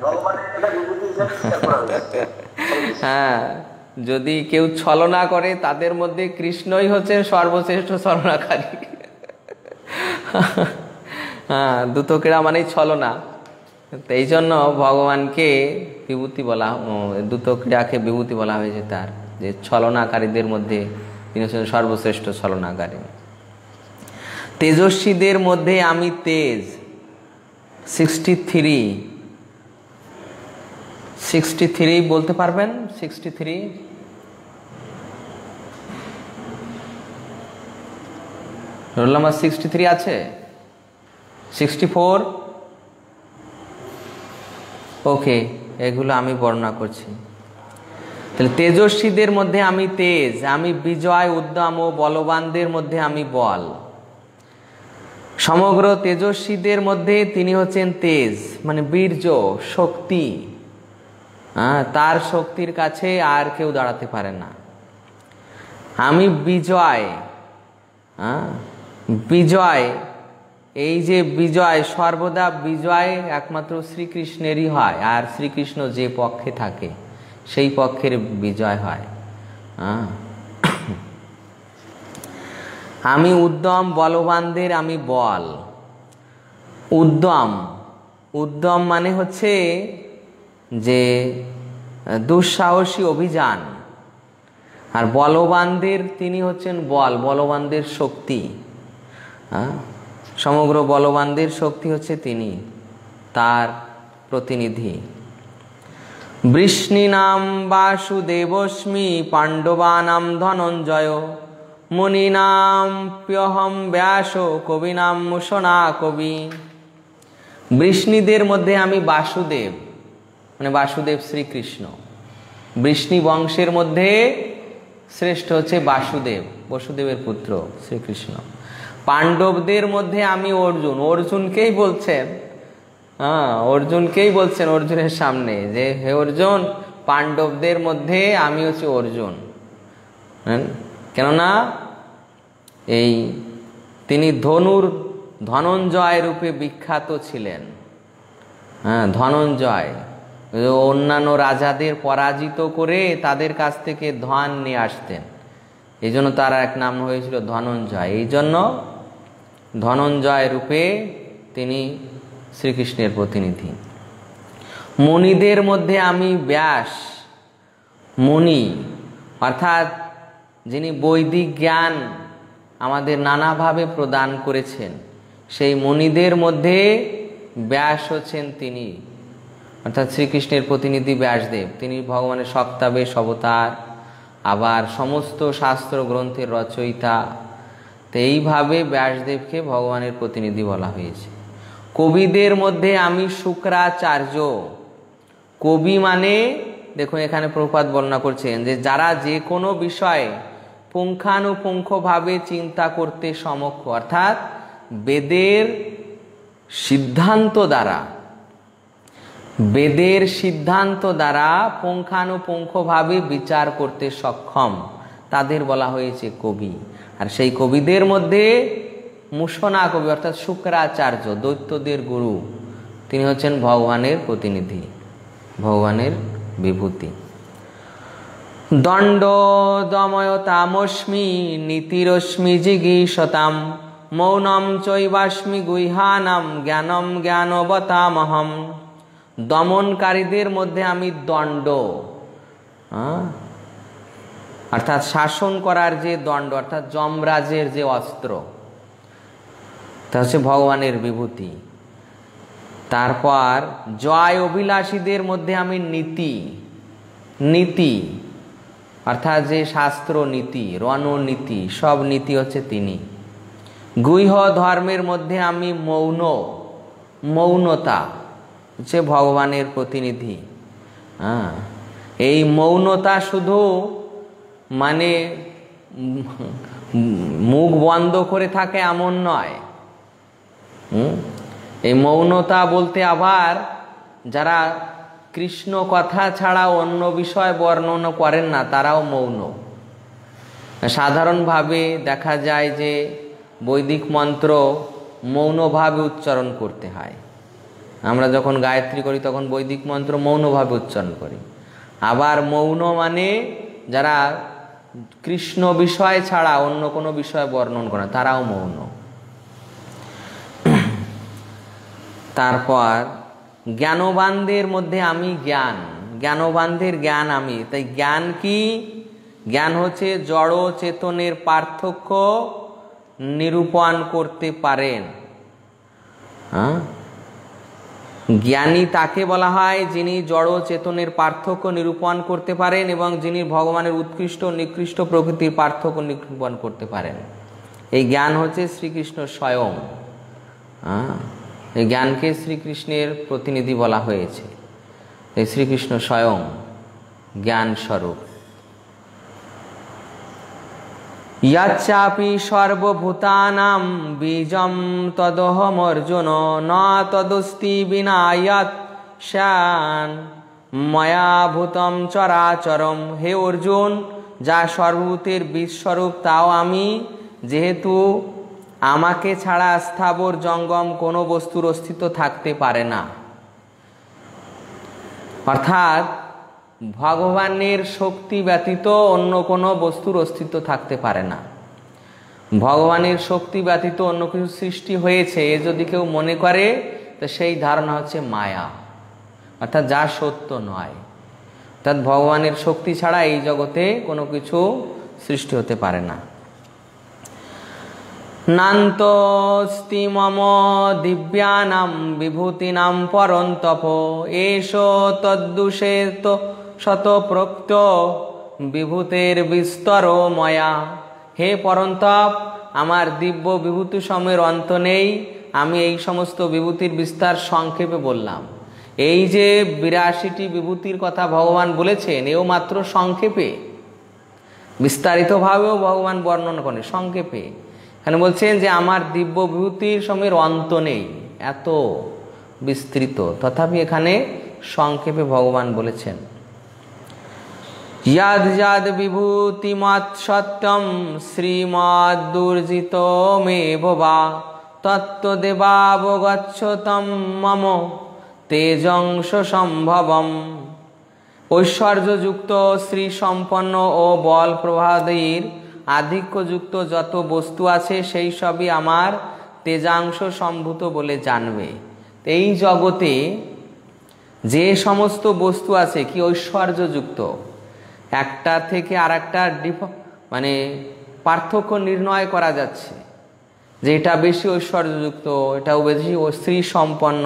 ভগবানের এটা বিভূতি হিসাবে হ্যাঁ। যদি কেউ ছলনা করে, তাদের মধ্যে কৃষ্ণই হচ্ছেন সর্বশ্রেষ্ঠ ছলনাকারী। হ্যাঁ দ্রুতক্রীড়া মানেই ছলনা। তো এই জন্য ভগবানকে বিভূতি বলা দ্রুতক্রীড়াকে বিভূতি বলা হয়েছে তার, যে ছলনাকারীদের মধ্যে তিনি হচ্ছেন সর্বশ্রেষ্ঠ ছলনাকারী। তেজস্বীদের মধ্যে আমি তেজ সিক্সটি থ্রি সিক্সটি থ্রি বলতে পারবেন? Sixty three roll number sixty three আছে? Sixty four? ওকে, এগুলো আমি বর্ণনা করছি। তাহলে তেজস্বীদের মধ্যে আমি তেজ, আমি বিজয়, উদ্যম ও বলবানদের মধ্যে আমি বল। সমগ্র তেজস্বীদের মধ্যে তিনি হচ্ছেন তেজ মানে বীর্য, শক্তি। হ্যাঁ তার শক্তির কাছে আর কেউ দাঁড়াতে পারে না। আমি বিজয় হ্যাঁ বিজয়, এই যে বিজয়, সর্বদা বিজয় একমাত্র শ্রীকৃষ্ণেরই হয়, আর শ্রীকৃষ্ণ যে পক্ষে থাকে, সেই পক্ষের বিজয় হয়। আমি উদ্যম বলবানদের আমি বল। উদ্যম উদ্যম মানে হচ্ছে যে দুঃসাহসী অভিযান। আর বলবানদের, তিনি হচ্ছেন বল, বলবানদের শক্তি। হ্যাঁ? সমগ্র বলবানদের শক্তি হচ্ছে তিনি, তার প্রতিনিধি। বৃষ্ণিনাম বাসুদেবস্মি পাণ্ডবানাম ধনঞ্জয়, মুনিনাম প্যহম ব্যাস কবিনাম মুসনা কবি। বৃষ্ণিদের মধ্যে আমি বাসুদেব মানে বাসুদেব শ্রীকৃষ্ণ। বৃষ্ণি বংশের মধ্যে শ্রেষ্ঠ হচ্ছে বাসুদেব, বসুদেবের পুত্র শ্রীকৃষ্ণ। পাণ্ডবদের মধ্যে আমি অর্জুন। অর্জুনকেই বলছেন হ্যাঁ অর্জুনকেই বলছেন অর্জুনের সামনে যে, হে অর্জুন, পাণ্ডবদের মধ্যে আমি হচ্ছে অর্জুন। কেননা এই তিনি ধনুর ধনঞ্জয় রূপে বিখ্যাত ছিলেন। হ্যাঁ ধনঞ্জয়। অন্যান্য রাজাদের পরাজিত করে তাদের কাছ থেকে ধন নিয়ে আসতেন। এই জন্য তার এক নাম হয়েছিল ধনঞ্জয়। এই জন্য ধনঞ্জয় রূপে তিনি শ্রীকৃষ্ণের প্রতিনিধি। মুনিদের মধ্যে আমি ব্যাস মুনি অর্থাৎ যিনি বৈদিক জ্ঞান আমাদের নানাভাবে প্রদান করেছেন, সেই মুনিদের মধ্যে ব্যাস হচ্ছেন তিনি। অর্থাৎ শ্রীকৃষ্ণের প্রতিনিধি ব্যাসদেব। তিনি ভগবানের সপ্তাবেশ অবতার, আবার সমস্ত শাস্ত্র গ্রন্থের রচয়িতা তো এইভাবে ব্যাসদেবকে ভগবানের প্রতিনিধি বলা হয়েছে। কবিদের মধ্যে আমি শুক্রাচার্য। কবি মানে দেখুন এখানে প্রপাত বর্ণনা করছেন যে যারা যে কোনো বিষয়ে পুঙ্খানুপুঙ্খভাবে চিন্তা করতে সমক্ষ, অর্থাৎ বেদের সিদ্ধান্ত দ্বারা, বেদের সিদ্ধান্ত দ্বারা পুঙ্খানুপুঙ্খভাবে বিচার করতে সক্ষম, তাদের বলা হয়েছে কবি। আর সেই কবিদের মধ্যে মুসনা কবি, অর্থাৎ শুক্রাচার্য, দৈত্যদের গুরু, তিনি হচ্ছেন ভগবানের প্রতিনিধি, ভগবানের বিভূতি। দণ্ড দময়তামস্মি নীতিরশ্মি জিগীষতাম মৌনম চৈবাস্মি গুহানাম, জ্ঞানম জ্ঞানবতামহম। দমনকারীদের মধ্যে আমি দণ্ড অর্থাৎ শাসন করার যে দণ্ড, অর্থাৎ যমরাজের যে অস্ত্র, তা হচ্ছে ভগবানের বিভূতি। তারপর জয় অভিলাষীদের মধ্যে আমি নীতি নীতি, অর্থাৎ যে শাস্ত্র নীতি, রণনীতি, সব নীতি হচ্ছে তিনি। গুহ ধর্মের মধ্যে আমি মৌন, মৌনতা হচ্ছে ভগবানের প্রতিনিধি। হ্যাঁ এই মৌনতা শুধু মানে মুখ বন্ধ করে থাকে এমন নয়। এই মৌনতা বলতে আবার যারা কৃষ্ণ কথা ছাড়া অন্য বিষয় বর্ণনা করেন না, তারাও মৌন। সাধারণভাবে দেখা যায় যে বৈদিক মন্ত্র মৌনভাবে উচ্চারণ করতে হয়। আমরা যখন গায়ত্রী করি, তখন বৈদিক মন্ত্র মৌনভাবে উচ্চারণ করি। আবার মৌন মানে যারা কৃষ্ণ বিষয় ছাড়া অন্য কোনো বিষয় বর্ণন করে তারাও মৌন। তারপর, জ্ঞানবানদের মধ্যে আমি জ্ঞান, জ্ঞানবানদের জ্ঞান আমি। তাই জ্ঞান কি? জ্ঞান হচ্ছে জড় চেতনের পার্থক্য নিরূপণ করতে পারেন। হ্যাঁ? জ্ঞানী তাকে বলা হয় যিনি জড় চেতনের পার্থক্য নিরূপণ করতে পারেন এবং যিনি ভগবানের উৎকৃষ্ট নিকৃষ্ট প্রকৃতির পার্থক্য নিরূপণ করতে পারেন। এই জ্ঞান হচ্ছে শ্রীকৃষ্ণ স্বয়ং। এই জ্ঞানকে শ্রীকৃষ্ণের প্রতিনিধি বলা হয়েছে। এই শ্রীকৃষ্ণ স্বয়ং জ্ঞান স্বরূপ ইয়াচ্চাপি সর্বভূতানাম বীজম তদহমর্জুন ন তদস্তি বিনায়াত শ্যান ময়াভূতম চরাচরম হে অর্জুন যা সর্বভূতের বীজস্বরূপ তাও আমি। যেহেতু আমাকে ছাড়া স্থাবর জঙ্গম কোনো বস্তুর অস্তিত্ব থাকতে পারে না। অর্থাৎ ভগবানের শক্তি ব্যতীত অন্য কোনো বস্তুর অস্তিত্ব থাকতে পারে না। ভগবানের শক্তি ব্যতীত অন্য কিছু সৃষ্টি হয়েছে, এ যদি কেউ মনে করে, তো সেই ধারণা হচ্ছে মায়া। অর্থাৎ যা সত্য নয়। অর্থাৎ ভগবানের শক্তি ছাড়া এই জগতে কোনো কিছু সৃষ্টি হতে পারে না। নান্তস্তি মম দিব্যানাম বিভূতিনাম পরন্তপ, এষ তদ্দুষে তো শতপ্রোক্ত বিভূতের বিস্তর ময়া হে পরন্তপ, আমার দিব্য বিভূতি সময়ের অন্ত নেই, আমি এই সমস্ত বিভূতির বিস্তার সংক্ষেপে বললাম। এই যে বিরাশিটি বিভূতির কথা ভগবান বলেছেন, এও মাত্র সংক্ষেপে। বিস্তারিতভাবেও ভগবান বর্ণনা করেন, সংক্ষেপে। এখানে বলছেন যে, আমার দিব্য বিভূতির সময়ের অন্ত নেই, এত বিস্তৃত। তথাপি এখানে সংক্ষেপে ভগবান বলেছেন। ইয়াদ ইয়াদ বিভূতিমৎ সত্যম শ্রীমদ্দুর্জিত মে ভবা তত্ত্বদেবাবগচ্ছতম মম তেজংশ সম্ভবম ঐশ্বর্যযুক্ত শ্রী সম্পন্ন ও বল প্রভাদীর আধিক্যযুক্ত যত বস্তু আছে, সেই সবই আমার তেজাংশ সম্ভূত বলে জানবে। এই জগতে যে সমস্ত বস্তু আছে, কি ঐশ্বর্যযুক্ত? একটা থেকে আর একটা মানে পার্থক্য নির্ণয় করা যাচ্ছে। যে এটা বেশি ঐশ্বর্যযুক্ত, এটাও বেশি স্ত্রী সম্পন্ন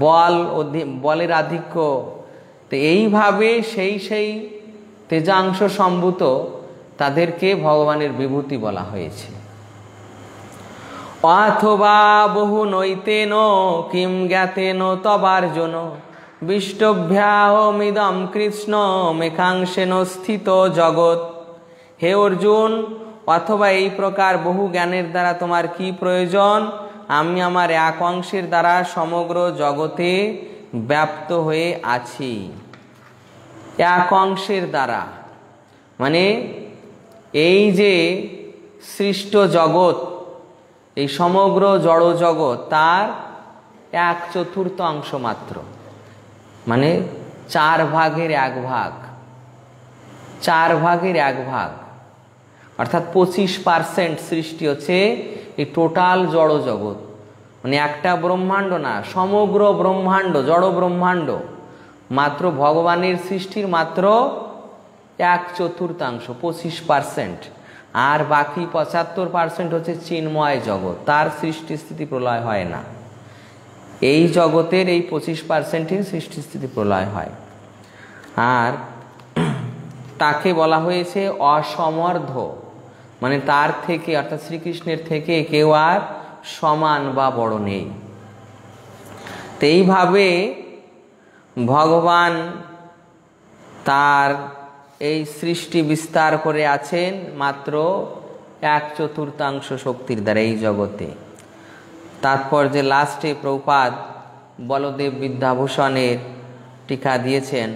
বল বলের আধিক্য। তো এইভাবে সেই সেই তেজাংশ সম্ভূত তাদেরকে ভগবানের বিভূতি বলা হয়েছে। অথবা বহু নৈতেন, কিম জ্ঞাতেন তবার্জন। বিষ্টভ্যাহমিদম কৃষ্ণ মেকাংশেন স্থিত জগৎ। হে অর্জুন, অথবা এই প্রকার বহু জ্ঞানের দ্বারা তোমার কি প্রয়োজন? আমি আমার এক অংশের দ্বারা সমগ্র জগতে ব্যাপ্ত হয়ে আছি। এক অংশের দ্বারা। মানে এই যে সৃষ্ট জগৎ, এই সমগ্র জড় জগৎ তার এক চতুর্থ অংশ মাত্র। মানে চার ভাগের এক ভাগ। চার ভাগের এক ভাগ। অর্থাৎ পঁচিশ পার্সেন্ট সৃষ্টি হচ্ছে এই টোটাল জড় জগৎ। মানে একটা ব্রহ্মাণ্ড না, সমগ্র ব্রহ্মাণ্ড, জড় ব্রহ্মাণ্ড। মাত্র ভগবানের সৃষ্টির মাত্র এক চতুর্থাংশ, পঁচিশ পার্সেন্ট আর বাকি পঁচাত্তর পার্সেন্ট হচ্ছে চিন্ময় জগৎ। তার সৃষ্টি স্থিতি প্রলয় হয় না। এই জগতের এই পঁচিশ পার্সেন্টের সৃষ্টি স্থিতি প্রলয় হয়। আর তাকে বলা হয়েছে অসমর্ধ। মানে তার থেকে, অর্থাৎ শ্রীকৃষ্ণের থেকে কেউ আর সমান বা বড় নেই। তো এইভাবে ভগবান তার এই সৃষ্টি বিস্তার করে আছেন মাত্র এক চতুর্থাংশ শক্তির দ্বারা এই জগতে। তারপর যে লাস্টে প্রপাদ বলদেব বিদ্যাভূষণের টিকা দিয়েছেন,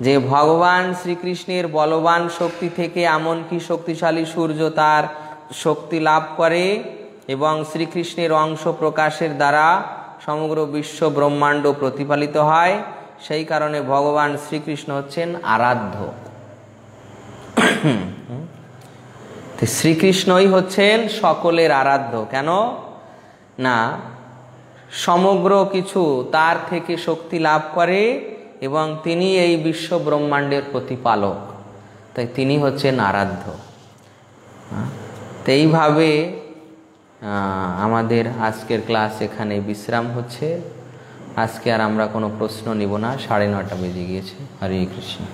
যে ভগবান শ্রীকৃষ্ণের বলবান শক্তি থেকে এমনকি শক্তিশালী সূর্য তার শক্তি লাভ করে এবং শ্রীকৃষ্ণের অংশ প্রকাশের দ্বারা সমগ্র বিশ্ব ব্রহ্মাণ্ড প্রতিপালিত হয়, সেই কারণে ভগবান শ্রীকৃষ্ণ হচ্ছেন আরাধ্য। শ্রীকৃষ্ণই হচ্ছেন সকলের আরাধ্য। কেন? না, সমগ্র কিছু তার থেকে শক্তি লাভ করে এবং তিনি এই বিশ্ব ব্রহ্মাণ্ডের প্রতিপালক। তাই তিনি হচ্ছেন আরাধ্য। তো এইভাবে আমাদের আজকের ক্লাস এখানে বিশ্রাম হচ্ছে। আজকে আর আমরা কোনো প্রশ্ন নিব না, সাড়ে নটা বেজে গিয়েছে। হরে কৃষ্ণ।